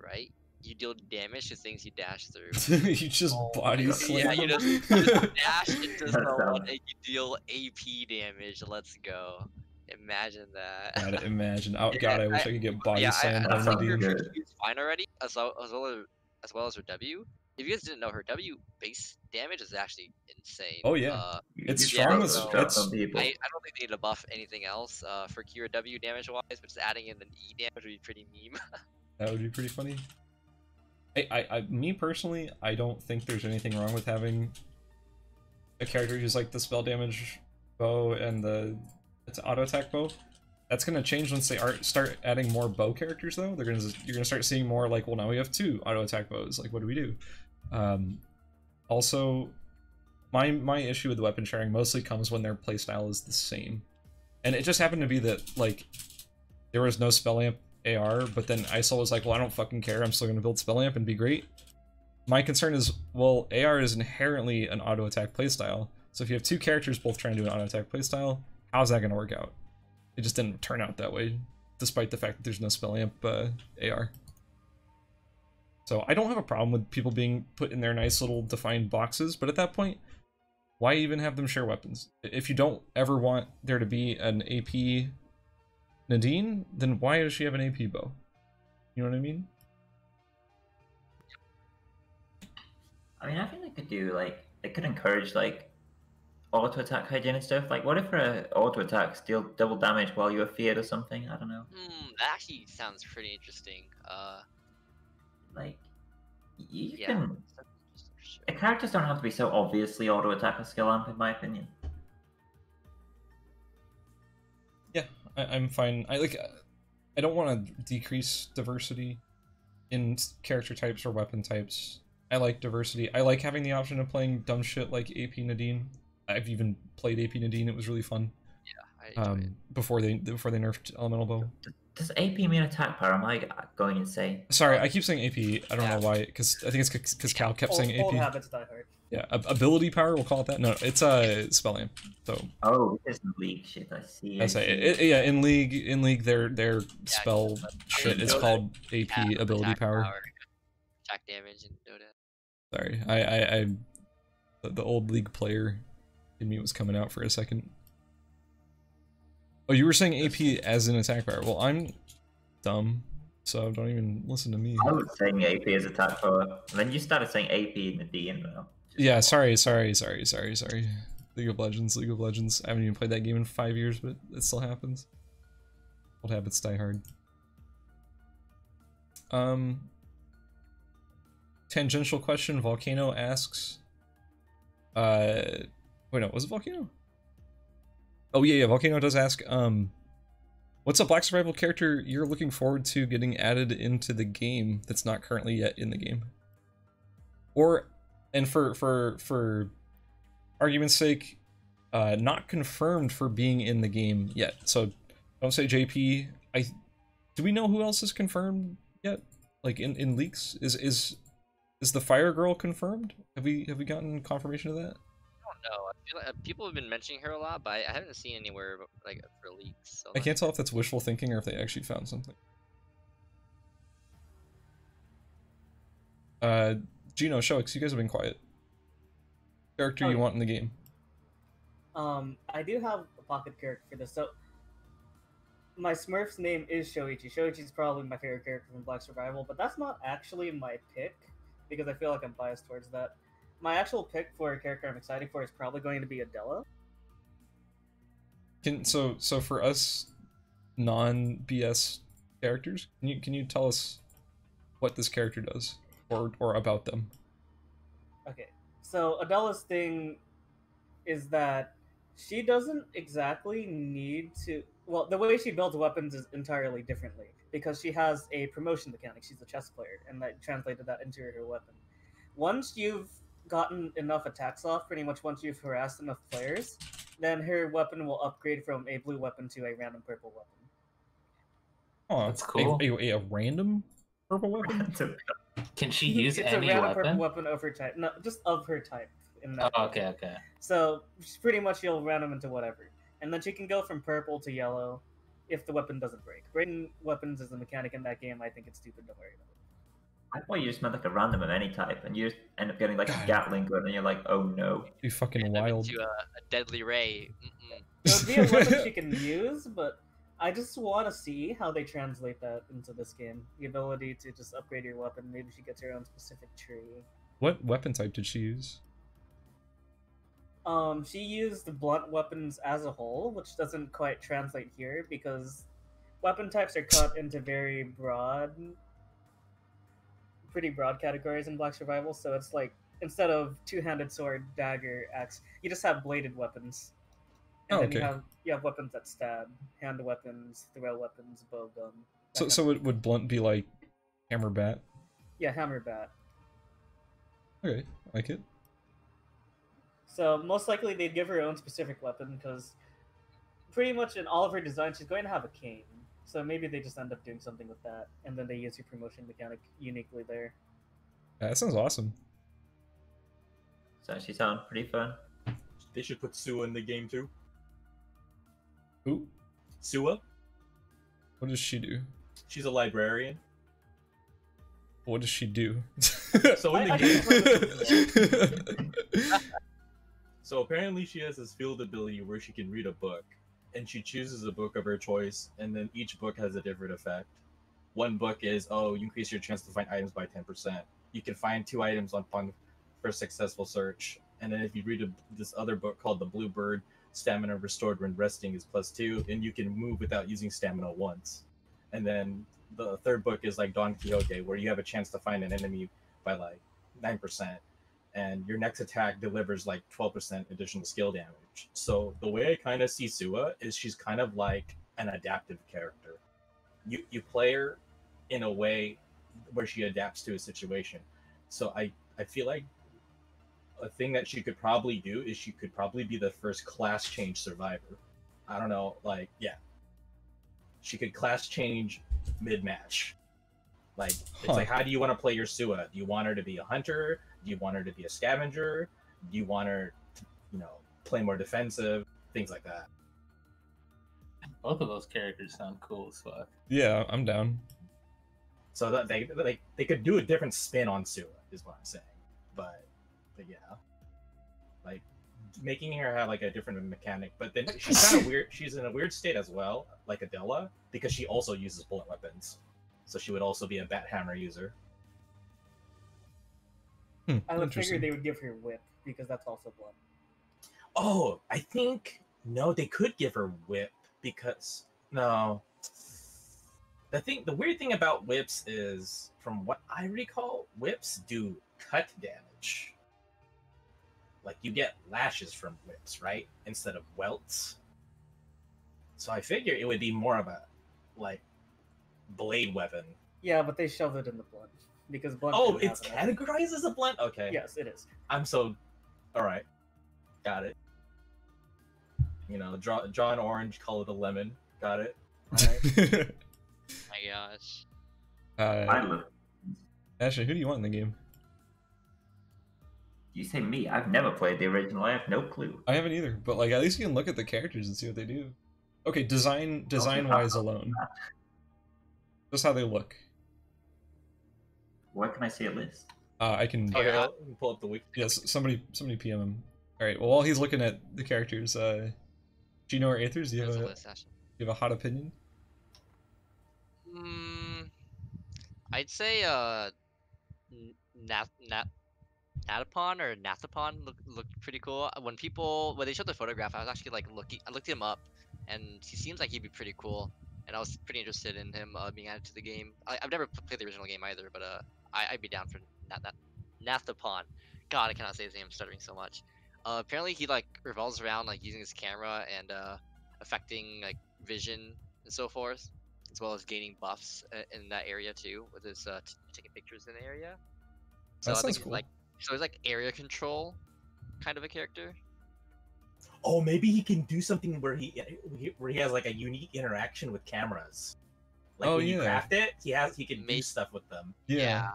right, you deal damage to things you dash through. *laughs* you just Oh, body slam. Yeah, you just, you them. just *laughs* dash into someone and you deal AP damage. Let's go. Imagine that. God, *laughs* imagine. Oh Yeah, God, I wish I- I could get body yeah, I, slammed I, by That I sounds think her. Q is fine already, as well as well as, as well as her W. If you guys didn't know, her W base damage is actually insane. Oh, yeah. Uh, It's strong drop- as- drop it's- some people. I, I don't think they need to buff anything else uh, for Q or W damage wise, but just adding in an E damage would be pretty meme. That would be pretty funny. I, I, me personally, I don't think there's anything wrong with having a character who's like the spell damage bow and the it's auto attack bow. That's gonna change once they are, start adding more bow characters, though. They're gonna you're gonna start seeing more like, well, now we have two auto attack bows. Like, what do we do? Um, also, my my issue with weapon sharing mostly comes when their playstyle is the same, and it just happened to be that like there was no spell amp AR, but then Isol was like, well, I don't fucking care. I'm still going to build spell amp and be great. My concern is, well, AR is inherently an auto attack playstyle. So if you have two characters both trying to do an auto attack playstyle, how's that going to work out? It just didn't turn out that way, despite the fact that there's no spell amp uh, AR. So I don't have a problem with people being put in their nice little defined boxes, but at that point, why even have them share weapons? If you don't ever want there to be an AP Nadine, then why does she have an AP bow? You know what I mean? I mean, I think they could do like they could encourage like auto attack Hyejin and stuff. Like, what if her auto attacks deal double damage while you're feared or something? I don't know. Hmm, that actually sounds pretty interesting. Uh, Like, you yeah. can. The characters don't have to be so obviously auto attack or skill amp, in my opinion. I, I'm fine. I like. I don't want to decrease diversity in character types or weapon types. I like diversity. I like having the option of playing dumb shit like AP Nadine. I've even played AP Nadine. It was really fun. I enjoy it. Um, before they before they nerfed Elemental Bow. Does AP mean attack power? Am I going insane? Sorry, I keep saying AP. I don't Yeah. know why, because I think it's because Cal kept Old, saying old AP. habits die hard. Yeah, ability power. We'll call it that. No, it's uh spell amp. So Oh, this is league shit. I see. I I say, see. it, it- yeah, in league, in league, their their spell but shit didn't is called AP Yeah, ability attack power. attack damage, and know that. Sorry, I, I, I the, the old league player in me was coming out for a second. Oh, you were saying AP as an attack power. Well, I'm dumb, so don't even listen to me. I was saying AP as attack power, and then you started saying AP in the D and though. Yeah, sorry, sorry, sorry, sorry, sorry. League of Legends, League of Legends. I haven't even played that game in five years, but it still happens. Old habits die hard. Um, tangential question. Volcano asks. Uh, wait, no, was it Volcano? Oh yeah, yeah. Volcano does ask. Um, what's a Black Survival character you're looking forward to getting added into the game that's not currently yet in the game? Or and for for for argument's sake uh not confirmed for being in the game yet. So don't say jp i do we know who else is confirmed yet? Like in in leaks? Is is is the fire girl confirmed? Have we have we gotten confirmation of that? I don't know. I feel like people have been mentioning her a lot, but I, I haven't seen anywhere like for leaks. So i can't tell if that's wishful thinking or if they actually found something. Uh Geno Shouix you guys have been quiet character Oh, you yeah. want in the game Um, I do have a pocket character for this. So, my Smurf's name is Shoichi. Shoichi's probably my favorite character from Black Survival, but that's not actually my pick because I feel like I'm biased towards that. My actual pick for a character I'm excited for is probably going to be Adela. Can so so for us non BS characters, can you can you tell us what this character does or or about them? Okay, so Adela's thing is that she doesn't exactly need to. Well, the way she builds weapons is entirely differently because she has a promotion mechanic. She's a chess player, and that translated that into her weapon. Once you've gotten enough attacks off, pretty much once you've harassed enough players, then her weapon will upgrade from a blue weapon to a random purple weapon. Oh, That's cool. A, a, a random purple weapon. *laughs* Can she use it's any a weapon? weapon of her type. No, just of her type. In that Oh, okay, okay. So she's pretty much you'll run them into whatever, and then she can go from purple to yellow if the weapon doesn't break. Breaking weapons is a mechanic in that game. I think it's stupid to worry about. it. I thought you just meant like a random of any type, and you just end up getting like a Gatling gun, and you're like, oh no. Be fucking Turn them wild. into a, a deadly ray. Mm-mm. It would be a weapon she can use, but I just want to see how they translate that into this game. The ability to just upgrade your weapon. Maybe she gets her own specific tree. What weapon type did she use? Um, she used blunt weapons as a whole, which doesn't quite translate here because weapon types are cut into very broad, pretty broad categories in Black Survival. So it's like instead of two-handed sword, dagger, axe, you just have bladed weapons. And Oh, then you okay. have you have weapons that stab, hand weapons, throw weapons, bow gun. So so of- would, would blunt be like hammer bat? yeah, hammer bat. Okay, I like it. So most likely they'd give her own specific weapon because pretty much in all of her designs she's going to have a cane. So maybe they just end up doing something with that, and then they use your promotion mechanic uniquely there. Yeah, that sounds awesome. So she sounds pretty fun. They should put Sue in the game too. Who? Sua, What does she do? she's a librarian. What does she do? So in the game, *laughs* So apparently she has this field ability where she can read a book, and she chooses a book of her choice, and then each book has a different effect. One book is oh, you increase your chance to find items by ten percent. You can find two items on upon first successful search, and then if you read a, this other book called The Blue Bird, stamina restored when resting is plus two, and you can move without using stamina once. And then the third book is like Don Quixote, where you have a chance to find an enemy by like nine percent, and your next attack delivers like twelve percent additional skill damage. So the way I kind of see Sua is she's kind of like an adaptive character. You you play her in a way where she adapts to a situation. So I I feel like a thing that she could probably do is she could probably be the first class change survivor. I don't know, like yeah. She could class change mid match. Like it's Huh. like how do you want to play your Sua? Do you want her to be a hunter? Do you want her to be a scavenger? Do you want her to, you know, play more defensive? Things like that. Both of those characters sound cool as fuck. Yeah, I'm down. So that they they, they could do a different spin on Sua is what I'm saying. But but yeah. Like making her have like a different mechanic, but then *laughs* she's kind of weird she's in a weird state as well, like Adela, because she also uses bullet weapons. So she would also be a bat hammer user. Hmm, I would figure they would give her whip because that's also blood. Oh, I think no, they could give her whip because no. The thing, the weird thing about whips is, from what I recall, whips do cut damage. Like you get lashes from whips, right, instead of welts. So I figure it would be more of a like blade weapon. Yeah, but they shoved it in the blood because blood. Oh, it's have it. categorized as a blend. Okay. Yes, it is. I'm so. All right, got it. You know, draw draw an orange, call it a lemon. Got it. Alright. My *laughs* gosh. I uh, love. Ashley, who do you want in the game? You say me? I've never played the original. I have no clue. I haven't either, but like at least you can look at the characters and see what they do. Okay, design design wise alone, just how they look. Where can I see a list? Uh, I can. Okay, Yeah. I'll pull up the wiki. Yes, somebody somebody PM him. All right. Well, while he's looking at the characters, uh, Geno or Aetherys, do you have There's a a list, Ash. you have a hot opinion? Mm, I'd say uh, N- Nat Nat Natapon or Nathapon look looked pretty cool. When people when they showed the photograph, I was actually like looking. I looked him up, and he seems like he'd be pretty cool. And I was pretty interested in him uh, being added to the game. I, I've never played the original game either, but uh, I, I'd be down for Nat Nathapon. God, I cannot say his name. I'm stuttering so much. Uh, apparently, he like revolves around like using his camera and uh, affecting like vision and so forth as well as gaining buffs uh, in that area too, with his uh, t- taking pictures in the area. So That I sounds think cool. like so he's like area control kind of a character. Oh, maybe he can do something where he where he has like a unique interaction with cameras. Like Oh, when you craft it, he has he can do stuff with them. Yeah.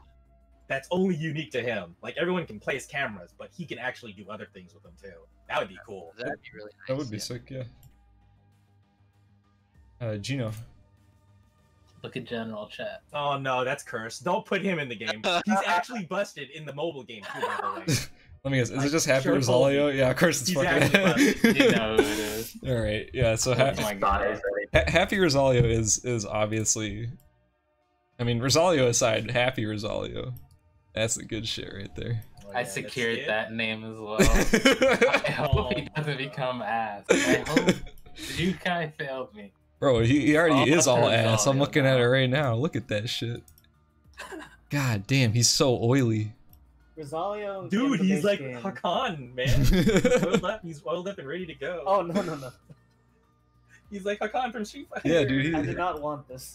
That's only unique to him. Like everyone can place cameras, but he can actually do other things with them too. That would be cool. that'd be really nice. That would be yeah. sick. Yeah. Uh, Geno. Look at general chat. Oh no, that's cursed. Don't put him in the game. *laughs* He's actually busted in the mobile game too, by the way. *laughs* Let me guess. Is it just Happy sure Rosalio? Yeah, of course it's He's fucking. actually *laughs* You know who it is. All right. Yeah. So oh ha- Oh my god. it was already- Ha- Happy Rosalio is is obviously. I mean, Rosalio aside, Happy Rosalio. That's the good shit right there. Oh, I yeah, that's secured that name as well. I hope he doesn't become ass. I hope Jukai failed me. Bro, he, he already Oh, is all *laughs* Rosalio ass. I'm looking at it right now. Look at that shit. *laughs* God damn, he's so oily. Rosalio. Dude, he's like game- Hakan, man. *laughs* He's oiled up. He's oiled up and ready to go. Oh no no no! He's like Hakan from Street Fighter. Yeah, dude, I he- did not want this.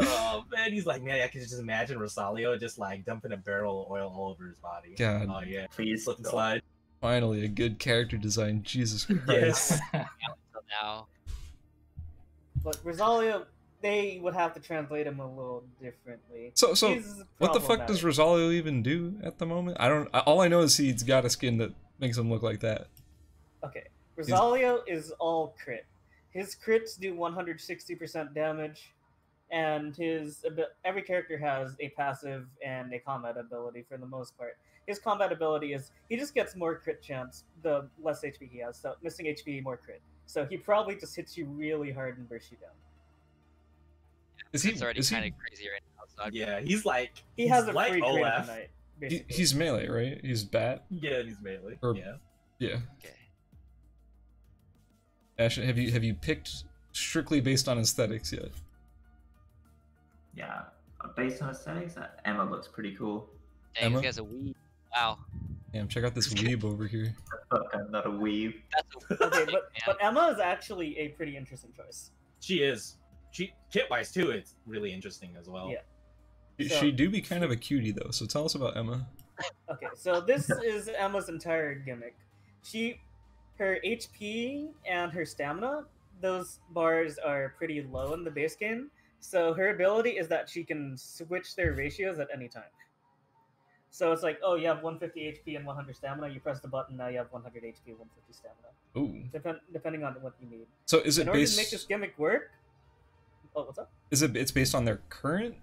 Oh man, he's like, man, I can just imagine Rosalio just like dumping a barrel of oil all over his body. God. Oh yeah. Please Slip and slide. Finally, a good character design. Jesus Christ. Yes. So now, But Rosalia, they would have to translate him a little differently. So, so He's what the fuck does Rosalia even do at the moment? I don't. All I know is he's got a skin that makes him look like that. Okay, Rosalio is all crit. His crits do 160% damage, and his every character has a passive and a combat ability for the most part. His combat ability is he just gets more crit chance the less HP he has. So missing HP, more crit. So he probably just hits you really hard and bursts you down. Is he? it's already Is he? kind of crazy right now. So I'd- Yeah, he's like He he's has a like free crit Olaf. tonight. he- he's melee, right? He's bat. Yeah, he's melee. Or- yeah. Yeah. Okay. Ash, have you have you picked strictly based on aesthetics yet? Yeah, based on aesthetics, uh, Emma looks pretty cool. Dang, Emma? this guy's a weed. Wow. Damn, check out this weeb over here. Fuck, I'm not a weave. That's a *laughs* okay, but but Emma is actually a pretty interesting choice. She is. She kit wise too. It's really interesting as well. Yeah. She- So- she do be kind of a cutie though. So tell us about Emma. Okay, so this *laughs* is Emma's entire gimmick. She, her HP and her stamina, those bars are pretty low in the base game. So her ability is that she can switch their ratios at any time. So it's like, oh, you have 150 HP and 100 stamina. You press the button, now you have 100 HP, 150 stamina. Ooh. Depend depending on what you need. So is it In order based? to make this gimmick work, oh, what's up? Is it? It's based on their current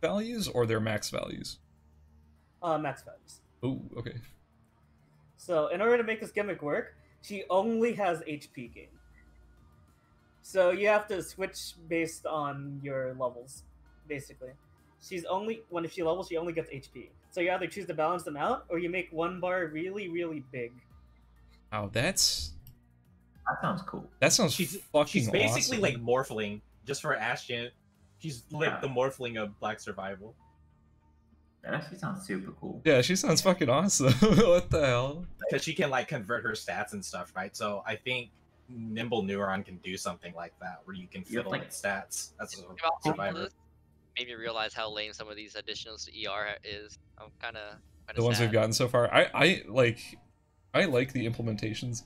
values or their max values? Uh, max values. Ooh. Okay. So in order to make this gimmick work, she only has HP gain. So you have to switch based on your levels, basically. She's only when if she levels, she only gets HP. So you either choose to balance them out, or you make one bar really, really big. Oh, that's That sounds cool. that sounds She's fucking she's basically awesome. like morphling just for Ashton. She's like Yeah. the morphling of Black Survival. That actually sounds super cool. Yeah, she sounds fucking awesome. *laughs* what the hell? because she can like convert her stats and stuff, right? So I think Nimble Neuron can do something like that, where you can You have, fiddle like- its stats as a About all survivor. This made me realize how lame some of these additionals to ER is. I'm kind of The ones we've gotten so far. I I like I like the implementations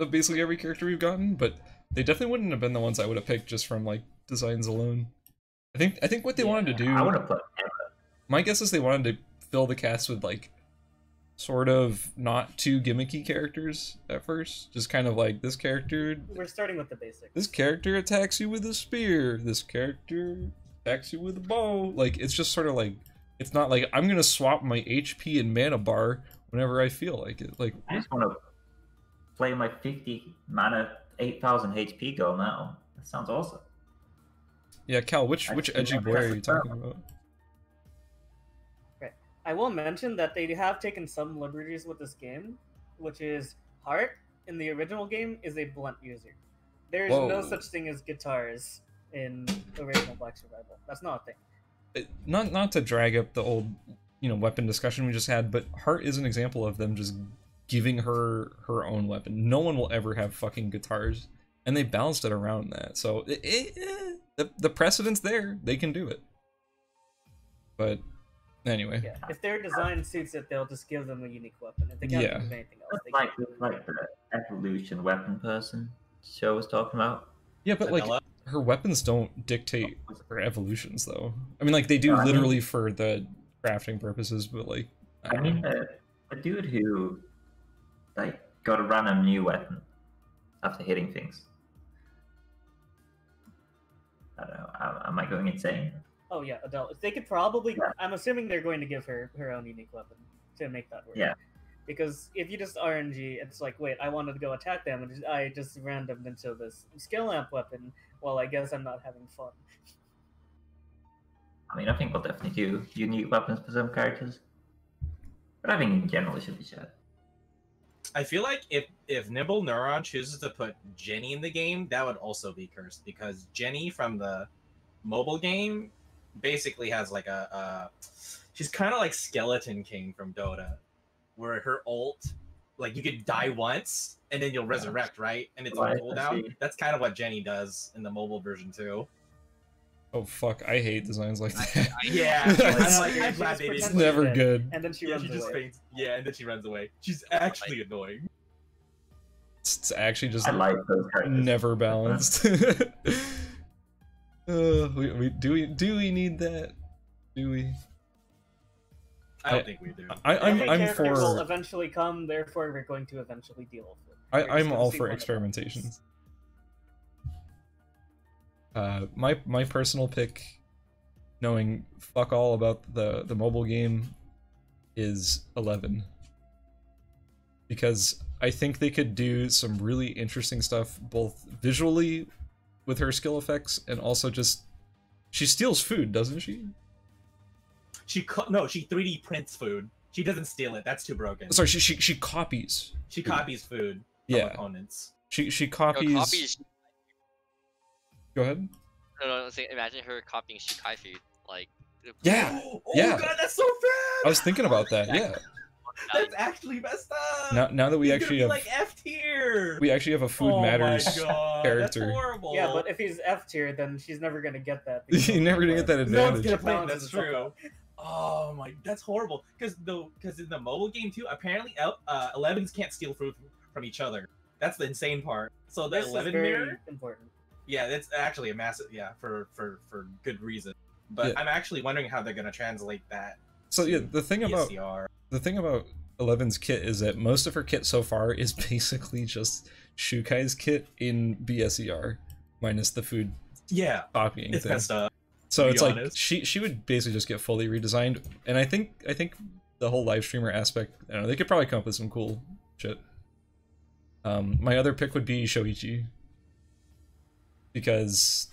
of basically every character we've gotten, but they definitely wouldn't have been the ones I would have picked just from like designs alone. I think I think what they wanted to do. I want to put My guess is they wanted to fill the cast with like sort of not too gimmicky characters at first. Just kind of like this character We're starting with the basics. this character attacks you with a spear. This character attacks you with a bow. Like it's just sort of like it's not like I'm gonna swap my HP and mana bar whenever I feel like it. Like I just want to play my 50 mana, 8000 HP goal now. That sounds awesome. yeah, Cal, which I which edgy boy are you that's talking about. about? I will mention that they have taken some liberties with this game, which is Hart in the original game is a blunt user. There is no such thing as guitars in original Black Survival. That's not a thing. It- not not to drag up the old you know weapon discussion we just had, but Hart is an example of them just giving her her own weapon. No one will ever have fucking guitars, and they balanced it around that. So it, it, eh, the the precedent's there. They can do it. But anyway, Yeah. If their design suits it, they'll just give them a unique weapon. If they can't Yeah. think anything else, they Like, can't. like the evolution weapon person show was talking about. yeah, but like Vanilla? Her weapons don't dictate her evolutions though. I mean, like they do No, I mean- literally for the crafting purposes, but like I I mean, know. the, the dude who like got a random new weapon after hitting things. I don't know. Am, am I going insane? Oh yeah, Adele. They could probably. Yeah. I'm assuming they're going to give her her own unique weapon to make that work. Yeah. Because if you just RNG, it's like, wait, I wanted to go attack them, and I just randomed into this skill amp weapon. Well, I guess I'm not having fun. I mean, I think we'll definitely do unique weapons for some characters. But I think in general it should be shared. I feel like if if Nimble Neuron chooses to put Jenny in the game, that would also be cursed because Jenny from the mobile game basically has like a, a she's kind of like Skeleton King from Dota, where her ult like you could die once and then you'll resurrect, right? And it's on Right, I cooldown. That's kind of what Jenny does in the mobile version too. oh fuck, I hate designs like that. *laughs* Yeah, *laughs* It's- I'm, like, I'm glad they it's didn't. pretends she's never dead, good. And then she Yeah, runs she just away. faints. Yeah, and then she runs away. She's actually annoying. It's it's actually just I like those characters. never balanced. *laughs* uh, we, we do we do we need that? Do we? I don't I- think we do. I, I'm Every I'm character will for eventually come. Therefore, we're going to eventually deal with it. I, We're just I'm all for when it happens. experimentations. Uh, my my personal pick knowing fuck all about the the mobile game is 11 because I think they could do some really interesting stuff both visually with her skill effects and also just she steals food, doesn't she? She co- no, she 3D prints food. She doesn't steal it. That's too broken. Sorry, she she, she copies. She copies food from Yeah, opponents. she she Yo, copies. copies. Go ahead. No, no, say, imagine her copying Xiukai food. Like, Yeah, *gasps* oh, oh Yeah. god, that's so bad. I was thinking about that. Yeah. That's actually messed up. Now now that we He's actually have be like F tier. we actually have a food oh matters my god, character. That's horrible. Yeah, but if he's F tier, then she's never gonna get that. *laughs* You're never gonna get that advantage. no one's gonna play. Balance That's true. Out. Oh my, that's horrible. Because the because in the mobile game too, apparently uh, 11s can't steal food from, from each other. That's the insane part. So the This is 11 very mirror, important. yeah, it's actually a massive yeah for for for good reason. But Yeah. I'm actually wondering how they're gonna translate that. So yeah, the thing about ESCR. the thing about Eleven's kit is that most of her kit so far is *laughs* basically just Xiukai's kit in BSER, minus the food Yeah, copying it's thing. messed up. So it's be like she she would basically just get fully redesigned, and I think I think the whole live streamer aspect, I don't know, they could probably come up with some cool shit. Um, my other pick would be Shoichi because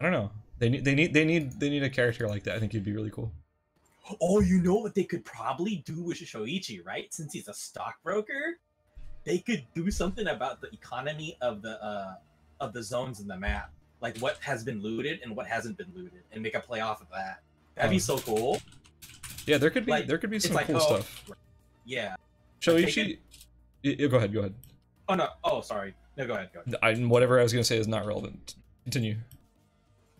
I don't know they need they need they need they need a character like that. I think he'd be really cool. Oh, you know what they could probably do with Shoichi, right? Since he's a stockbroker, they could do something about the economy of the uh of the zones in the map, like what has been looted and what hasn't been looted, and make a play off of that. That'd Oh. be hmm. so cool. Yeah, there could be Like, there could be some like cool oh, stuff. Yeah. Shoichi, y- y- go ahead, go ahead. Oh no. Oh, sorry. No, go ahead. Go ahead. I, whatever I was gonna say is not relevant. Continue.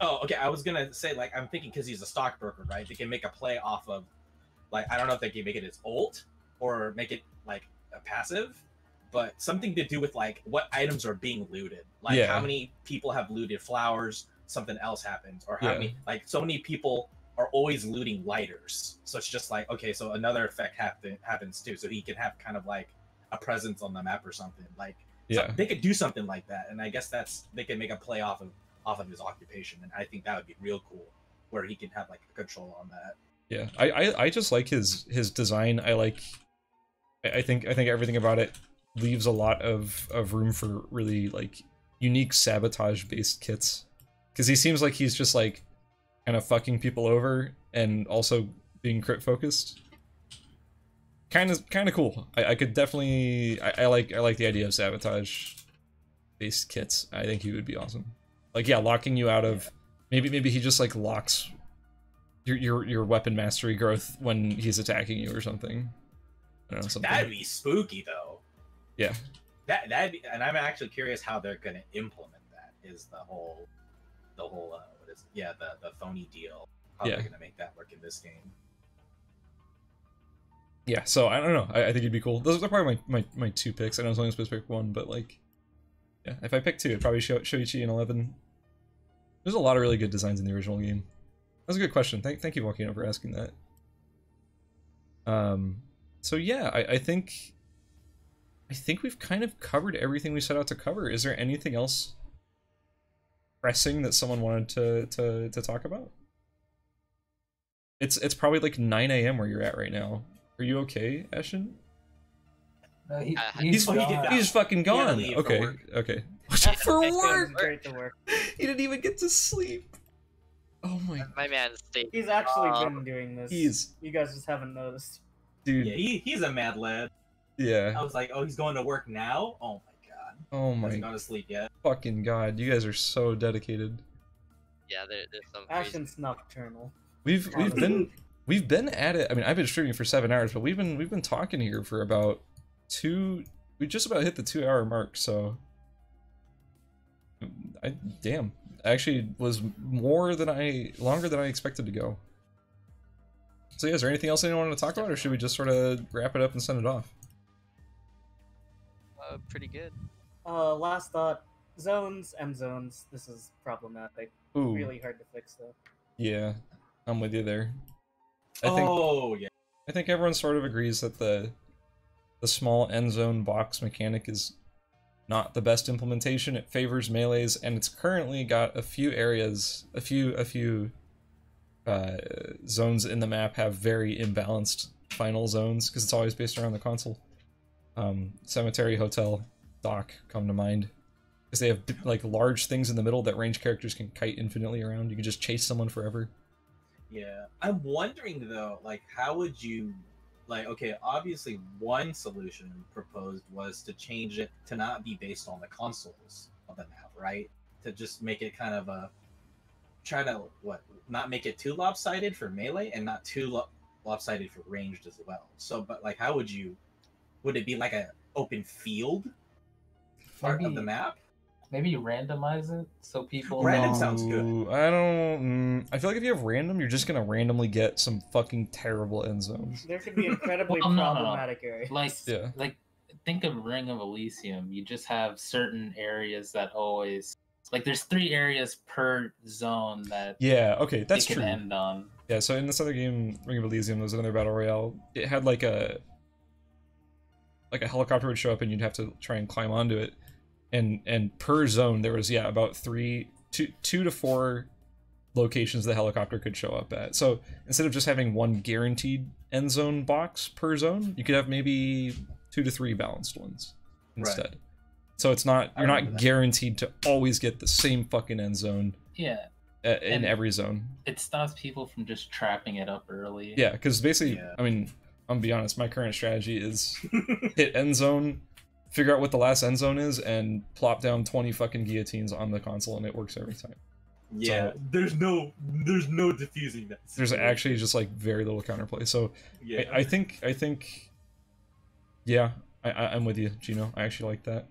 Oh, okay. I was gonna say like I'm thinking because he's a stockbroker, right? They can make a play off of, like I don't know if they can make it as ult or make it like a passive, but something to do with like what items are being looted, like Yeah. how many people have looted flowers, something else happens, or how Yeah. many like so many people are always looting lighters. So it's just like okay, so another effect happen, happens too. So he can have kind of like a presence on the map or something. Like so Yeah, they could do something like that, and I guess that's they can make a play off of off of his occupation, and I think that would be real cool, where he can have like control on that. yeah. I, I I just like his his design. I like. I think I think everything about it leaves a lot of of room for really like unique sabotage based kits, because he seems like he's just like kind of fucking people over and also being crit focused. Kind of kind of cool. I, I could definitely I, I like I like the idea of sabotage based kits. I think he would be awesome. Like yeah, locking you out of maybe maybe he just like locks your your your weapon mastery growth when he's attacking you or something. Know something. That'd be spooky though. Yeah. That that and I'm actually curious how they're gonna implement that. Is the whole the whole uh, what is it? yeah the the phony deal? How Yeah. they're gonna make that work in this game? Yeah, so I don't know. I, I think it'd be cool. Those are probably my, my, my two picks. I know it's only supposed to pick one, but like, yeah, if I pick two, it'd probably show Shoichi and Eleven. There's a lot of really good designs in the original game. That's a good question. Thank thank you, Volcano, for asking that. Um, so yeah, I, I think I think we've kind of covered everything we set out to cover. Is there anything else pressing that someone wanted to to to talk about? It's it's probably like 9 a.m. where you're at right now. Are you okay, Eshin? Uh, he, Uh, He's Oh, he gone. that. he's fucking He had to gone. leave for Okay, work. okay. *laughs* For work. Great to work. He didn't even get to sleep. Oh my. My man stayed. He's actually Uh, been doing this. He's You guys just haven't noticed. dude. Yeah, he, he's a mad lad. Yeah. I was like, oh, he's going to work now. Oh my god, Oh hasn't my gone to sleep yet. fucking god. You guys are so dedicated. Yeah, there, there's some. crazy- Ashen's nocturnal. We've we've been we've been at it. I mean, I've been streaming for seven hours, but we've been we've been talking here for about two. We just about hit the two hour mark. So, I damn actually was more than I longer than I expected to go. So yeah, is there anything else anyone want to talk about, or should we just sort of wrap it up and send it off? Uh, pretty good. Uh, last thought. Zones, M zones. This is problematic. Ooh, Really hard to fix though. yeah, I'm with you there. I think oh yeah, I think everyone sort of agrees that the the small end zone box mechanic is not the best implementation. It favors melees, and it's currently got a few areas, a few a few uh, zones in the map have very imbalanced final zones because it's always based around the console. Um, cemetery, hotel, dock come to mind because they have like large things in the middle that range characters can kite infinitely around. You can just chase someone forever. Yeah, I'm wondering though, like, how would you, like, okay, obviously one solution proposed was to change it to not be based on the consoles of the map, right? To just make it kind of a, try to what, not make it too lopsided for melee and not too lo- lopsided for ranged as well. So, but like, how would you, would it be like a open field part of the map? Maybe randomize it so people. Random know- sounds good. I don't. Mm, I feel like if you have random, you're just gonna randomly get some fucking terrible end zones. There could be incredibly Well, no, no, no. problematic areas. Like, Yeah. like think of Ring of Elysium. You just have certain areas that always like. There's three areas per zone that Yeah. Okay, that's can true. end on. Yeah, so in this other game, Ring of Elysium, there was another battle royale. It had like a like a helicopter would show up and you'd have to try and climb onto it. And and per zone there was yeah, about three two two to four locations the helicopter could show up at. So instead of just having one guaranteed end zone box per zone, you could have maybe two to three balanced ones instead. Right. instead. So it's not you're not remember that. guaranteed to always get the same fucking end zone Yeah, uh, in And- every zone. it stops people from just trapping it up early. Yeah, because basically, Yeah. I mean, I'm gonna be honest. My current strategy is hit end zone, figure out what the last end zone is, and plop down 20 fucking guillotines on the console, and it works every time. Yeah, So- there's no, there's no diffusing that. There's actually just like very little counterplay. So yeah. I, I think, I think, yeah, I, I, I'm with you, Geno. I actually like that.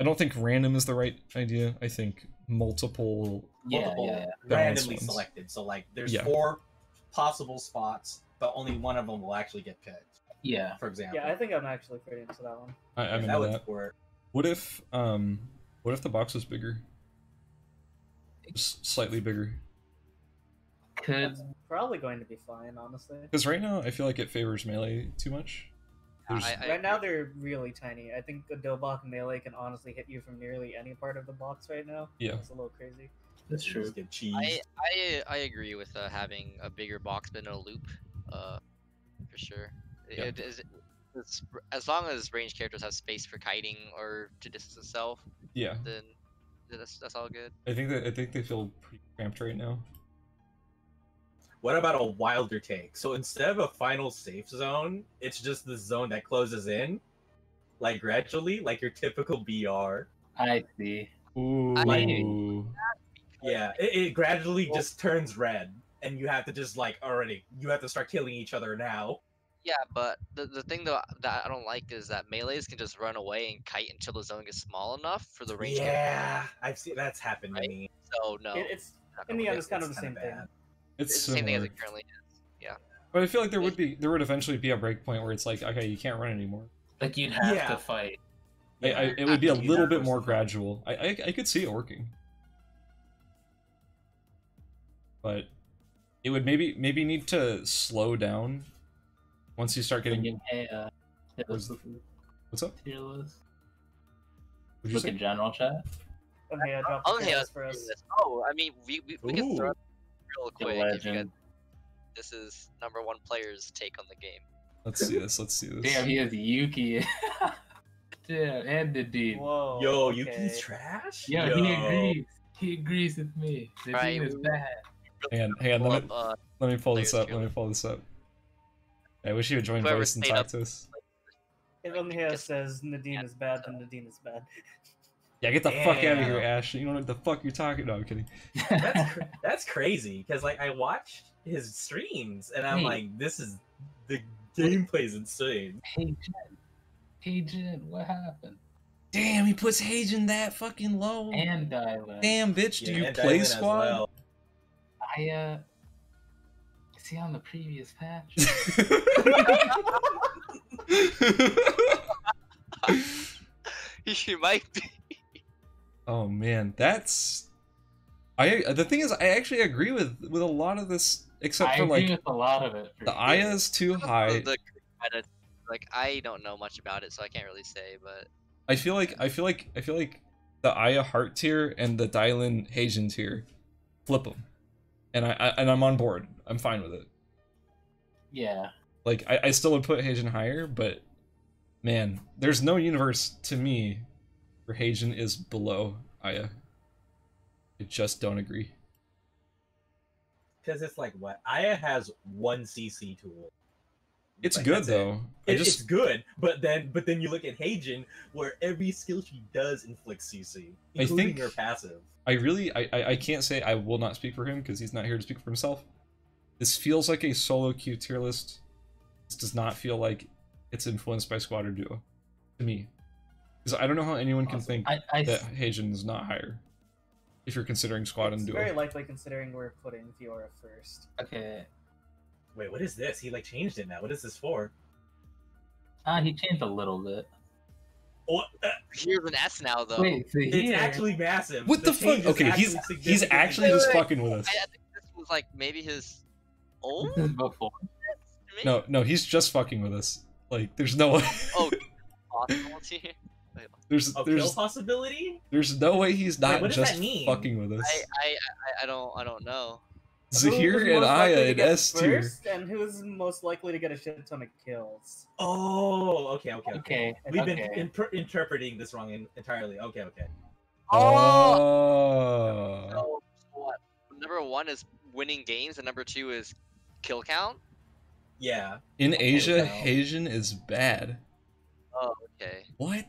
I don't think random is the right idea. I think multiple. yeah, multiple yeah. yeah. Randomly ones. selected. So like, there's Yeah. four possible spots, but only one of them will actually get picked. Yeah. For example, Yeah, I think I'm actually pretty into that one. I, I'm that into would that. work. What if, um, what if the box was bigger? Just slightly bigger. Could That's probably going to be fine, honestly. Because right now, I feel like it favors melee too much. There's- I, I right now they're really tiny. I think a Dobok melee can honestly hit you from nearly any part of the box right now. Yeah. It's a little crazy. that's true. Just get cheese. I, I I agree with uh, having a bigger box but in a loop, uh, for sure. Yeah. It is it's, as long as range characters have space for kiting or to distance itself, yeah, then that's that's all good. I think that I think they feel pretty cramped right now. What about a wilder take? So instead of a final safe zone, it's just the zone that closes in, like gradually, like your typical BR. I see. Ooh, Yeah, it, it gradually just turns red, and you have to just like already, you have to start killing each other now. Yeah, but the, the thing though that I don't like is that melees can just run away and kite until the zone gets small enough for the range. character. Yeah, I've seen that's happened to me. So no, It, it's in the end, it's kind of the same kinda thing. it's, it's the same thing as similar. it currently is. Yeah. But I feel like there would be there would eventually be a breakpoint where it's like, okay, you can't run anymore. Like you'd have Yeah. to fight. I, I, it would be a little bit more gradual. I, I I could see it working, but it would maybe maybe need to slow down once you start getting. Thinking, hey, uh, hit Where's us the- with What's up? the tier list. You Look say? in general chat. Okay, I dropped the Oh, hey, for us. Oh, I mean, we we, we can throw it real quick if you guys. This is number one player's take on the game. Let's see this. Let's see this. Damn, he has Yuki. *laughs* Damn, and the deed. Whoa. Yo, okay. Yuki's trash. Yo, he agrees. He agrees with me. The Right, team is bad. Hang on, hang on. Let me, up, uh, let me pull this up. Let me pull this up. I wish you would join Whoever voice and stayed talk up- to us. If Unhea says Nadine is bad, then Nadine is bad. Yeah, get the fuck out of here, Damn. Ash. You don't know what the fuck you're talking. No, I'm kidding. That's cr- *laughs* that's crazy because like I watched his streams and I'm Hey. like, this is the gameplay is insane. hey, Jen. Hey, Jen, what happened? Damn, he puts Hyejin that fucking low. And Dailin. Damn, bitch, do Yeah, you play Dailin as squad? well. I, uh. Is he on the previous patch? *laughs* he might be. oh man, that's. I the thing is, I actually agree with with a lot of this, except I for agree like with a lot of it. the sure. Aya is too high. Like I don't know much about it, so I can't really say. But I feel like I feel like I feel like the Aya Hart tier and the Dailin Hyejin tier, flip them. And I, I and I'm on board. I'm fine with it. Yeah. Like I, I still would put Hyejin higher, but man, there's no universe to me where Hyejin is below Aya. I just don't agree. Because it's like what Aya has one CC tool. It's Like, good that's it. though. I It- just It's good, but then but then you look at Hyejin, where every skill she does inflict CC, I including think- her passive. I really I, I I can't say I will not speak for him because he's not here to speak for himself. This feels like a solo queue tier list. This does not feel like it's influenced by squad or duo to me. Because I don't know how anyone can think I, I that Hyejin is not higher. If you're considering squad It's and duo. very likely considering we're putting Fiora first. okay. Wait, what is this? He like changed it now. What is this for? Ah, he changed a little bit. What? Uh, Here's an S now though. Wait, so it's here, actually massive. What the, fuck? Okay, he's actually he's actually just wait, wait. fucking with us. I, I think this was like maybe his old. before. maybe? No, no, he's just fucking with us. Like, there's no way. Oh, *laughs* possibility. there's A kill there's possibility? there's no way he's not what does just that mean? fucking with us. I, I, I, I don't, I don't know. Who was Zahir and most likely Aya to in get S tier. and who's most likely to get a shit ton of kills? Oh, okay, okay, okay. Okay. We've okay. been inter- interpreting this wrong in- entirely. Okay, okay. Oh. So what? Number one is winning games, and number two is kill count. Yeah. In Asia, now. Hyejin is bad. Oh, okay. What?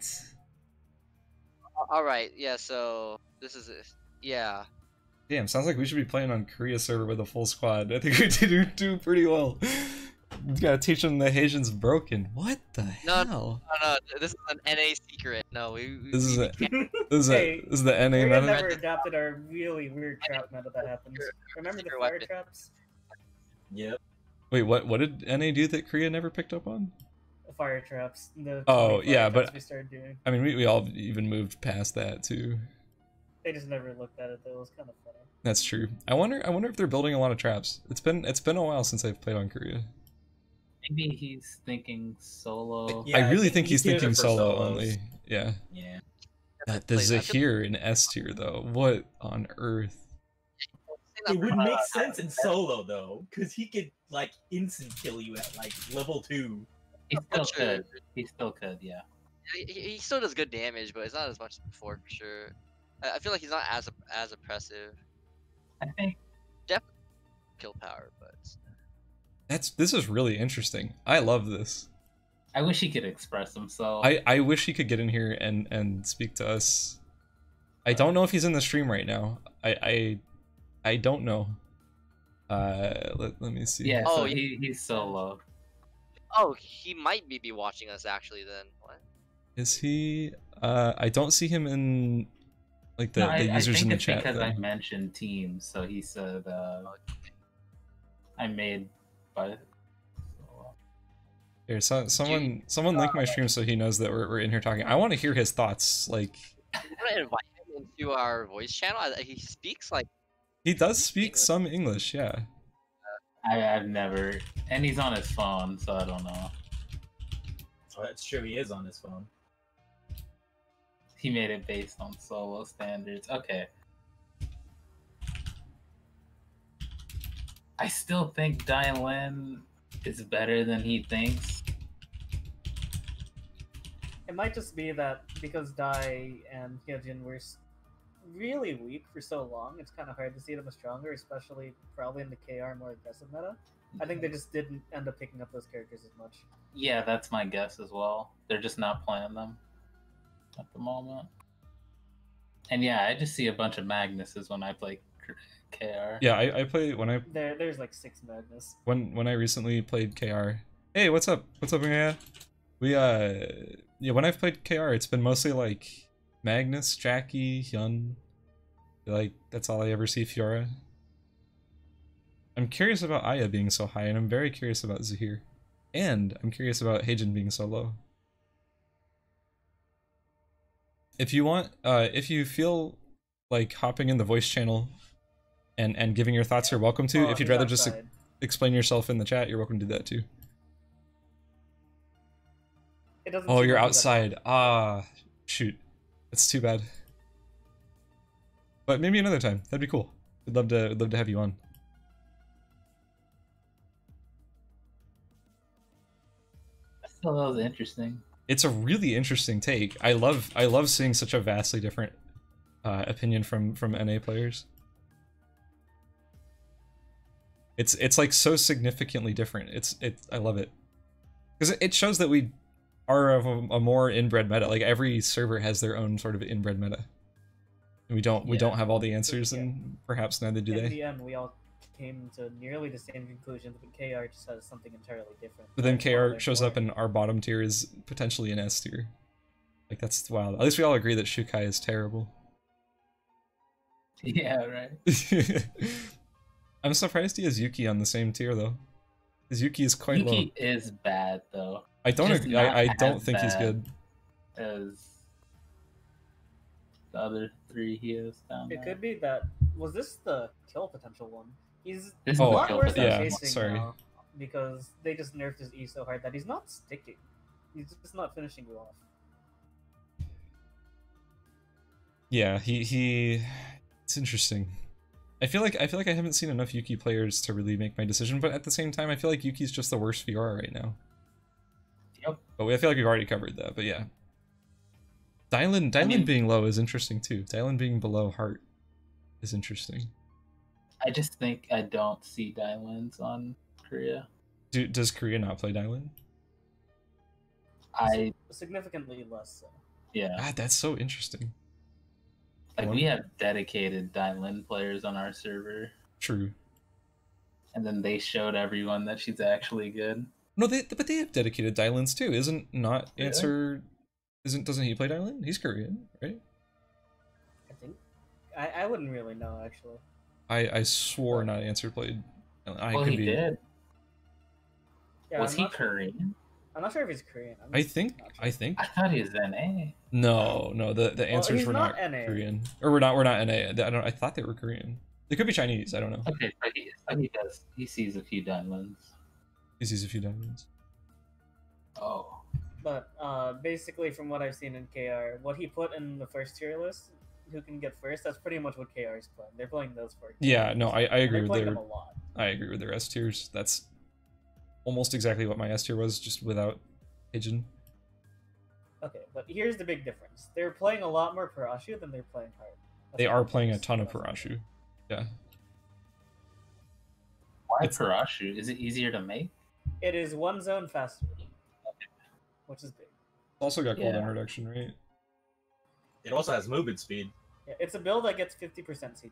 All right. Yeah. So this is it. Yeah. Damn, sounds like we should be playing on Korea server with a full squad. I think we *laughs* do do pretty well. You gotta teach them the Hyejin's broken. What the No, hell? No, no. This is an NA secret. No, we. we This is we a- can't- *laughs* This is, Hey, a, this is the NA Korea meta. never adopted our really weird trap meta that happens. Remember the fire traps? Yep. Wait, what? What did NA do that Korea never picked up on? The fire traps. The Oh, fire yeah, traps but- we started doing. I mean, we, we all even moved past that too. They just never looked at it though. It was kind of funny. That's true. I wonder. I wonder if they're building a lot of traps. It's been it's been a while since I've played on Korea. Maybe he's thinking solo. Yeah, I I really think think he's he's thinking solo solos. only. Yeah. Yeah. That the Zahir in S tier though. What on earth? It would for- make sense in solo though, because he could like instant kill you at like level two. He still could. He still could. Yeah. He, he he still does good damage, but it's not as much as before for sure. I, I feel like he's not as as oppressive I think kill power, but That's this is really interesting. I love this. I wish he could express himself. I I wish he could get in here and and speak to us. I don't know if he's in the stream right now. I I I don't know. Uh, let, let me see. yeah. Oh, so yeah. he, he's solo. oh, he might be be watching us actually. Then what? Is he? Uh, I don't see him in like the, no, the I, I users think in the it's chat. because I mentioned teams, so he said uh, I made by. Here, so, someone someone link my stream so he knows that we're, we're in here talking. I want to hear his thoughts. Like I'm gonna invite him into our voice channel. He speaks like he does speak some English, yeah. I, I've never, and he's on his phone, so I don't know. Oh, that's true. He is on his phone. He made it based on solo standards. Okay. I still think Dailin is better than he thinks. It might just be that because Dai and Hyejin were really weak for so long, it's kind of hard to see them as stronger, especially probably in the KR more aggressive meta. I think they mhm. just didn't end up picking up those characters as much. Yeah, that's my guess as well. They're just not playing them at the moment. And yeah, I just see a bunch of Magnuses when I play KR. Yeah, I, I play when I There, there's like six Magnus. when when I recently played KR. Hey, what's up? What's up, Maya? We uh yeah, when I've played KR, it's been mostly like Magnus, Jackie, Hyun. Like that's all I ever see Fiora. I'm curious about Aya being so high, and I'm very curious about Zahir. And I'm curious about Hyejin being so low. if you want, uh, if you feel like hopping in the voice channel and and giving your thoughts, you're welcome to. Oh, if you'd rather outside. just explain yourself in the chat, you're welcome to do that too. Oh, you're outside. Ah, shoot, that's too bad. But maybe another time. That'd be cool. I'd love to. I'd love to have you on. *laughs* Oh, that was interesting it's a really interesting take. I love I love seeing such a vastly different uh, opinion from from NA players. It's it's like so significantly different. It's it I love it because it shows that we are of a, a more inbred meta. Like every server has their own sort of inbred meta. And we don't we Yeah. don't have all the answers, Yeah. and perhaps neither do in they. the end, we all came to nearly the same conclusions, but KR just has something entirely different. But then KR shows up and our bottom tier is potentially an S tier. Like that's wild. At least we all agree that Xiukai is terrible. *laughs* Yeah, right. *laughs* I'm surprised he has Yuki on the same tier though. Because Yuki is quite low. Yuki is bad though, I don't agree, I, I don't think he's good. as the other three he has down It there. could be that was this the kill potential one? He's This a Oh, the lot kill worse yeah, at chasing sorry. now because they just nerfed his E so hard that he's not sticking. He's just not finishing you off. Yeah, he he it's interesting. I feel like I feel like I haven't seen enough Yuki players to really make my decision, but at the same time I feel like Yuki's just the worst VR right now. Yep. But we, I feel like we've already covered that, but yeah. Dailin Dailin mean- being low is interesting too. Dailin being below Hart is interesting. I just think I don't see Dailin's on Korea. Do, does Korea not play Dailin? I Significantly less so. yeah, God, that's so interesting. like we have dedicated Dailin players on our server, True. and then they showed everyone that she's actually good. No, they but they have dedicated Dailins too. Isn't not Really? answer? Isn't doesn't he play Dailin? He's Korean, right? I think. I, I wouldn't really know actually. I I swore not answer played. I well, could he be. did. Yeah, Was I'm he not Korean? I'm not sure if he's Korean. I'm I think not I think I thought he was NA. no no the the answers he's were not not, NA. Korean or we're not we're not NA. I don't I thought they were Korean. They could be Chinese. I don't know. Okay, so he, so he does. He sees a few diamonds. He sees a few diamonds. Oh, But uh, basically, from what I've seen in KR, what he put in the first tier list, who can get first, that's pretty much what KR is playing. They're playing those four. Yeah, no, I, I And agree They're with playing their them a lot. I agree with their S tiers. That's almost exactly what my S tier was, just without Pigeon. Okay, but here's the big difference. They're playing a lot more Parashu than they're playing hard. That's They are playing a ton of That's- Parashu. Yeah. why It's- Parashu? Is it easier to make? It is one zone faster, which is big. Also got cooldown Yeah. reduction, right? It also has movement speed. Yeah, it's a build that gets 50% CDR,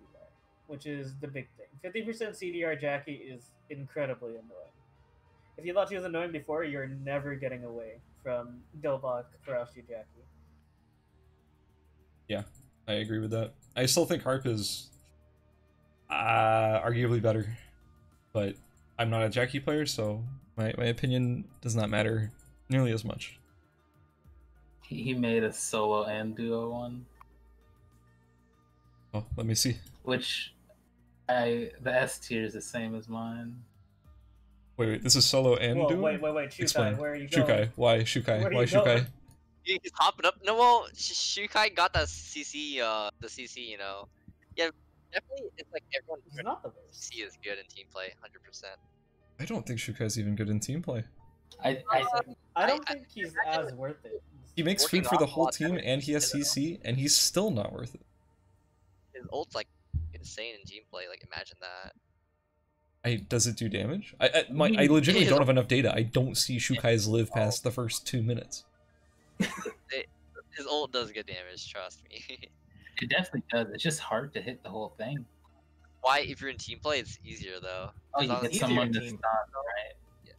which is the big thing. 50% CDR Jackie is incredibly annoying. If you thought she was annoying before, you're never getting away from Dilbach Parashu Jackie. Yeah, I agree with that. I still think Harp is uh, arguably better, but I'm not a Jackie player, so my, my opinion does not matter nearly as much. He, he made a solo and duo one, Oh, let me see. which I the S tier is the same as mine. Wait, wait, this is solo and Whoa, duo? wait, wait, wait, Xiukai, Explain. where are you going? Xiukai. Why Xiukai? Where Why you Xiukai? going? He's hopping up. No, well, Sh- Xiukai got the CC, uh, the CC, you know. Yeah, definitely. It's like everyone. He's not the worst. CC is good in team play, hundred percent. I don't think Xiukai's even good in team play. I, I I don't I- think he's I- as worth it. He makes food for the whole team and he has CC and he's still not worth it. His ult's like insane in team play. Like imagine that. I does it do damage? I I, my, I mm, legitimately don't have enough data. I don't see Xiukai's live past the first two minutes. *laughs* His ult does get damage. Trust me. *laughs* it definitely does. It's just hard to hit the whole thing. Why, if you're in team play, it's easier though. Oh, As you long get as- someone to stop, right? Yeah.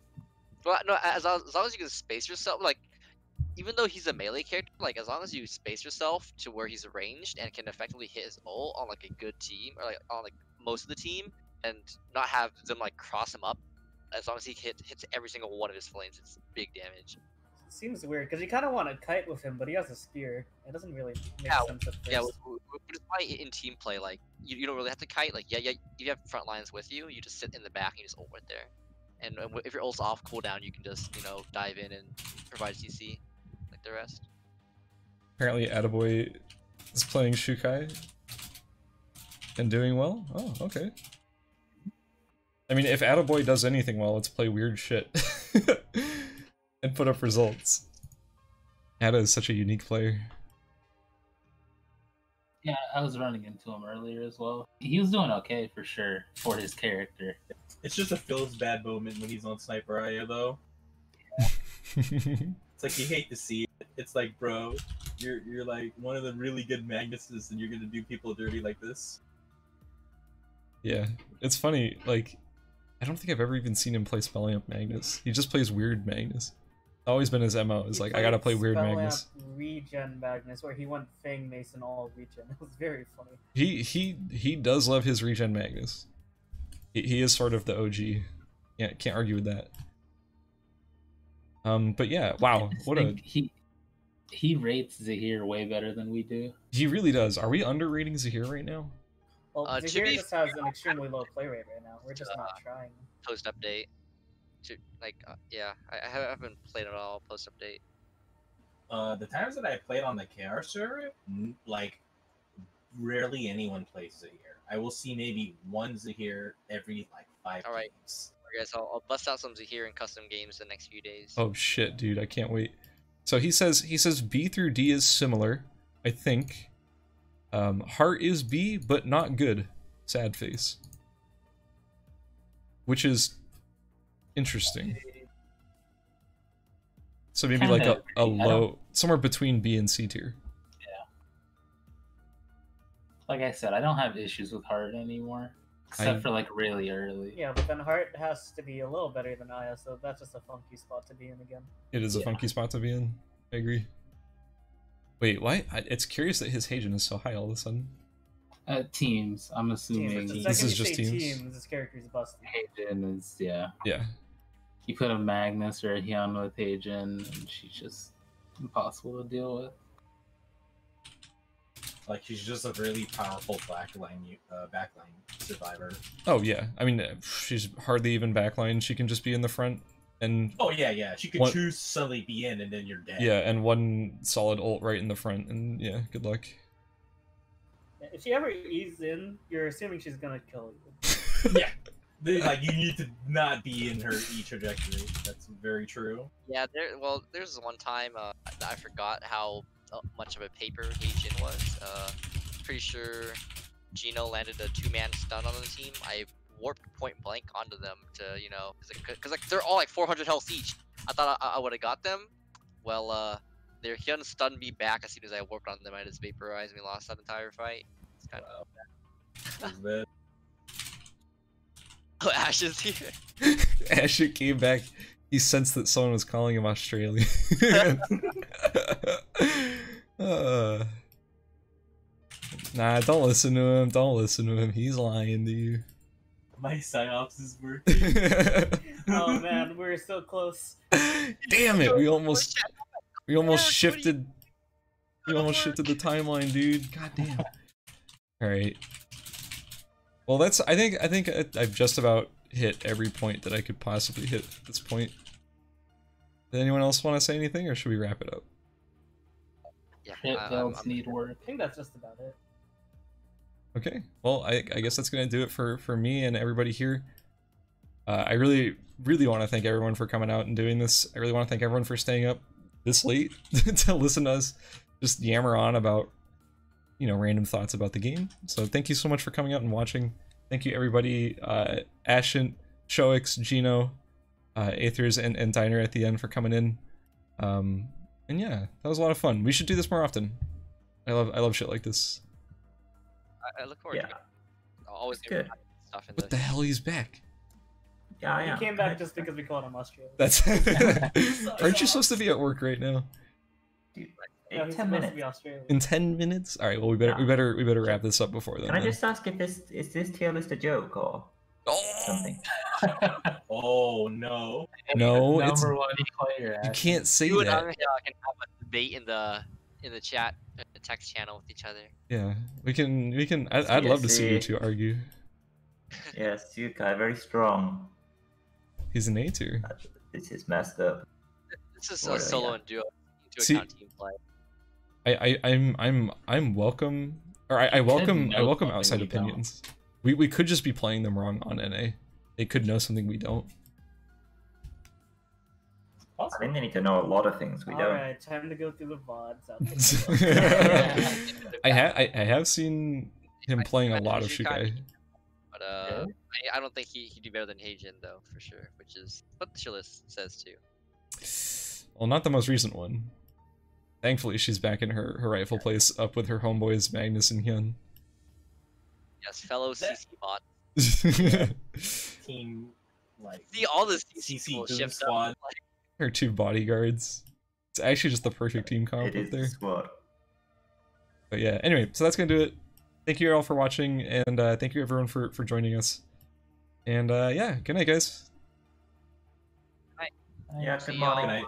Well, no, as long, as long as you can space yourself, like, even though he's a melee character, like, as long as you space yourself to where he's ranged and can effectively hit his ult on, like, a good team, or, like, on, like, most of the team, and not have them, like, cross him up, as long as he hit, hits every single one of his flames, it's big damage. Seems weird because you kind of want to kite with him, but he has a spear. It doesn't really make Yeah, sense at first. Yeah, which which is why in team play, like, you, you don't really have to kite, like, yeah, yeah, you have front lines with you, you just sit in the back and you just ult right there. And uh, if your ult's off cooldown, you can just, you know, dive in and provide CC, like the rest. Apparently, Attaboy is playing Xiukai and doing well. Oh, okay. I mean, if Attaboy does anything well, it's play weird shit. *laughs* and put up results. Ada is such a unique player. Yeah, I was running into him earlier as well. He was doing okay for sure for his character. It's just a feels bad moment when he's on Sniper Aya though. *laughs* It's like you hate to see it. It's like, bro, you're you're like one of the really good Magnuses, and you're gonna do people dirty like this. yeah, it's funny. Like, I don't think I've ever even seen him play Spellamp Magnus. He just plays weird Magnus. Always been his mo. Is like I gotta play weird Magnus. Regen Magnus, where he went Fang Mason all regen. *laughs* It was very funny. He he he does love his regen Magnus. He, he is sort of the OG. Yeah, can't argue with that. Um, but yeah, wow, what a he he rates Zahir way better than we do. he really does. Are we underrating Zahir right now? Well, Uh, Zahir be just has an extremely low play rate right now. We're just not trying. Post update. To like, uh, yeah, I, I haven't played at all post update. Uh, the times that I played on the KR server, like, rarely anyone plays Zahir. I will see maybe one Zahir every like five Alright. games. Alright, guys, I'll, I'll bust out some Zahir in custom games the next few days. Oh shit, dude, I can't wait. So he says he says B through D is similar, I think. Um, Hart is B, but not good. Sad face. Which is interesting. So maybe like a, Kinda a agree. Low somewhere between B and C tier. Yeah. Like I said, I don't have issues with Hart anymore, except I- for like really early. Yeah, but then Hart has to be a little better than Aya, so that's just a funky spot to be in again. It is a Yeah. funky spot to be in. I agree. Wait, why? I, it's curious that his Hyejin is so high all of a sudden. Uh, teams, I'm assuming Teams. The This is you just say teams. teams, this character's busted. Hyejin is yeah. Yeah. You put a Magnus or a Hyun with Hyejin, and she's just impossible to deal with. Like she's just a really powerful backline u- uh, backline survivor. Oh yeah. I mean, uh, she's hardly even backline. She can just be in the front and Oh yeah, yeah. She could What- choose to suddenly be in, and then you're dead. yeah, and one solid ult right in the front, and yeah, good luck. If she ever eases in, you're assuming she's gonna kill you. *laughs* yeah. They- Like you need to not be in her E trajectory. That's very true. Yeah, there. Well, there's one time uh, I forgot how much of a paper Hyejin was. Uh, pretty sure Geno landed a two-man stun on the team. I warped point blank onto them to, you know, because like they're all like 400 health each. I thought I, I would have got them. Well, uh, their Hyun stunned me back as soon as I warped on them. I just vaporized and we lost that entire fight. It's kind of. Wow. Is *laughs* that- Oh, Ash is here. *laughs* Ashik came back. He sensed that someone was calling him Australian. *laughs* uh, nah, don't listen to him. Don't listen to him. He's lying to you. My psyops is working. *laughs* oh man, we're so close. Damn it! We almost we almost Ash, what are you- shifted. We almost shifted the timeline, dude. God damn. All right. Well, that's. I think. I think I've just about hit every point that I could possibly hit at this point. Did anyone else want to say anything, or should we wrap it up? Yeah, Hit I- I'm- I'm- need work. I think that's just about it. Okay. Well, I, I guess that's gonna do it for for me and everybody here. Uh, I really, really want to thank everyone for coming out and doing this. I really want to thank everyone for staying up this late *laughs* to listen to us just yammer on about, you know, random thoughts about the game. So thank you so much for coming out and watching. Thank you everybody, uh, Ashen, Shouix, Geno, uh, Aetherys, and, and Diner at the end for coming in. Um, and yeah, that was a lot of fun. We should do this more often. I love I love shit like this. I, I look forward Yeah. to it. I'll always It's good. stuff in What the hell? He's back. Yeah, I He came back just because we called him Australian. That's. *laughs* *laughs* *laughs* Aren't you supposed to be at work right now? Dude, No, in he's ten supposed minutes. to be Australian. In ten minutes? All right. Well, we better we better we better wrap this up before then. Can I just ask if this is this tier list a joke or Oh something? *laughs* oh no. no! It's Number one player. you can't say you and I that. uh, can have a debate in the in the chat, uh, the text channel with each other. Yeah, we can we can. I, I'd love to see you See. two argue. *laughs* Yes, you guy very strong. He's an A tier. This is messed up. This is Or, a uh, solo yeah. and duo to See- account. I, I I'm I'm I'm welcome or I, I welcome I welcome outside we don't. opinions. We we could just be playing them wrong on NA. They could know something we don't. I I think they need to know a lot of things we All don't. right, time to go through the vods. I'll take *laughs* a look. *laughs* I have I, I have seen him I- playing a lot of usually Xiukai. But uh, I, I don't think he he'd do better than Hyejin though, for sure. Which is what the list says too. Well, not the most recent one. Thankfully, she's back in her, her rightful place, up with her homeboys Magnus and Hyun. Yes, fellow That- CC bot. *laughs* *laughs* Team like See all this CC, CC people shift Squad. up. Like, her two bodyguards. It's actually just the perfect team comp up there. the squad. But yeah, anyway, so that's gonna do it. Thank you all for watching, and uh, thank you everyone for for joining us. And uh, yeah, good night, guys. Yeah, good morning. Good night.